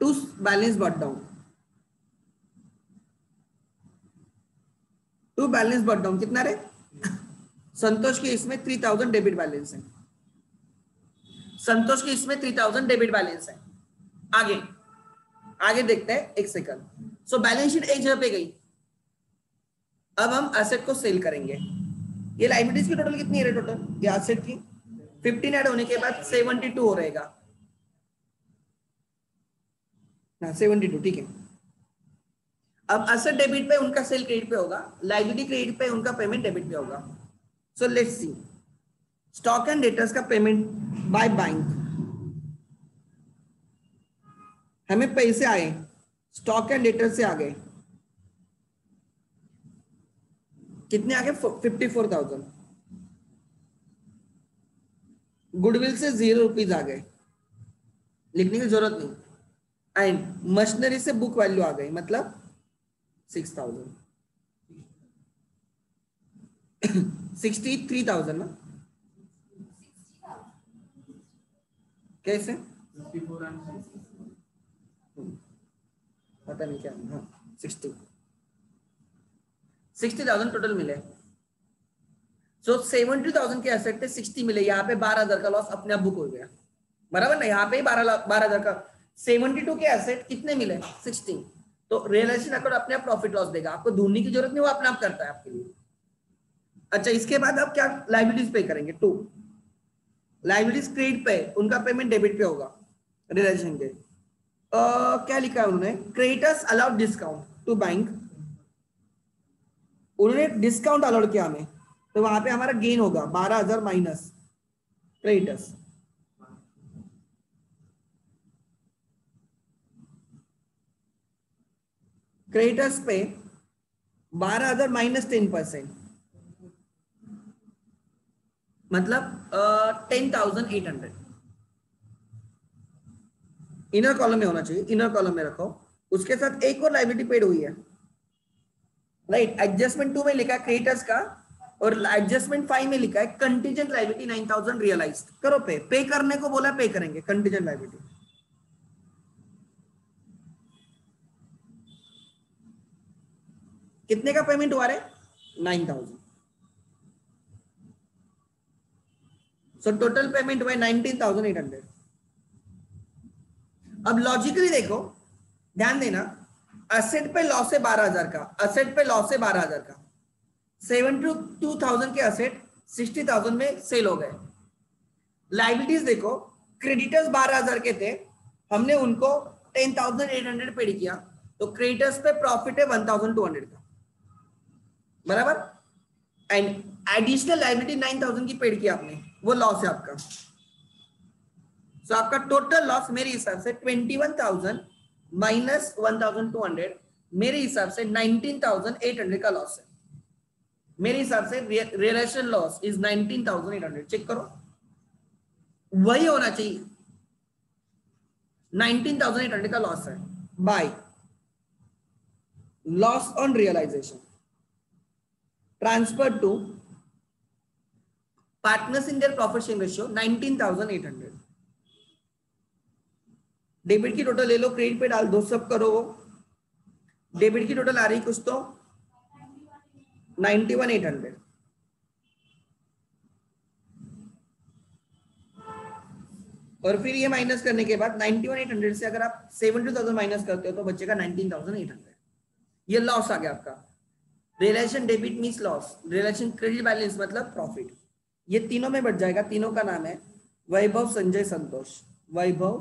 To balance but down to balance but down, कितना रे? संतोष के इसमें थ्री थाउज़ेंड डेबिट बैलेंस है। संतोष के इसमें थ्री थाउज़ेंड डेबिट बैलेंस है। आगे आगे देखते हैं, एक सेकंड सो बैलेंस शीट एक जगह पे गई। अब हम एसेट को सेल करेंगे। ये लाइबिलिटीज की टोटल कितनी है टोटल ये एसेट की। 15 ऐड होने के बाद 72 हो रहेगा। ना 72 ठीक है। अब एसेट डेबिट पे उनका सेल क्रेडिट पे होगा लाइबिलिटी क्रेडिट पे उनका पेमेंट डेबिट पे होगा। So let's see stock and debtors का पेमेंट बाय बैंक हमें पैसे आए स्टॉक एंड डेटर से आ गए कितने आ गए फिफ्टी फोर थाउज़ेंड गुडविल से ज़ीरो रुपीज़ आ गए लिखने की ज़रूरत नहीं। एंड मशीनरी से बुक वैल्यू आ गई मतलब six thousand. Sixty three thousand ना? कैसे? पता नहीं क्या। हाँ सिक्सटी। सिक्सटी थाउज़ेंड टोटल मिले। सो सेवेंटी थाउज़ेंड के एसेट थे सिक्सटी मिले। यहाँ पे बारह हज़ार का लॉस अपने आप बुक हो गया। बराबर ना? यहाँ पे ही बारह बारह हज़ार का। सेवेंटी टू के एसेट कितने मिले? सिक्सटी। तो रियलाइजेशन अकाउंट अपने आप प्रॉफिट लॉस देगा, आपको ढूँढने की ज़रूरत नहीं, वो अपने आप करता है आपके लिए। अच्छा इसके बाद आप क्या लाइबिलिटीज पे करेंगे? टू लाइबिलिटीज क्रेडिट पे, उनका पेमेंट डेबिट पे होगा रियलाइजेशन के। क्या लिखा है उन्होंने? Creditors allowed discount to bank उन्होंने डिस्काउंट अलाउड किया हमें तो वहाँ पे हमारा गेन होगा, बारह हज़ार माइनस क्रेडिटर्स क्रेडिटर्स पे बारह हज़ार माइनस टेन परसेंट मतलब ten thousand eight hundred inner column में होना चाहिए। इनर कॉलम में रखो। उसके साथ एक और लाइबिलिटी पेड हुई है। राइट एडजस्टमेंट टू में लिखा है क्रिएटर्स का और एडजस्टमेंट फाइव में लिखा है contingent liability nine thousand realise करो पे पे करने को बोला पे करेंगे। कंटीजेंट लाइबिलिटी कितने का पेमेंट हुआ रे? Nine thousand so total payment हुआ नाइनटीन थाउज़ेंड एट हंड्रेड अब लॉजिकली देखो, ध्यान देना असेट पे लॉस है बारह हज़ार का असेट पे लॉस है बारह हज़ार का. सेवेंटी टू थाउज़ेंड के असेट सिक्सटी थाउज़ेंड में सेल हो गए. लाइबिलिटीज देखो क्रेडिटर्स बारह हज़ार के थे, हमने उनको ten thousand eight hundred paid किया. तो क्रेडिटर्स पे प्रॉफिट है वन थाउज़ेंड टू हंड्रेड का. बराबर? And additional liability nine thousand की पेड की आपने। वो लॉस है आपका। सो so, आपका टोटल लॉस मेरे हिसाब से twenty one thousand minus one thousand two hundred मेरे हिसाब से नाइनटीन थाउज़ेंड एट हंड्रेड का लॉस है। मेरे हिसाब से realisation loss is nineteen thousand eight hundred check करो। वही होना चाहिए। नाइनटीन थाउज़ेंड एट हंड्रेड का लॉस है। By loss on realisation transferred to partners in their profit sharing ratio 19800 debit की टोटल ले लो क्रेडिट पे डाल दो सब करो वो। डेबिट की टोटल आ रही कुछ तो? 91800 और फिर ये माइनस करने के बाद 91800 से अगर आप 72000 माइनस करते हो तो बचेगा 19800 ये लॉस आ गया आपका। Relation debit means loss relation credit balance मतलब प्रॉफिट ये तीनों में बढ़ जाएगा। तीनों का नाम है वैभव, संजय, संतोष। वैभव,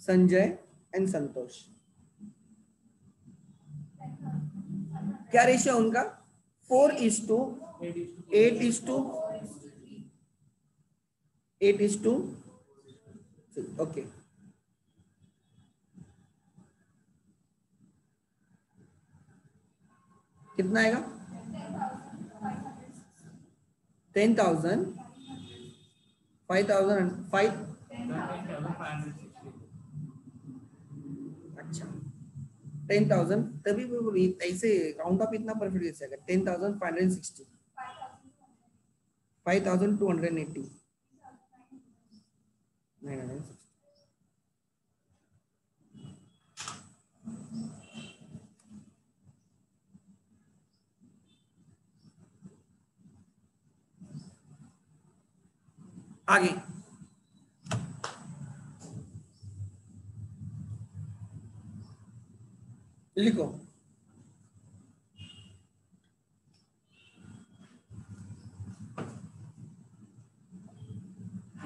संजय एंड संतोष। क्या रेशियो उनका? Four is to eight is to eight is to okay कितना आएगा? Ten thousand five thousand five अच्छा टेन थाउज़ेंड तभी ऐसे राउंड ऑफ़ इतना परफेक्ट दे सकेगा ten thousand five hundred sixty five thousand two hundred eighty nine hundred आगे। लिखो।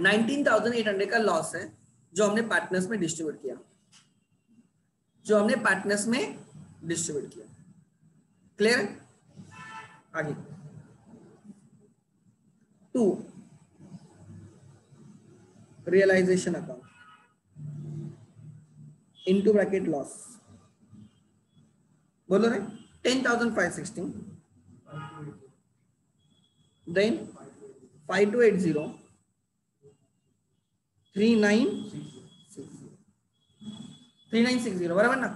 नाइनटीन थाउज़ेंड एट हंड्रेड का लॉस है, जो हमने पार्टनर्स में डिस्ट्रीब्यूट किया। जो हमने पार्टनर्स में डिस्ट्रीब्यूट किया। क्लियर आगे। To realization account. Into bracket loss. बोलो रे ten thousand five sixteen then five two eight zero three nine three nine six zero बराबर ना?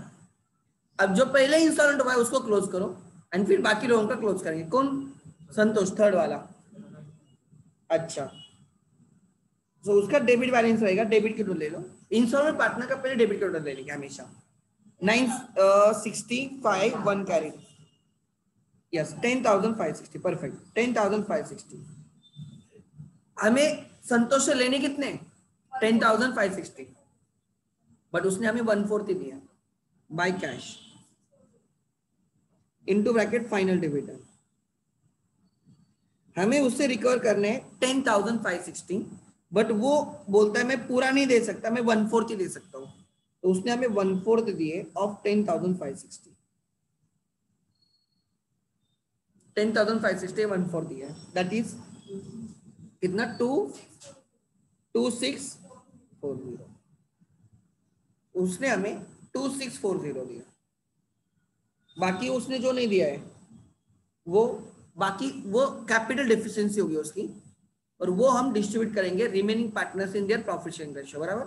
अब जो पहले इंस्टॉलमेंट हुआ है, उसको क्लोज करो एंड फिर बाकी लोगों का क्लोज करेंगे। कौन? संतोष थर्ड वाला। अच्छा। तो उसका डेबिट बैलेंस रहेगा डेबिट की ले लो। इंस्टॉलमेंट पार्टनर का पहले डेबिट की टोटल ले लेंगे हमेशा। Nine sixty five one carry yes ten thousand five sixty perfect ten thousand five sixty हमें संतोष से लेने कितने? Ten thousand five sixty but उसने हमें वन फोर्थ ही दिया। By cash into bracket final dividend हमें उससे रिकवर करने ten thousand five sixty but वो बोलता है, मैं पूरा नहीं दे सकता, मैं वन फोर्थ ही दे सकता हूँ। तो उसने हमें वन फोर्थ दिए of ten thousand five sixty ten thousand five sixty one fourth दिया दैट इज़ कितना? Two two six four zero उसने हमें टू सिक्स फोर ज़ीरो दिया। बाकी उसने जो नहीं दिया है, वो बाकी वो कैपिटल डिफिशियंसी होगी उसकी। और वो हम डिस्ट्रीब्यूट करेंगे remaining partners in their profit sharing ratio बराबर?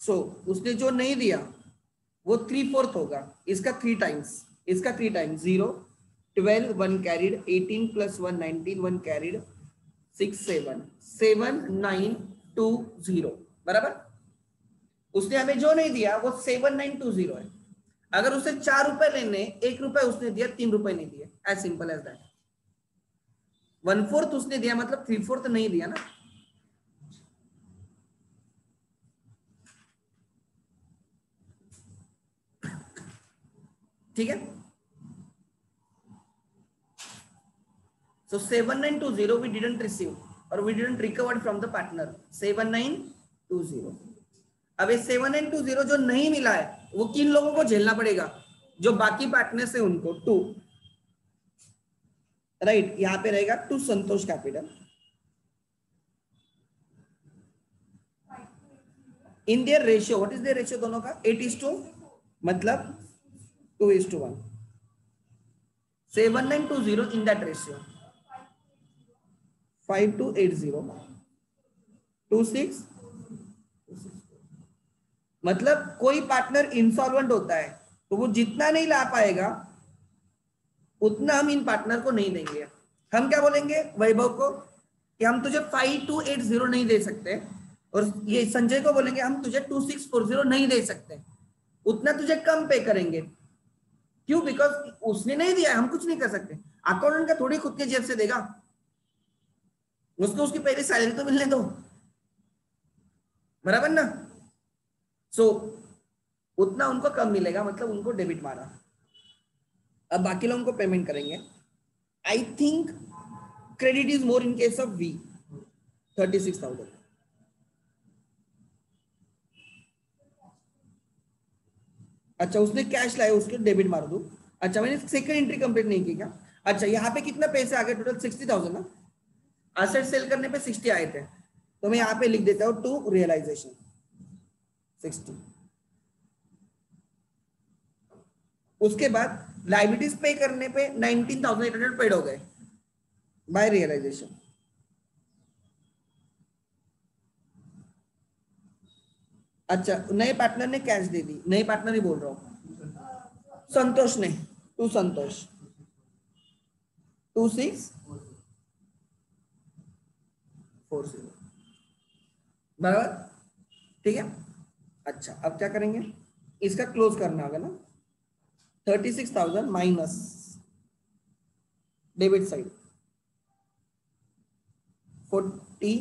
सो उसने जो नहीं दिया, वो थ्री फोर्थ होगा। इसका थ्री टाइम्स इसका three times zero twelve one carried eighteen plus one nineteen one carried six seven seven nine two zero बराबर? उसने हमें जो नहीं दिया, वो सेवन नाइन टू ज़ीरो है। अगर उसे चार रुपए लेने, एक रुपए उसने दिया, तीन रुपए नहीं दिए। As simple as that one fourth उसने दिया मतलब थ्री फोर्थ नहीं दिया ना। ठीक है? So seven nine so 7920 we didn't receive, or we didn't recovered from the partner. 7920 अब ये 7920 जो नहीं मिला है, वो किन लोगों को झेलना पड़ेगा? जो बाकी पार्टनर से उनको टू राइट right, यहाँ पे रहेगा to Santosh capital. In their ratio what is their ratio दोनों का? एट इज़ टू मतलब two is to one seven nine two zero in that ratio five two eight zero two six मतलब कोई partner insolvent होता है तो वो जितना नहीं ला पाएगा उतना हम इन पार्टनर को नहीं देंगे। हम क्या बोलेंगे वैभव को कि हम तुझे फाइव टू एट ज़ीरो नहीं दे सकते और ये संजय को बोलेंगे हम तुझे टू सिक्स फोर ज़ीरो नहीं दे सकते। उतना तुझे कम पे करेंगे। क्यों? बिकॉज़ उसने नहीं दिया हम कुछ नहीं कर सकते। अकाउंटेंट का थोड़ी खुद के जेब से देगा। उसको उसकी पहले सैलरी तो मिलने दो। बराबर ना? सो so, उतना उनको कम मिलेगा मतलब उनको डेबिट मारा। अब बाकी लोगों को पेमेंट करेंगे। I think credit is more in case of we thirty six thousand अच्छा उसने कैश लाया, उसके डेबिट मार दू। अच्छा मैंने सेकंड एंट्री कंप्लीट नहीं की क्या? अच्छा यहाँ पे कितना पैसे आ गए? टोटल सिक्सटी थाउज़ेंड ना? असेट सेल करने पे सिक्सटी आए थे। तो मैं यहाँ पे लिख देता हूँ टू रियलाइजेशन सिक्सटी उसके बाद लाइबिलिटीज पे करने पे nineteen thousand eight hundred paid हो गए बाय रियलाइजेशन अच्छा नए पार्टनर ने कैश दे दी। नए पार्टनर ही बोल रहा हूँ। संतोष ने। To Santosh. Two six four zero बराबर? ठीक है? अच्छा अब क्या करेंगे? इसका क्लोज करना होगा ना। Thirty six thousand minus debit side. Forty,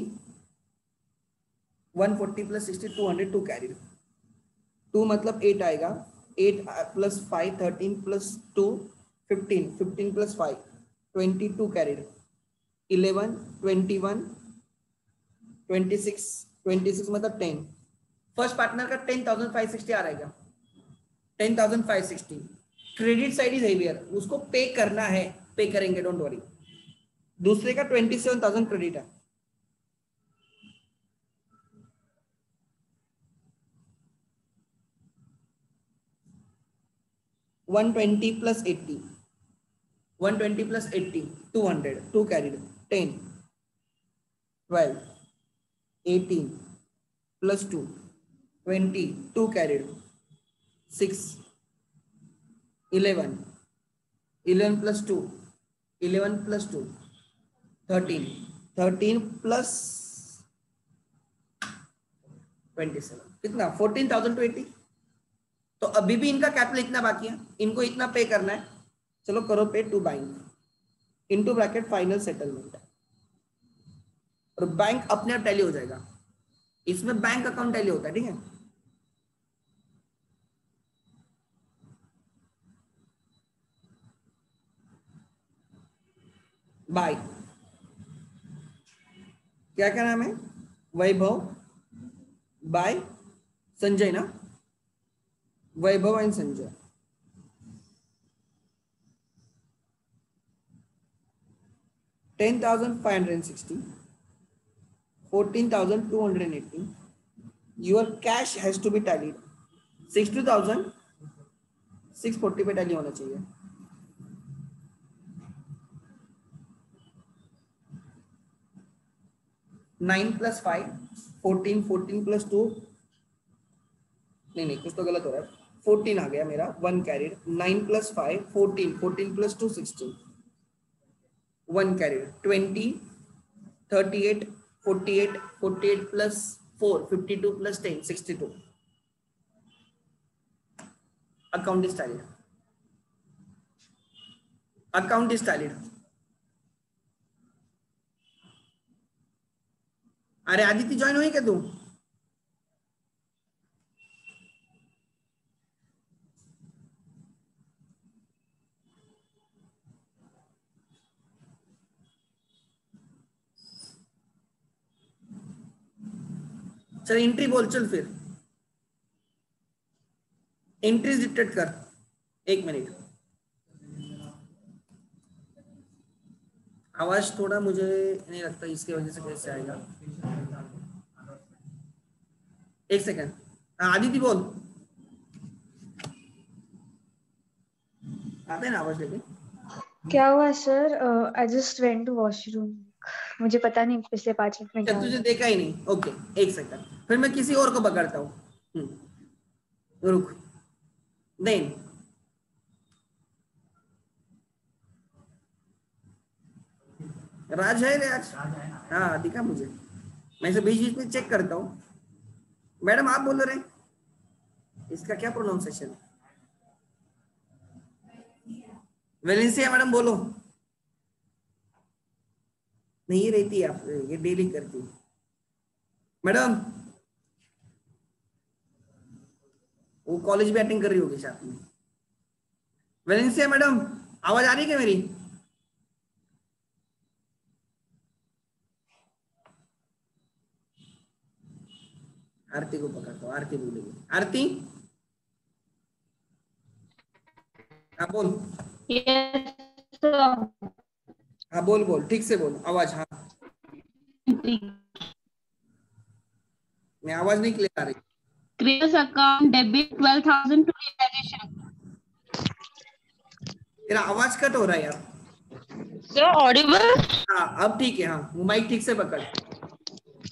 one forty plus sixty, two hundred two carry. Two मतलब एट आएगा। Eight plus five, thirteen plus two, fifteen. Fifteen plus five, twenty two carried eleven, twenty one, twenty six twenty six मतलब ten. First partner का ten thousand five sixty आ रहेगा। Ten thousand five sixty. Credit side is heavier उसको pay करना है। Pay करेंगे don't worry दूसरे का ट्वेंटी सेवन थाउज़ेंड क्रेडिट है। One twenty plus eighty one twenty plus eighty two hundred two carried ten twelve eighteen plus two twenty two carried six eleven eleven plus two eleven plus two thirteen thirteen plus twenty seven कितना? Fourteen thousand twenty तो अभी भी इनका capital इतना बाकी है। इनको इतना पे करना है। चलो करो pay to bank into bracket final settlement और बैंक अपने आप टैली हो जाएगा। इसमें बैंक अकाउंट टैली होता है, ठीक है? बाय क्या क्या नाम है? वैभव. बाय संजय ना? Vaibhav and Sanjay. Ten thousand five hundred and sixty fourteen thousand two hundred and eighty your cash has to be tallied sixty thousand six forty पे टैली होना चाहिए। Nine plus five fourteen fourteen plus two नहीं नहीं, कुछ तो गलत हो रहा है। फोर्टीन आ गया मेरा one carried nine plus five fourteen fourteen plus two sixteen one carried twenty thirty eight forty eight forty eight plus four fifty two plus ten sixty two account is tallied. Account is tallied. अरे Aditya join हुई क्या तू? चल entry बोल, चल फिर। Entry detect कर। एक मिनट आवाज़ थोड़ा मुझे नहीं लगता, इसकी वजह से कैसे आएगा? एक सेकंड। आदित्य बोल। आते ना आवाज़ लेके क्या हुआ sir? I just went to washroom मुझे पता नहीं पिछले पाँच मिनट में क्या तुझे देखा ही नहीं। ओके एक सेकंड। फिर मैं किसी और को पकड़ता हूँ। हम्म। रुक। देन। राज है राज हाँ दिखा मुझे। मैं इसे बीच बीच में चेक करता हूँ। मैडम, आप बोल रहे हैं। इसका क्या प्रोनाउंसिएशन वेलेंसिया मैडम, बोलो। नहीं रहती आप, ये डेली करती। मैडम, वो कॉलेज भी अटेंड कर रही होगी साथ में। वेलेंसिया मैडम, आवाज़ आ रही है क्या मेरी? आरती को पकड़ता हूँ आरती बोलेगी। आरती? हाँ बोल। हाँ बोल बोल। ठीक से बोल। आवाज़ हाँ। मैं आवाज़ नहीं क्लियर आ रही। Account debit 12,000 to realization. तेरा आवाज़ कट हो रहा है यार। Sir, audible? हाँ अब ठीक है हाँ। माइक ठीक से पकड़।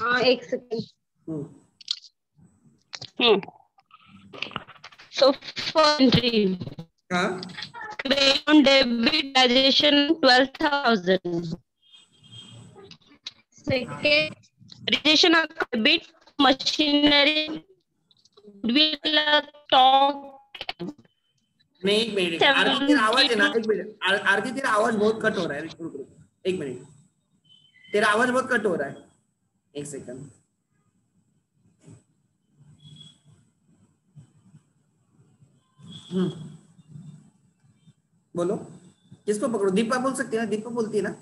हाँ एक सेकंड हम्म। Hmm. So for entry, हाँ on debit realization twelve thousand. Second, realization of debit machinery will stock नहीं एक मिनट आरती तेरा आवाज़ है ना एक मिनट आर- आरती तेरा आवाज़ बहुत कट हो रहा है रुक रुक एक मिनट तेरा आवाज़ बहुत कट हो रहा है एक सेकंड बोलो। किसको पकड़ो? दीपा बोल सकती है ना? दीपा बोलती है ना?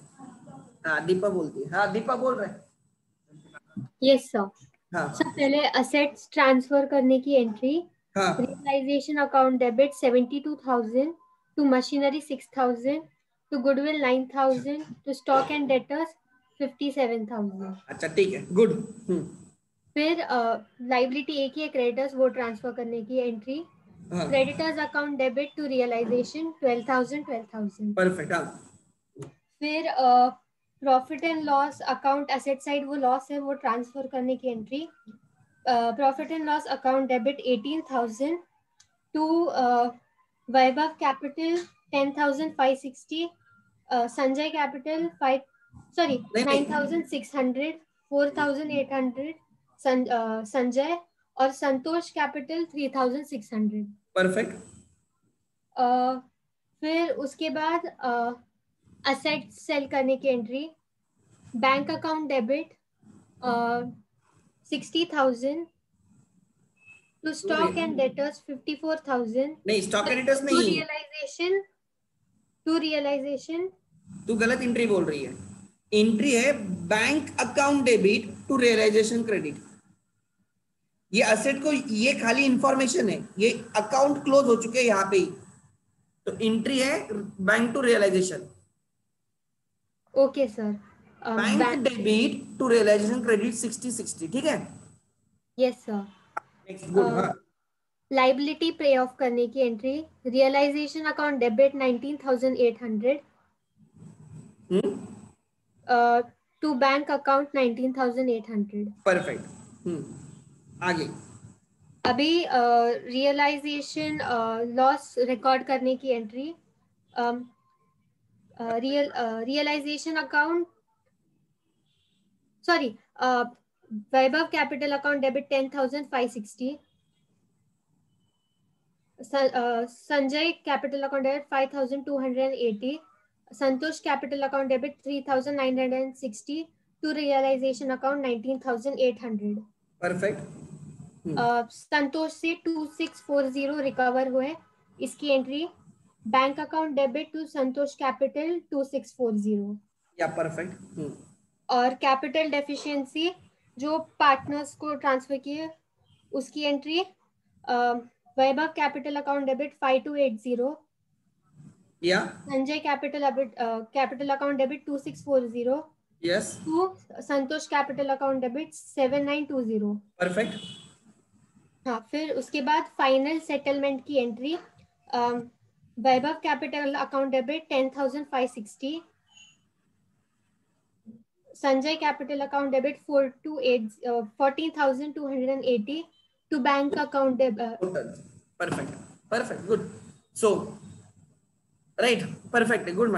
हाँ दीपा बोलती है। हाँ दीपा बोल रहे यस सर हाँ। सर पहले असेट्स ट्रांसफ़र करने की एंट्री हाँ। Realisation account debit 72000 two thousand to machinery 6000 to goodwill 9000 to stock and debtors 57000 अच्छा ठीक है। गुड हम्म। फिर लाइबिलिटी एक ही है क्रेडिटर्स वो ट्रांसफ़र करने की entry creditors account debit to realisation 12000 12000 perfect हाँ। फिर profit and loss account asset side वो लॉस है वो ट्रांसफ़र करने की entry profit and loss account debit eighteen thousand to Vaibhav capital ten thousand five sixty Sanjay capital five sorry. Nine thousand six hundred four thousand eight hundred Sanjay और Santosh capital three thousand six hundred. Perfect फिर उसके बाद asset cell करने की entry bank account debit sixty thousand to stock and debtors fifty four thousand नहीं stock editors to नहीं। Realisation to realisation तू गलत एंट्री बोल रही है। एंट्री है bank account debit to realisation credit ये असेट को ये खाली इंफॉर्मेशन है ये अकाउंट क्लोज हो चुके हैं यहाँ पे ही। तो एंट्री है bank to realisation okay sir bank debit to realisation credit sixty sixty ठीक है? Yes sir next good liability pay off करने की entry realisation account debit nineteen thousand eight hundred to bank account nineteen thousand eight hundred perfect आगे। अभी realisation loss record करने की entry real realisation account sorry Vaibhav capital account debit ten thousand five sixty Sanjay capital account debit five thousand two hundred and eighty Santosh capital account debit three thousand nine hundred and sixty to realisation account nineteen thousand eight hundred perfect Santosh से two six four zero recover हुए. इसकी entry bank account debit to Santosh capital two six four zero या perfect और capital deficiency जो partners को transfer किए उसकी entry Vaibhav capital account debit five two eight zero या Sanjay capital capital account debit two six four zero yes to Santosh capital account debit seven nine two zero perfect हाँ फिर उसके बाद final settlement की entry Vaibhav capital account debit ten thousand five sixty Sanjay capital account debit four two eight fourteen thousand two hundred and eighty to bank account perfect perfect good so right perfect good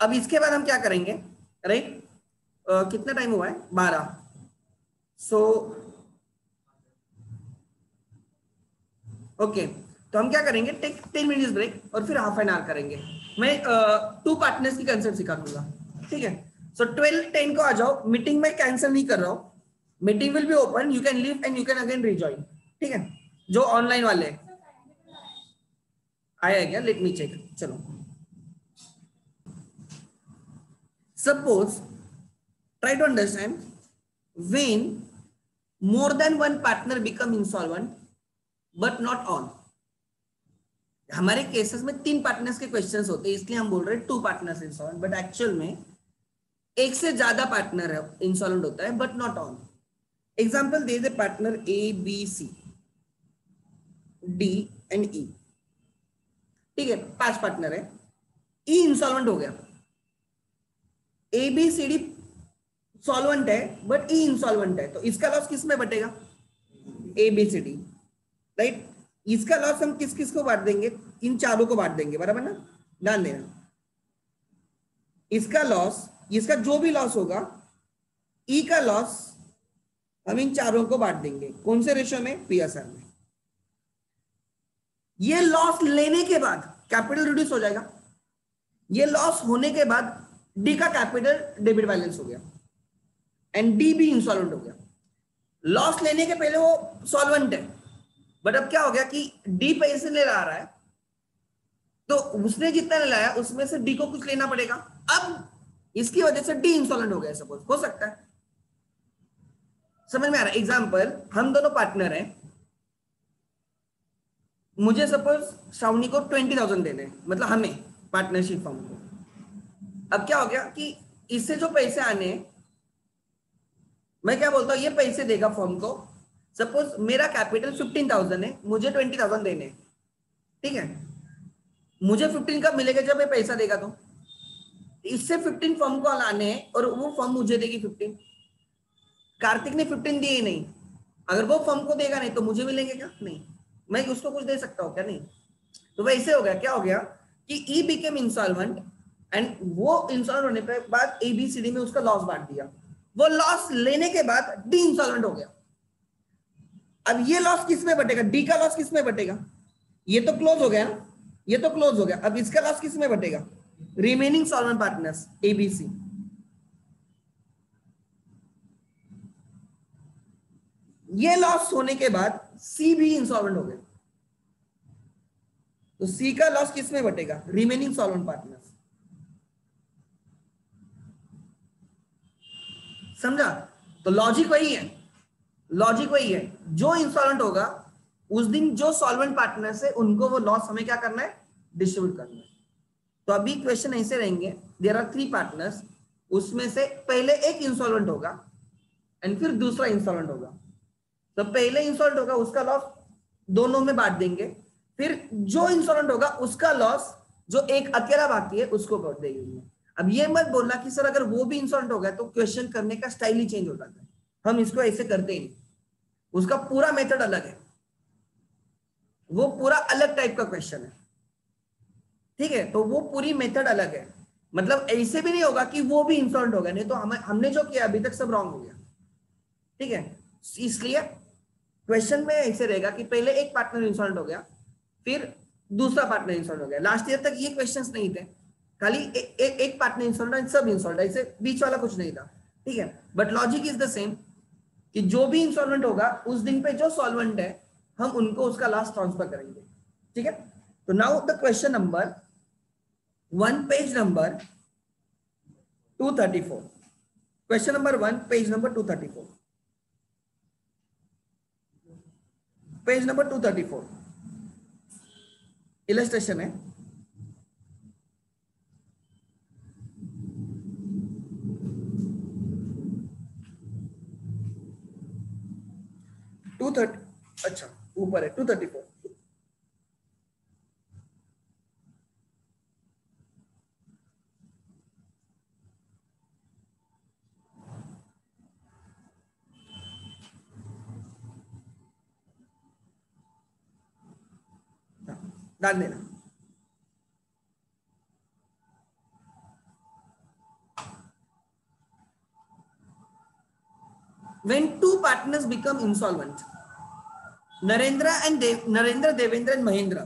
अब इसके बाद हम क्या करेंगे? Right uh, कितना time हुआ है? बारह। सो ओके तो हम क्या करेंगे? टेक टेन मिनट्स ब्रेक और फिर हाफ़ एन आवर करेंगे। मैं टू uh, पार्टनर्स की कंसेप्ट सिखा दूँगा। ठीक है? सो ट्वेल्व टेन को आ जाओ। मीटिंग में कैंसिल नहीं कर रहा हूँ। Meeting will be open you can leave and you can again rejoin ठीक है? जो ऑनलाइन वाले। आया क्या? लेट मी चेक चलो। Suppose try to understand when more than one partner become insolvent, but not all. हमारे केसेस में तीन पार्टनर्स के क्वेश्चंस होते हैं, इसलिए हम बोल रहे हैं two partners insolvent but actual में एक से ज़्यादा पार्टनर है इंसॉल्वेंट होता है बट नॉट ऑल एग्जांपल दे दे partner A B C D and E ठीक है, पाँच पार्टनर है। ई e इंसॉल्वेंट हो गया। A B C D solvent है बट ई इंसॉल्वेंट है. तो इसका लॉस किसमें बटेगा? A B C D right इसका लॉस हम किस किस को बांट देंगे? इन चारों को बांट देंगे, बराबर ना? ध्यान देना। इसका लॉस इसका जो भी लॉस होगा ई का लॉस हम इन चारों को बांट देंगे। कौन से रेशो में? पीएसआर में। ये लॉस लेने के बाद कैपिटल रिड्यूस हो जाएगा। ये लॉस होने के बाद डी का कैपिटल डेबिट बैलेंस हो गया एंड डी भी इंसॉल्वेंट हो गया। लॉस लेने के पहले वो सॉल्वेंट है। बट अब क्या हो गया कि डी पैसे ले रहा है तो उसने जितना लाया, उसमें से डी को कुछ लेना पड़ेगा। अब इसकी वजह से डी इंसॉल्वेंट हो गया सपोज़ हो सकता है। समझ में आ रहा है? एग्ज़ाम्पल हम दोनों पार्टनर हैं। मुझे सपोज़ श्रावणी को ट्वेंटी थाउज़ेंड देने मतलब हमें पार्टनरशिप फॉर्म को। अब क्या हो गया कि इससे जो पैसे आने मैं क्या बोलता हूँ, ये पैसे देगा फॉर्म को। सपोज़ मेरा कैपिटल फिफ्टीन थाउज़ेंड है, मुझे ट्वेंटी थाउज़ेंड देने ठीक है? मुझे फिफ्टीन कब मिलेगा जब ये पैसा देगा तो? इससे फिफ्टीन फॉर्म को लाने और वो फॉर्म मुझे देगी फिफ्टीन कार्तिक ने फिफ्टीन दिए नहीं। अगर वो फॉर्म को देगा नहीं तो मुझे मिलेंगे क्या? नहीं। मैं उसको कुछ दे सकता हूँ क्या? नहीं। तो वैसे हो गया, क्या हो गया कि ई बिकेम इंस्टॉलमेंट एंड वो इंस्टॉलमेंट होने के बाद एबीसीडी में उसका लॉस बांट दिया। वो लॉस लेने के बाद डी इंस्टॉलमेंट हो गया। अब ये लॉस किसमें बटेगा? डी का लॉस किसमें बटेगा? ये तो क्लोज हो गया ना? ये तो क्लोज हो गया। अब इसका लॉस किसमें बटेगा? रिमेनिंग सॉल्वेंट पार्टनर्स एबीसी ये लॉस होने के बाद सी भी इंसॉल्वेंट हो गया। तो सी का लॉस किसमें बटेगा? रिमेनिंग सॉल्वेंट पार्टनर्स समझा? तो लॉजिक वही है। लॉजिक वही है। जो इंस्टॉलमेंट होगा, उस दिन जो सॉल्वेंट पार्टनर से उनको वो लॉस हमें क्या करना है? डिस्ट्रीब्यूट करना है। तो अभी क्वेश्चन ऐसे रहेंगे। देर आर थ्री पार्टनर्स उसमें से पहले एक इंस्टॉलमेंट होगा एंड फिर दूसरा इंस्टॉलमेंट होगा। तो पहले इंस्टॉलमेंट होगा, उसका लॉस दोनों में बांट देंगे। फिर जो इंस्टॉलमेंट होगा, उसका लॉस जो एक अकेला बाकी है, उसको कर देंगे। अब ये मत बोलना कि सर अगर वो भी इंसॉल्ट हो गया तो क्वेश्चन करने का स्टाइल ही चेंज हो जाता है। हम इसको ऐसे करते ही उसका पूरा मेथड अलग है। वो पूरा अलग टाइप का क्वेश्चन है। ठीक है? तो वो पूरी मेथड अलग है। मतलब ऐसे भी नहीं होगा कि वो भी इंसॉल्ट हो गया। नहीं तो हम, हमने जो किया, अभी तक सब रॉन्ग हो गया। ठीक है? इसलिए क्वेश्चन में ऐसे रहेगा कि पहले एक पार्टनर इंसॉल्ट हो गया, फिर दूसरा पार्टनर इंसॉल्ट हो गया। लास्ट ईयर तक ये क्वेश्चंस नहीं थे। खाली एक पार्टनर इंसॉल्ट सब इंसॉल्ट इसे बीच वाला कुछ नहीं था, ठीक है? But logic is the same कि जो भी इंस्टॉलमेंट होगा, उस दिन पे जो सॉल्वेंट है, हम उनको उसका लास्ट ट्रांसफ़र करेंगे, ठीक है? तो now the question number one page number 234 question number one page number 234 page number two thirty 234 illustration है? टू थर्टी अच्छा ऊपर है टू थर्टी फोर डाल देना। When two partners become insolvent Narendra and Dev Narendra Devendra and Mahendra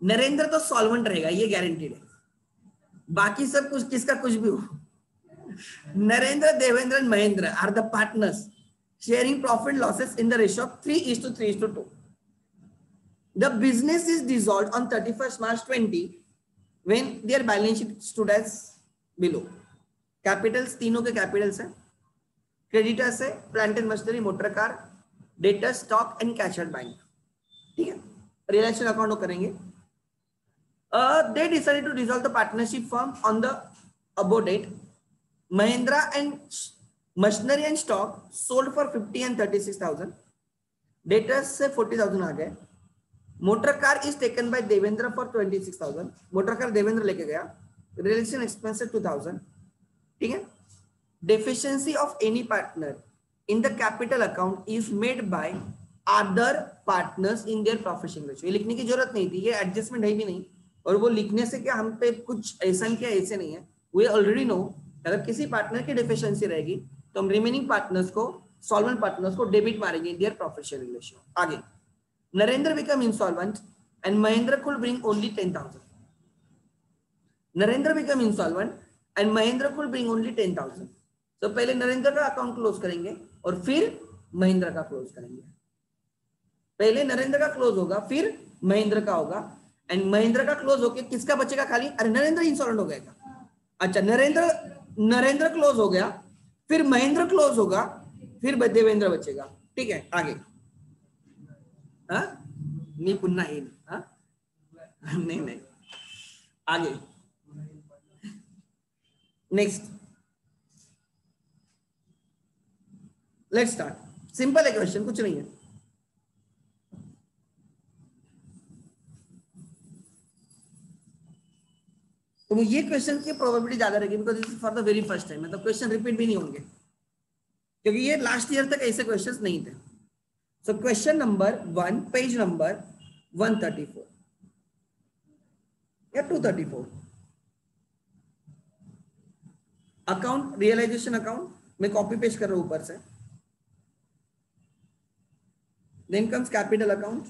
Narendra तो solvent रहेगा ये guaranteed है बाकी सब कुछ किसका कुछ भी हो Narendra Devendra and Mahendra are the partners sharing profit losses in the ratio of 3 is to 3 is to 2 the business is dissolved on 31st march 20 when their balance sheet stood as below capitals तीनों के capitals है creditors है plant and machinery, motor car debtor stock and cash at bank. ठीक है? Relation account करेंगे। They decided to dissolve the partnership form on the above date Mahindra and machinery and stock sold for fifty and thirty six thousand. Debtors से forty thousand आ गए। Motor car is taken by Devendra for twenty six thousand motor car Devendra लेके गया। Relation expense two thousand ठीक है? Deficiency of any partner in the capital account is made by other partners in their profession ratio ये लिखने की ज़रूरत नहीं थी, ये एडजस्टमेंट है भी नहीं। और वो लिखने से क्या हम पे कुछ ऐसा क्या ऐसे नहीं है। वी ऑलरेडी नो अगर किसी पार्टनर की डिफिशियंसी रहेगी तो हम रिमेनिंग पार्टनर्स को सॉल्वेंट पार्टनर्स को डेबिट मारेंगे इन देयर प्रोफेशनल रिलेशन आगे। Narendra become insolvent and Mahendra could bring only ten thousand Narendra become insolvent and Mahendra could bring only ten thousand तो पहले नरेंद्र का अकाउंट क्लोज करेंगे और फिर महिंद्रा का क्लोज करेंगे। पहले नरेंद्र का क्लोज होगा, फिर महेंद्र का होगा। एंड महेंद्र का क्लोज होके किसका बचेगा खाली? अरे, नरेंद्र इंसॉल्वेंट हो गएगा अच्छा नरेंद्र नरेंद्र क्लोज हो गया, फिर महेंद्र क्लोज होगा, फिर देवेंद्र बचेगा। ठीक है, आगे। पुन्हा येईल नहीं। नहीं आगे। नेक्स्ट लेट स्टार्ट सिंपल है क्वेश्चन कुछ नहीं है. तो ये क्वेश्चन की प्रोबेबिलिटी ज़्यादा रहेगी because this for the very first time मतलब क्वेश्चन रिपीट भी नहीं होंगे. क्योंकि ये लास्ट ईयर तक ऐसे क्वेश्चंस नहीं थे. So question number one page number one thirty four या two thirty four account realisation account मैं कॉपी पेस्ट कर रहा हूँ ऊपर से. Then comes capital account.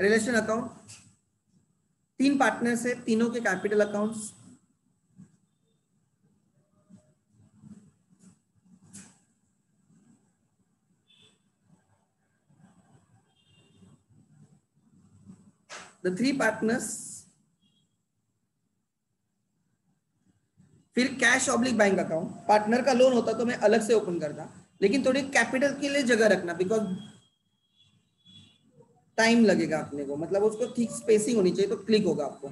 Realisation account तीन पार्टनर्स है तीनों के capital accounts the three partners फिर cash oblique bank account partner का लोन होता तो मैं अलग से ओपन करता, लेकिन थोड़ी कैपिटल के लिए जगह रखना बिकॉज़ टाइम लगेगा अपने को। मतलब उसको ठीक स्पेसिंग होनी चाहिए तो क्लिक होगा आपको।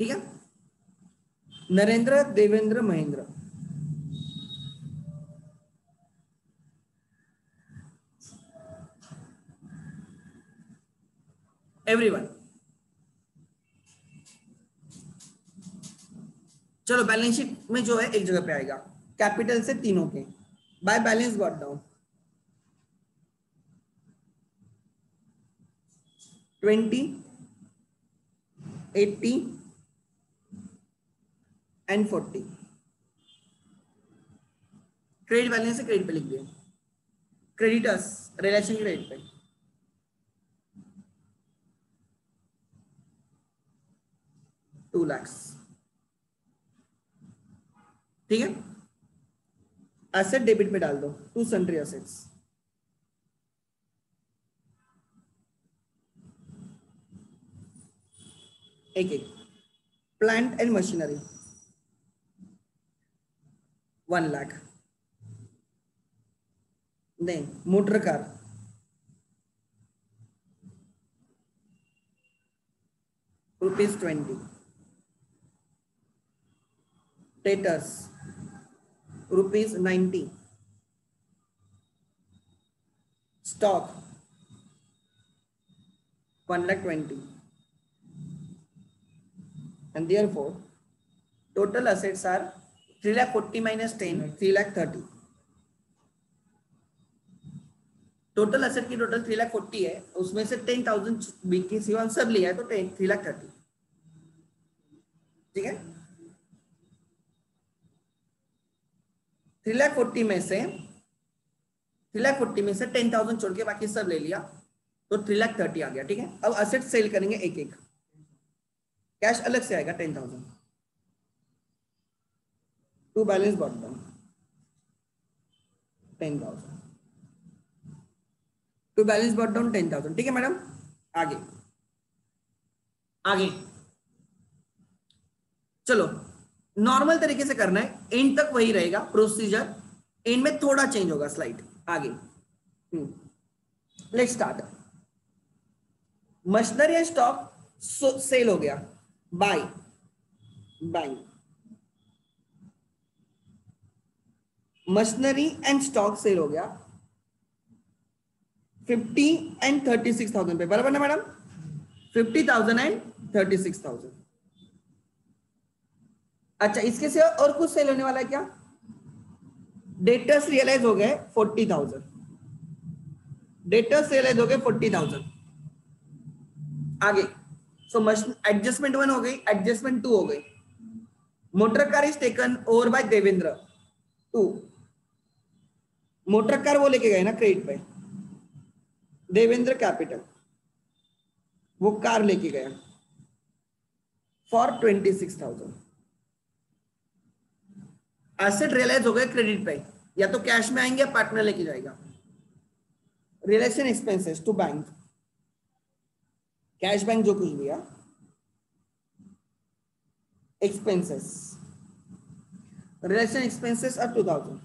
ठीक है? नरेंद्र, देवेंद्र, महेंद्र। एवरीवन चलो बैलेंस शीट में जो है, एक जगह पे आएगा। कैपिटल से तीनों के। By balance got down twenty eighty and forty credit balance से क्रेडिट पे लिख दिए क्रेडिटर्स रिलेशन क्रेडिट पे। टू लैक्स ठीक है? एसेट डेबिट पे डाल दो। टू सन्ड्री एसेट्स एक एक। Plant and machinery one lakh नहीं motor car. Rupees twenty debtors rupees ninety stock one lakh twenty and therefore total assets are 1,20,000 3 lakh 40 minus 10 3 lakh 30 total asset की total three lakh forty है, उसमें से ten thousand BK Siwan सब लिया है तो ten three lakh thirty ठीक है? थ्री लाख फोर्टी में से थ्री लाख फोर्टी में से टेन थाउज़ेंड छोड़ के बाकी सब ले लिया तो थ्री लाख थर्टी आ गया, ठीक है? अब असेट सेल करेंगे एक एक कैश अलग से आएगा ten thousand to balance bottom ten thousand to balance bought down ten thousand ठीक है मैडम आगे. आगे. चलो नॉर्मल तरीके से करना है। एंड तक वही रहेगा प्रोसीजर एंड में थोड़ा चेंज होगा स्लाइड आगे. Let start machinery and stock sale हो गया। By buying machinery and stock sale हो गया। Fifty and thirty six thousand पे। बराबर ना madam? Fifty thousand and thirty six thousand. अच्छा इसके से और कुछ सेल होने वाला है क्या? डेटर्स रियलाइज़ हो गए फोर्टी थाउज़ेंड। डेटर्स रियलाइज़ हो गए फोर्टी थाउज़ेंड। आगे। सो मशीन एडजस्टमेंट वन हो गई एडजस्टमेंट टू हो गई। Motor car is taken over by Devendra. To motor car वो लेके गए ना क्रेडिट पे? देवेंद्र कैपिटल। वो कार लेके गया। For twenty six thousand. Asset realise हो गए क्रेडिट पे। या तो कैश में आएँगे या पार्टनर लेके जाएगा। Realisation expenses to bank cash bank जो कुछ भी expenses realisation expenses are two thousand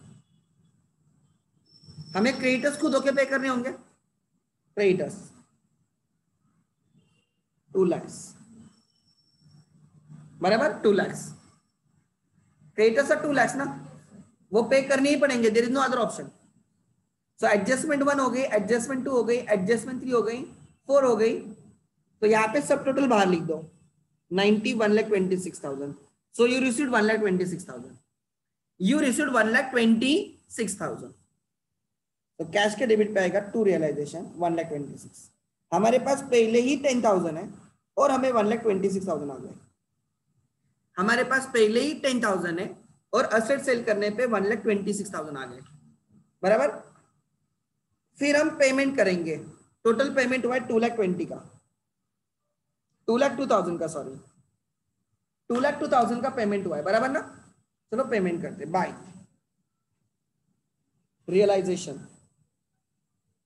हमें क्रेडिटर्स खुद होके पे करने होंगे। क्रेडिटर्स टू लैक्स बराबर? Two lakhs creditors are two lakhs ना? वो पे करने ही पड़ेंगे। There is no other option so adjustment one हो गई एडजस्टमेंट टू हो गई एडजस्टमेंट थ्री हो गई फोर हो गई। तो यहाँ पे सब टोटल बाहर लिख दो। Ninety one lakh twenty six thousand so you receive one lakh twenty six thousand you receive one lakh twenty six thousand तो कैश के डेबिट पे आएगा to realisation, one lakh twenty six. हमारे पास पहले ही टेन थाउज़ेंड है और हमें one lakh twenty six thousand आ गए हमारे पास पहले ही टेन थाउज़ेंड है और असेट सेल करने पे one lakh twenty six thousand आ गए बराबर? फिर हम पेमेंट करेंगे। टोटल पेमेंट हुआ है टू लैख ट्वेंटी का। टू लैख टू थाउज़ेंड का sorry two lakh two thousand का पेमेंट हुआ है। बराबर ना? चलो पेमेंट करते by realisation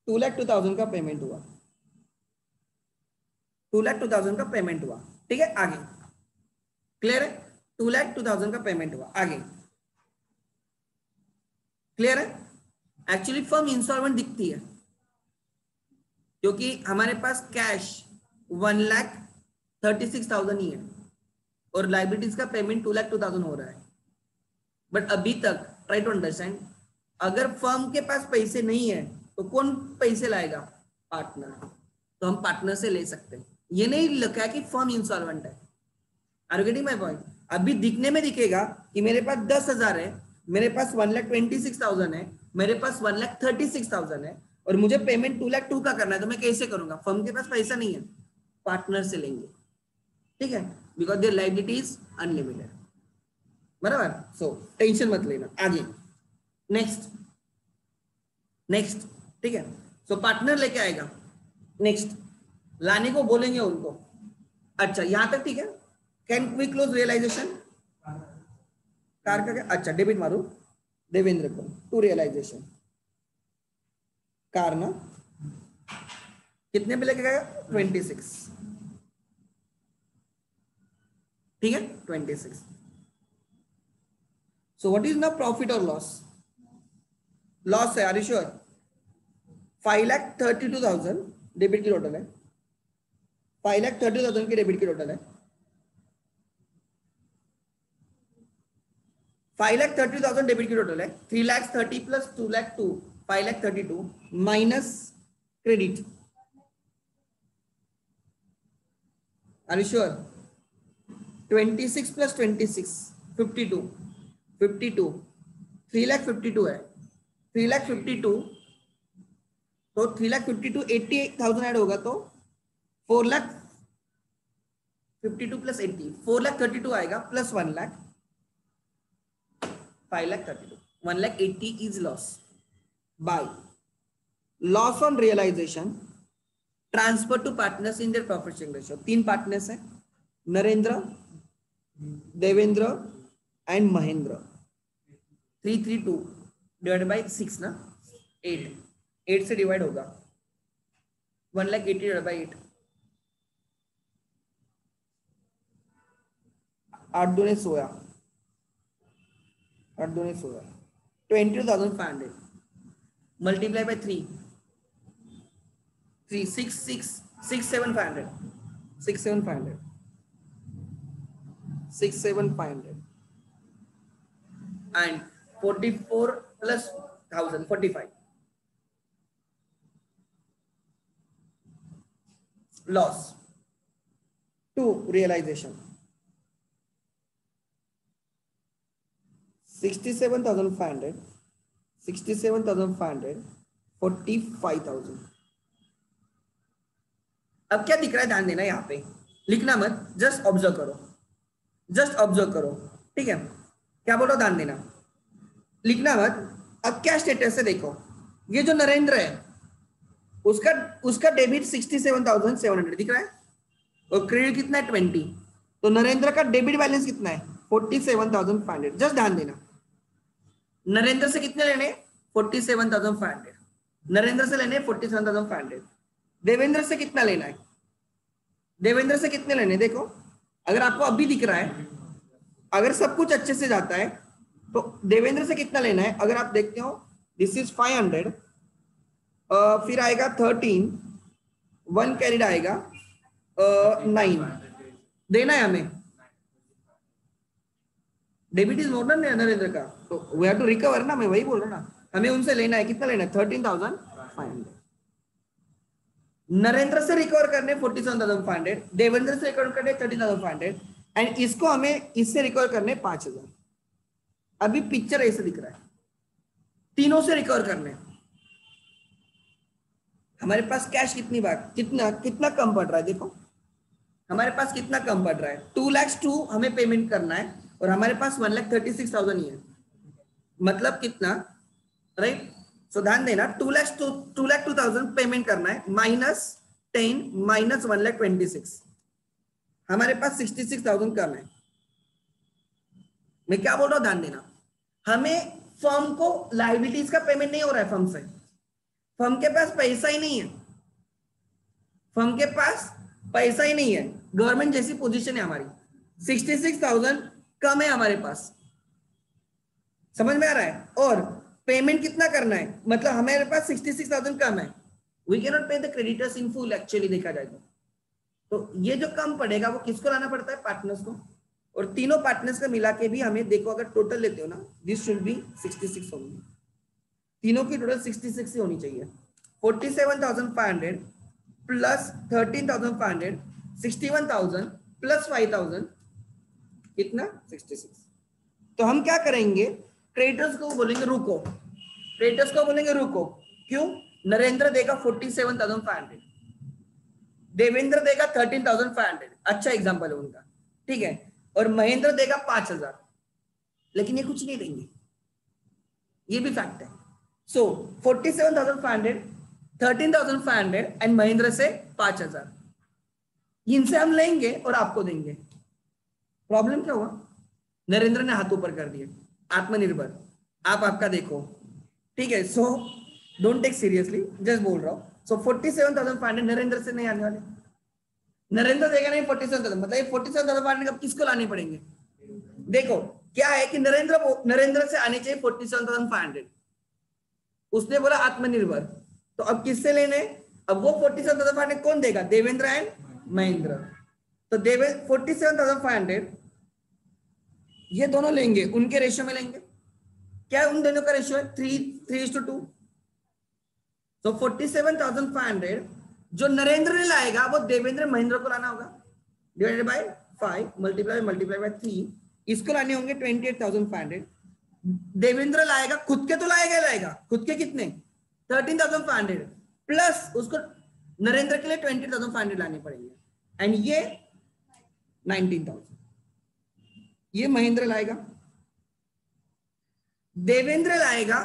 two lakh two thousand का पेमेंट हुआ। टू लैख टू थाउज़ेंड का पेमेंट हुआ। ठीक है? आगे। क्लियर है? टू लैख टू थाउज़ेंड का पेमेंट हुआ। आगे। क्लियर है? एक्चुअली फर्म इंस्टॉलमेंट दिखती है। क्योंकि हमारे पास cash one lakh thirty six thousand ही है। और लाइबिलिटीज का payment two lakh two thousand हो रहा है। बट अभी तक ट्राई टू अंडरस्टैंड अगर फर्म के पास पैसे नहीं है तो कौन पैसे लाएगा? पार्टनर। तो हम पार्टनर से ले सकते हैं। ये नहीं लिखा कि फर्म इंसॉल्वेंट है। आर माई पॉइंट अभी दिखने में दिखेगा कि मेरे पास दस हज़ार है, मेरे पास one lakh twenty six thousand है, मेरे पास one lakh thirty six thousand है, और मुझे पेमेंट टू लाख टू का करना है तो मैं कैसे करूँगा? फर्म के पास पैसा नहीं है। पार्टनर से लेंगे। ठीक है? Because their liability is unlimited बराबर? सो टेंशन मत लेना। आगे। नेक्स्ट नेक्स्ट ठीक है? सो पार्टनर लेके आएगा। नेक्स्ट लाने को बोलेंगे उनको। अच्छा यहाँ तक ठीक है? Can we close realisation car का क्या? अच्छा डेबिट मारू। देवेंद्र को। टू रियलाइजेशन कार ना? कितने पे लेके गया? ट्वेंटी सिक्स ठीक है? Twenty six so what is ना प्रॉफिट और लॉस लॉस है are five lakh thirty two thousand debit की टोटल है। फाइव लाख थर्टी थाउज़ेंड की डेबिट की टोटल है। Five lakh thirty thousand debit की टोटल है। Three lakh thirty plus two lakh two five lakh thirty two minus credit are you sure twenty six plus twenty six fifty two fifty two three lakh fifty two है। Three lakh fifty two तो three lakh fifty two eighty eight thousand add होगा तो four lakh fifty two plus eighty four lakh thirty two आएगा plus one lakh five lakh thirty two one lakh eighty is loss by loss on realisation transfer to partners in their profit sharing ratio तीन partners हैं, Narendra, Devendra and Mahendra. Three three two divide by six ना? Eight eight से divide होगा। One lakh eighty by eight आठ दूने सोया। आठ दूने सोया। Twenty two thousand five hundred multiply by three three six six six seven five hundred six seven five hundred six seven five hundred and 44 plus 1000 45 loss to realization. 67500 67500 45000 अब क्या दिख रहा है ध्यान देना यहाँ पे? लिखना मत जस्ट ऑब्ज़र्व करो। जस्ट ऑब्ज़र्व करो, ठीक है? क्या बोलो ध्यान देना? लिखना मत। अब क्या स्टेटस है देखो? ये जो नरेंद्र है उसका उसका debit sixty seven thousand seven hundred दिख रहा है। और क्रेडिट कितना है? ट्वेंटी तो नरेंद्र का डेबिट बैलेंस कितना है? Forty seven thousand five hundred just ध्यान देना। नरेंद्र से कितने लेने? Forty seven thousand five hundred Narendra से लेने forty seven thousand five hundred Devendra से कितना लेना है? देवेंद्र से कितने लेने? देखो, अगर आपको अभी दिख रहा है, अगर सब कुछ अच्छे से जाता है तो देवेंद्र से कितना लेना है? अगर आप देखते हो दिस इज़ फाइव हंड्रेड फिर आएगा थर्टीन वन कैरिड आएगा नाइन देना है हमें? Debit is more than Narendra का? तो वी हैव टू रिकवर ना, मैं वही बोल रहा ना। हमें उनसे लेना है, कितना लेना है? Thirteen thousand five hundred Narendra से रिकवर करने forty seven thousand five hundred Devendra से रिकवर करने thirty thousand five hundred and इसको हमें इससे रिकवर करने पाँच हज़ार. अभी पिक्चर ऐसे दिख रहा है. तीनों से रिकवर करने. हमारे पास कैश कितनी बार, कितना कितना कम पड़ रहा है? देखो, हमारे पास कितना कम पड़ रहा है? टू लैक्स टू हमें पेमेंट करना है और हमारे पास one lakh thirty six thousand ही है। मतलब कितना? राइट सो ध्यान देना two lakhs two two lakh two thousand payment करना है minus ten minus one lakh twenty six हमारे पास सिक्सटी सिक्स थाउज़ेंड कम है। मैं क्या बोल रहा हूँ? ध्यान देना। हमें फर्म को लाइबिलिटीज का पेमेंट नहीं हो रहा है फर्म से। फर्म के पास पैसा ही नहीं है। फर्म के पास पैसा ही नहीं है। गवर्नमेंट जैसी पोजीशन है हमारी। सिक्सटी सिक्स थाउज़ेंड कम है हमारे पास। समझ में आ रहा है? और पेमेंट कितना करना है? मतलब हमारे पास सिक्सटी सिक्स थाउज़ेंड कम है। We can not pay the creditors in full actually देखा जाए तो। तो ये जो कम पड़ेगा, वो किसको लाना पड़ता है? पार्टनर्स को। और तीनों पार्टनर्स का मिला के भी हमें देखो, अगर टोटल लेते हो ना दिस शुड बी 66 होंगी तीनों की टोटल 66 ही होनी चाहिए। 47,500 प्लस 13,500 61,000 प्लस 5,000 कितना? 66 तो हम क्या करेंगे? क्रेडिटर्स को बोलेंगे रुको। क्रेडिटर्स को बोलेंगे रुको। क्यों? नरेंद्र देगा 47,500 देवेंद्र देगा 13,500 अच्छा एग्ज़ाम्पल है उनका। ठीक है? और महेंद्र देगा 5,000 लेकिन ये कुछ नहीं देंगे। ये भी फैक्ट है। So, 47,500 13,500 एंड महेंद्र से 5,000 इनसे हम लेंगे और आपको देंगे। प्रॉब्लम क्या हुआ? नरेंद्र ने हाथ ऊपर कर दिए। आत्मनिर्भर। आप आपका देखो। ठीक है so don't take seriously just बोल रहा हूँ। So forty seven thousand five hundred Narendra से नहीं आने वाले। नरेंद्र देगा नहीं फोर्टी सेवन थाउज़ेंड मतलब forty seven thousand five hundred किसको लाने पड़ेंगे? देखो क्या है कि नरेंद्र नरेंद्र से आने चाहिए forty seven thousand five hundred उसने बोला आत्मनिर्भर। तो अब किससे लेने? अब वो फोर्टी सेवन थाउज़ेंड फाइव कौन देगा? देवेंद्र एंड महेंद्र। तो देवे forty seven thousand five hundred ये दोनों लेंगे, उनके रेशियो में लेंगे। क्या उन दोनों का रेशियो है? थ्री थ्री टू टू तो forty seven thousand five hundred जो नरेंद्र ने लाएगा, वो देवेंद्र, महेंद्र को लाना होगा। Divided by five multiply multiply by three इसको लाने होंगे twenty eight thousand five hundred Devendra लाएगा, खुद के तो लाएगा लाएगा। खुद के कितने? Thirteen thousand five hundred plus उसको नरेंद्र के लिए ट्वेंटी थाउज़ेंड फाइव हंड्रेड लाने पड़ेंगे। एंड ये नाइनटीन थाउज़ेंड ये महेंद्र लाएगा। देवेंद्र लाएगा।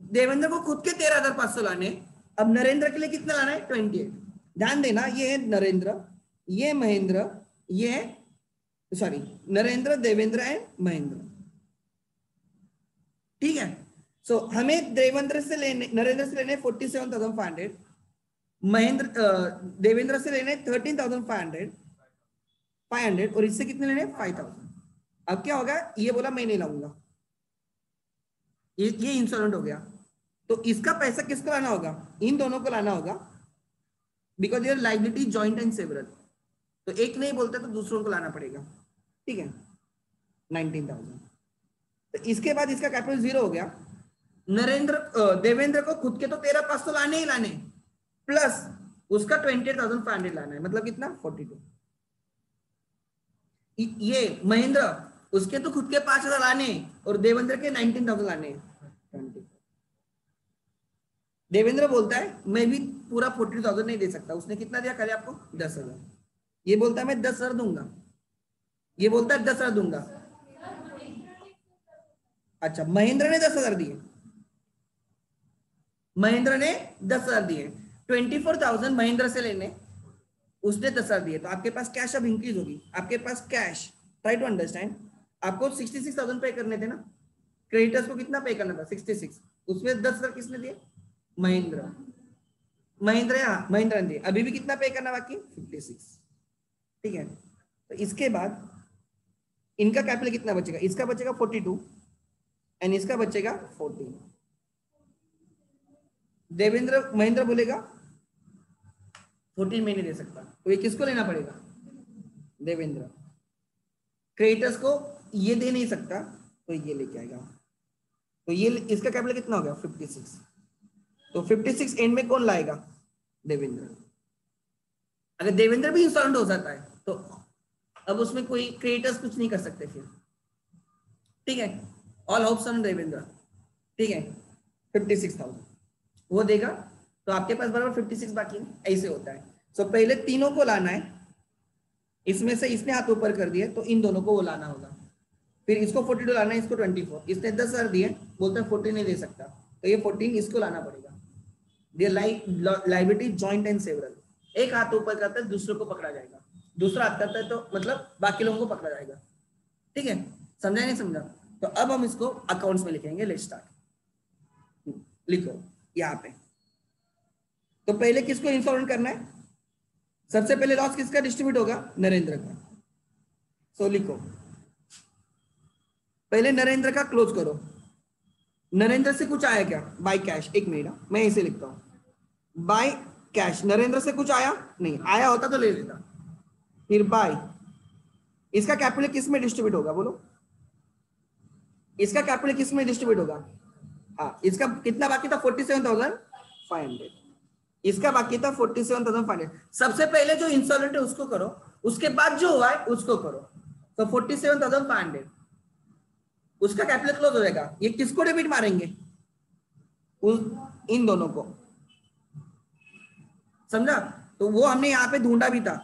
देवेंद्र को खुद के तेरह हज़ार पाँच सौ लाने। अब नरेंद्र के लिए कितना लाना है? ट्वेंटी एट ध्यान देना, ये है नरेंद्र, ये महेंद्र, ये सॉरी नरेंद्र, देवेंद्र एंड महेंद्र। ठीक है? सो so, हमें देवेंद्र से लेने नरेंद्र से लेने forty seven thousand five hundred Mahendra Devendra से लेने thirteen thousand five hundred five hundred और इससे कितने लेने? फाइव थाउज़ेंड अब क्या होगा? ये बोला मैं नहीं लाऊँगा. ये ये हो गया। तो इसका पैसा किसको लाना होगा? इन दोनों को लाना होगा। Because your liability joint and several तो एक नहीं बोलते तो दूसरों को लाना पड़ेगा। ठीक है? नाइनटीन थाउज़ेंड तो इसके बाद इसका कैपिटल ज़ीरो हो गया। नरेंद्र देवेंद्र को खुद के तो तेरह पास तो लाने ही लाने। प्लस उसका ट्वेंटी थाउज़ेंड फाइव हंड्रेड लाना है। मतलब कितना? फोर्टी टू ये, महेंद्र, उसके तो खुद के पाँच हज़ार लाने और देवेंद्र के नाइनटीन थाउज़ेंड लाने देवेंद्र बोलता है, मैं भी पूरा फोर्टी थाउज़ेंड नहीं दे सकता। उसने कितना दिया? करे आपको दस हज़ार। ये बोलता है, मैं दस हज़ार दूँगा। ये बोलता है, दस हज़ार दूँगा। अच्छा महेंद्र ने दस हज़ार दिए। महेंद्र ने दस हज़ार दिए। ट्वेंटी फोर थाउज़ेंड महेंद्र से लेने, उसने दस हज़ार दिए। तो आपके पास कैश अब इंक्रीज होगी। आपके पास कैश ट्राई टू अंडरस्टैंड आपको सिक्सटी सिक्स थाउज़ेंड पे करने थे ना? क्रेडिटर्स को कितना पे करना था? सिक्सटी सिक्स उसमें दस हज़ार किसने दिए? महेंद्र। महेंद्र यहाँ महेंद्र ने दिए। अभी भी कितना पे करना बाकी? फिफ्टी सिक्स ठीक है? तो इसके बाद इनका कैपिटल कितना बचेगा? इसका बचेगा फोर्टी टू एंड इसका बचेगा फोर्टीन देवेंद्र महेंद्र बोलेगा? फोर्टीन में नहीं दे सकता। तो ये किसको लेना पड़ेगा? देवेंद्र। क्रेडिटर्स को ये दे नहीं सकता तो ये लेके आएगा। तो ये इसका कैपिटल कितना हो गया? 56 तो 56 एंड में कौन लाएगा? देवेंद्र। अगर देवेंद्र भी इंस्टॉलमेंट हो जाता है तो अब उसमें कोई क्रिएटर्स कुछ नहीं कर सकते फिर। ठीक है? ऑल होप्स ऑन देवेंद्र ठीक है? फिफ्टी सिक्स थाउज़ेंड वो देगा तो आपके पास बराबर फिफ्टी सिक्स बाकी ऐसे होता है। सो so, पहले तीनों को लाना है। इसमें से इसने हाथ ऊपर कर दिए तो इन दोनों को वो लाना होगा। फिर इसको फोर्टी टू लाना है इसको ट्वेंटी फोर इसने दस हज़ार दिए बोलते हैं फोर्टीन नहीं दे सकता। तो ये फोर्टीन इसको लाना पड़ेगा। They liability joint and several एक हाथ ऊपर करता है दूसरे को पकड़ा जाएगा। दूसरा हाथ करता है तो मतलब बाकी लोगों को पकड़ा जाएगा। ठीक है? समझा नहीं समझा? तो अब हम इसको अकाउंट्स में लिखेंगे लेट स्टार्ट लिखो, यहाँ पे. तो पहले किसको इंस्टॉलमेंट करना है? सबसे पहले लॉस किसका डिस्ट्रीब्यूट होगा? नरेंद्र का. सो लिखो. पहले नरेंद्र का क्लोज करो. नरेंद्र से कुछ आया क्या? बाय कैश एक मिनट मैं इसे लिखता हूँ. बाय कैश नरेंद्र से कुछ आया? नहीं, आया होता तो ले लेता. फिर बाय इसका कैपिटल किसमें डिस्ट्रीब्यूट होगा? बोलो. इसका कैपिटल किसमें डिस्ट्रीब्यूट होगा? हाँ इसका कितना बाकी था? Forty seven thousand five hundred इसका बाकी था forty seven thousand five hundred सबसे पहले जो इंस्टॉलमेंट है, उसको करो। उसके बाद जो हुआ है, उसको करो। तो forty seven thousand five hundred उसका कैपिटल क्लोज हो जाएगा। ये किसको डेबिट मारेंगे? उस, इन दोनों को। समझा? तो वो हमने यहाँ पे ढूंढा भी था।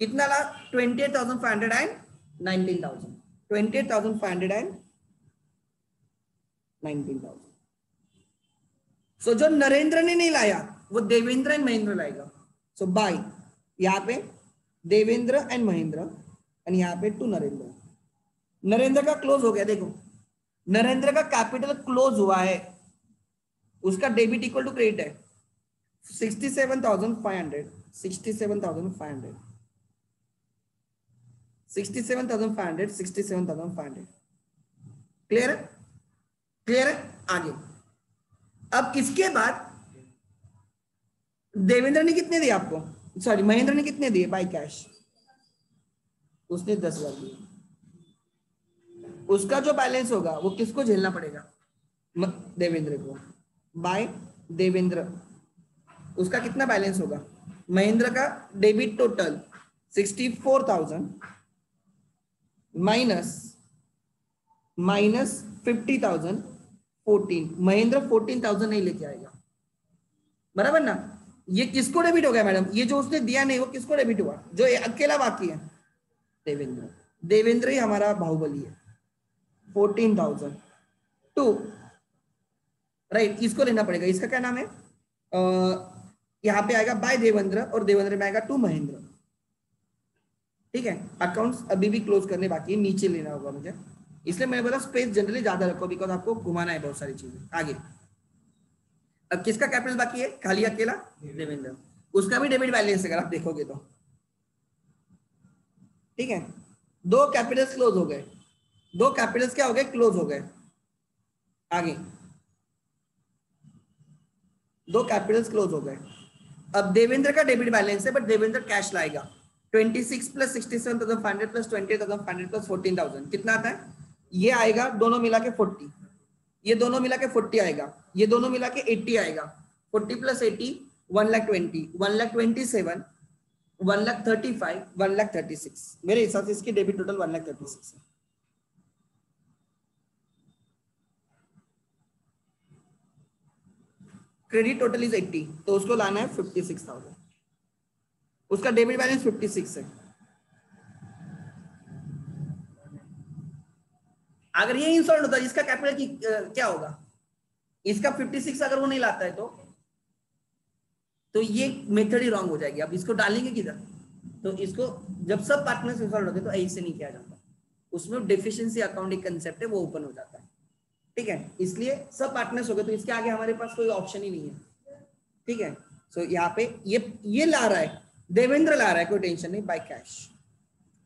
कितना ला? Twenty eight thousand five hundred and nineteen thousand twenty eight thousand five hundred and nineteen thousand so जो नरेंद्र ने नहीं लाया, वो देवेंद्र एंड महेंद्र लाएगा। सो बाय यहाँ पे देवेंद्र एंड महेंद्र एंड यहाँ पे टू नरेंद्र। नरेंद्र का क्लोज हो गया, देखो। नरेंद्र का कैपिटल क्लोज हुआ है। उसका डेबिट इक्वल टू क्रेडिट है। Sixty seven thousand five hundred sixty seven thousand five hundred sixty seven thousand five hundred sixty seven thousand five hundred clear है? क्लियर है आगे। अब इसके बाद? देवेंद्र ने कितने दिए आपको? सॉरी महेंद्र ने कितने दिए बाय कैश उसने दस हज़ार दिए। उसका जो बैलेंस होगा, वो किसको झेलना पड़ेगा? देवेंद्र को। बाय देवेंद्र। उसका कितना बैलेंस होगा? महेंद्र का debit total sixty four thousand minus minus fifty thousand fourteen Mahendra fourteen thousand नहीं लेके आएगा। बराबर ना? ये किसको डेबिट हो गया मैडम ये जो उसने दिया नहीं वो किसको डेबिट हुआ? जो अकेला बाकी है। देवेंद्र। देवेंद्र ही हमारा बाहुबली है। Fourteen thousand. टू। राइट इसको लेना पड़ेगा। इसका क्या नाम है? आ, यहाँ पे आएगा बाय देवेंद्र और देवेंद्र में आएगा टू महेंद्र। ठीक है? अकाउंट्स अभी भी क्लोज करने बाकी है नीचे लेना होगा मुझे। इसलिए मैंने बोला स्पेस जनरली ज़्यादा रखो बिकॉज़ आपको घुमाना है बहुत सारी चीज़ें। आगे। अब किसका कैपिटल बाकी है? खाली अकेला? देवेंद्र। उसका भी डेबिट बैलेंस अगर आप देखोगे तो। ठीक है? दो कैपिटल्स क्लोज हो गए। दो कैपिटल्स क्या हो गए? क्लोज हो गए। आगे। दो कैपिटल्स क्लोज हो गए। अब देवेंद्र का डेबिट बैलेंस है बट देवेंद्र कैश लाएगा। 26 plus sixty seven thousand five hundred plus twenty thousand five hundred plus fourteen thousand कितना आता है? ये आएगा दोनों मिला के फोर्टी। ये दोनों मिला के फोर्टी आएगा। ये दोनों मिला के एट्टी आएगा। Forty plus eighty one lakh twenty. One lakh twenty seven one lakh thirty five one lakh thirty six. मेरे हिसाब से इसकी debit total one lakh thirty six है। क्रेडिट टोटल इज़ 80 तो उसको लाना है 56,000 उसका डेबिट बैलेंस 56 है। अगर ये इंस्टॉल्ड होता है इसका कैपिटल की क्या होगा? इसका 56 अगर वो नहीं लाता है तो? तो ये मेथड ही रॉन्ग हो जाएगी। अब इसको डालेंगे किधर? तो इसको जब सब पार्टनर्स इंस्टॉल्ड होते तो ऐसे नहीं किया जाता। उसमें डेफिशिएंसी अकाउंट एक कंसेप्ट है वो ओपन हो जाता है। ठीक है? इसलिए सब पार्टनर्स हो गए तो इसके आगे हमारे पास कोई ऑप्शन ही नहीं है। ठीक है? सो so, यहाँ पे ये ये ला रहा है। देवेंद्र ला रहा है कोई टेंशन नहीं बाय कैश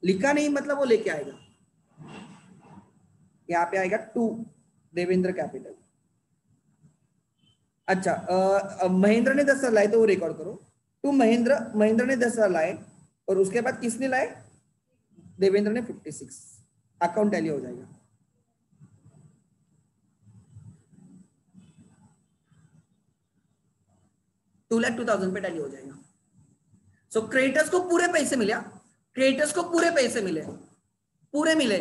लिखा नहीं मतलब वो लेके आएगा। यहाँ पे आएगा टू देवेंद्र कैपिटल। अच्छा महेंद्र ने दस लाए तो वो रिकॉर्ड करो। टू महेंद्र महेंद्र ने दस लाए और उसके बाद किसने लाए? देवेंद्र ने फिफ्टी सिक्स अकाउंट टैली हो जाएगा। Two lakh two thousand pay tally हो जाएगा। सो so, क्रेडिटर्स को पूरे पैसे मिले क्रेडिटर्स को पूरे पैसे मिले पूरे मिले।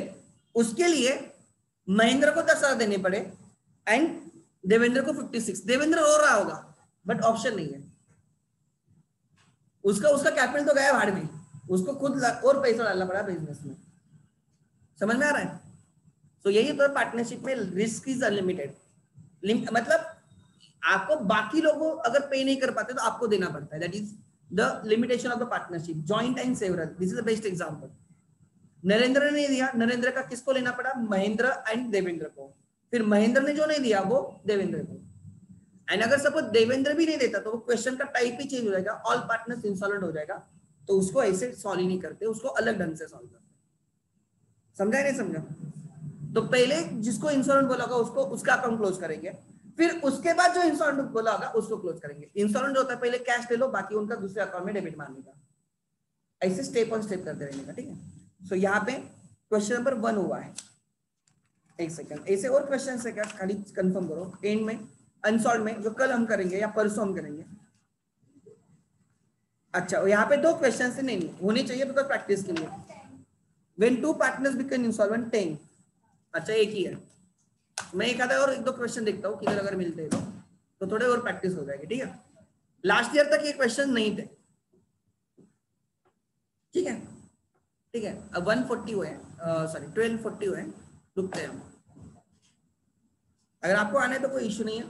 उसके लिए महेंद्र को दस हज़ार देने पड़े एंड देवेंद्र को फिफ्टी सिक्स देवेंद्र हो रहा होगा बट ऑप्शन नहीं है। उसका उसका कैपिटल तो गया भाड़ में उसको खुद और पैसा डालना पड़ा बिज़नेस में। समझ में आ रहा है? सो so, यही तो पार्टनरशिप में रिस्क इज़ अनलिमिटेड मतलब आपको बाकी लोगों अगर पे नहीं कर पाते तो आपको देना पड़ता है। That is the limitation of the partnership joint and several this is the best example Narendra ने दिया। नरेंद्र का किसको लेना पड़ा? महेंद्र एंड देवेंद्र को। फिर महेंद्र ने जो नहीं दिया, वो देवेंद्र को। एंड अगर सपोज़ देवेंद्र भी नहीं देता तो वो क्वेश्चन का टाइप ही चेंज हो जाएगा। ऑल पार्टनर्स इंसॉल्वेंट हो जाएगा। तो उसको ऐसे सॉल्व ही नहीं करते। उसको अलग ढंग से सॉल्व करते समझा नहीं समझा? तो पहले जिसको इंसॉल्वेंट बोला होगा, उसको उसका अकाउंट क्लोज करेंगे। फिर उसके बाद जो इंस्टॉलमेंट बोला होगा, उसको क्लोज करेंगे। इंस्टॉलमेंट जो होता है, पहले कैश ले लो, बाकी उनका दूसरे अकाउंट में डेबिट मारने का। ऐसे स्टेप ऑन स्टेप करते रहने का, ठीक है? सो so, यहाँ पे क्वेश्चन नंबर वन हुआ है। एक सेकंड ऐसे और क्वेश्चन है क्या? खाली कंफर्म करो। एंड में अनसॉल्व में जो कल हम करेंगे या परसों हम करेंगे। अच्छा यहाँ पे दो क्वेश्चन से नहीं होने चाहिए बिकॉज़ प्रैक्टिस के लिए। When two partners become insolvent ten अच्छा एक ही है। मैं एक आधा और एक दो क्वेश्चन देखता हूँ किधर अगर मिलते हैं तो, तो थोड़े और प्रैक्टिस हो जाएगी ठीक है? लास्ट ईयर तक ये क्वेश्चन नहीं थे। ठीक है? ठीक है, अब वन फोर्टी हुए सॉरी ट्वेल्व फोर्टी हुए रुकते हैं अगर आपको आने तो कोई इश्यू नहीं है।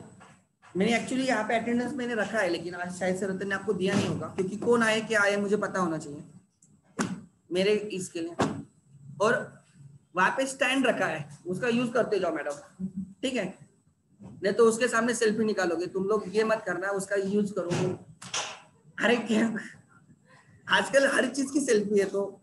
मैंने एक्चुअली यहाँ पे अटेंडेंस मैंने रखा है, लेकिन आज शायद से रतन ने आपको दिया नहीं होगा, क्योंकि कौन आए, क्या आए, मुझे पता होना चाहिए। मेरे इसके लिए। और वहाँ पे स्टैंड रखा है, उसका यूज़ करते जाओ मैडम ठीक है? नहीं तो उसके सामने सेल्फी निकालोगे। तुम लोग ये मत करना, उसका यूज़ करो अरे क्या? आजकल हर चीज़ की सेल्फी है तो।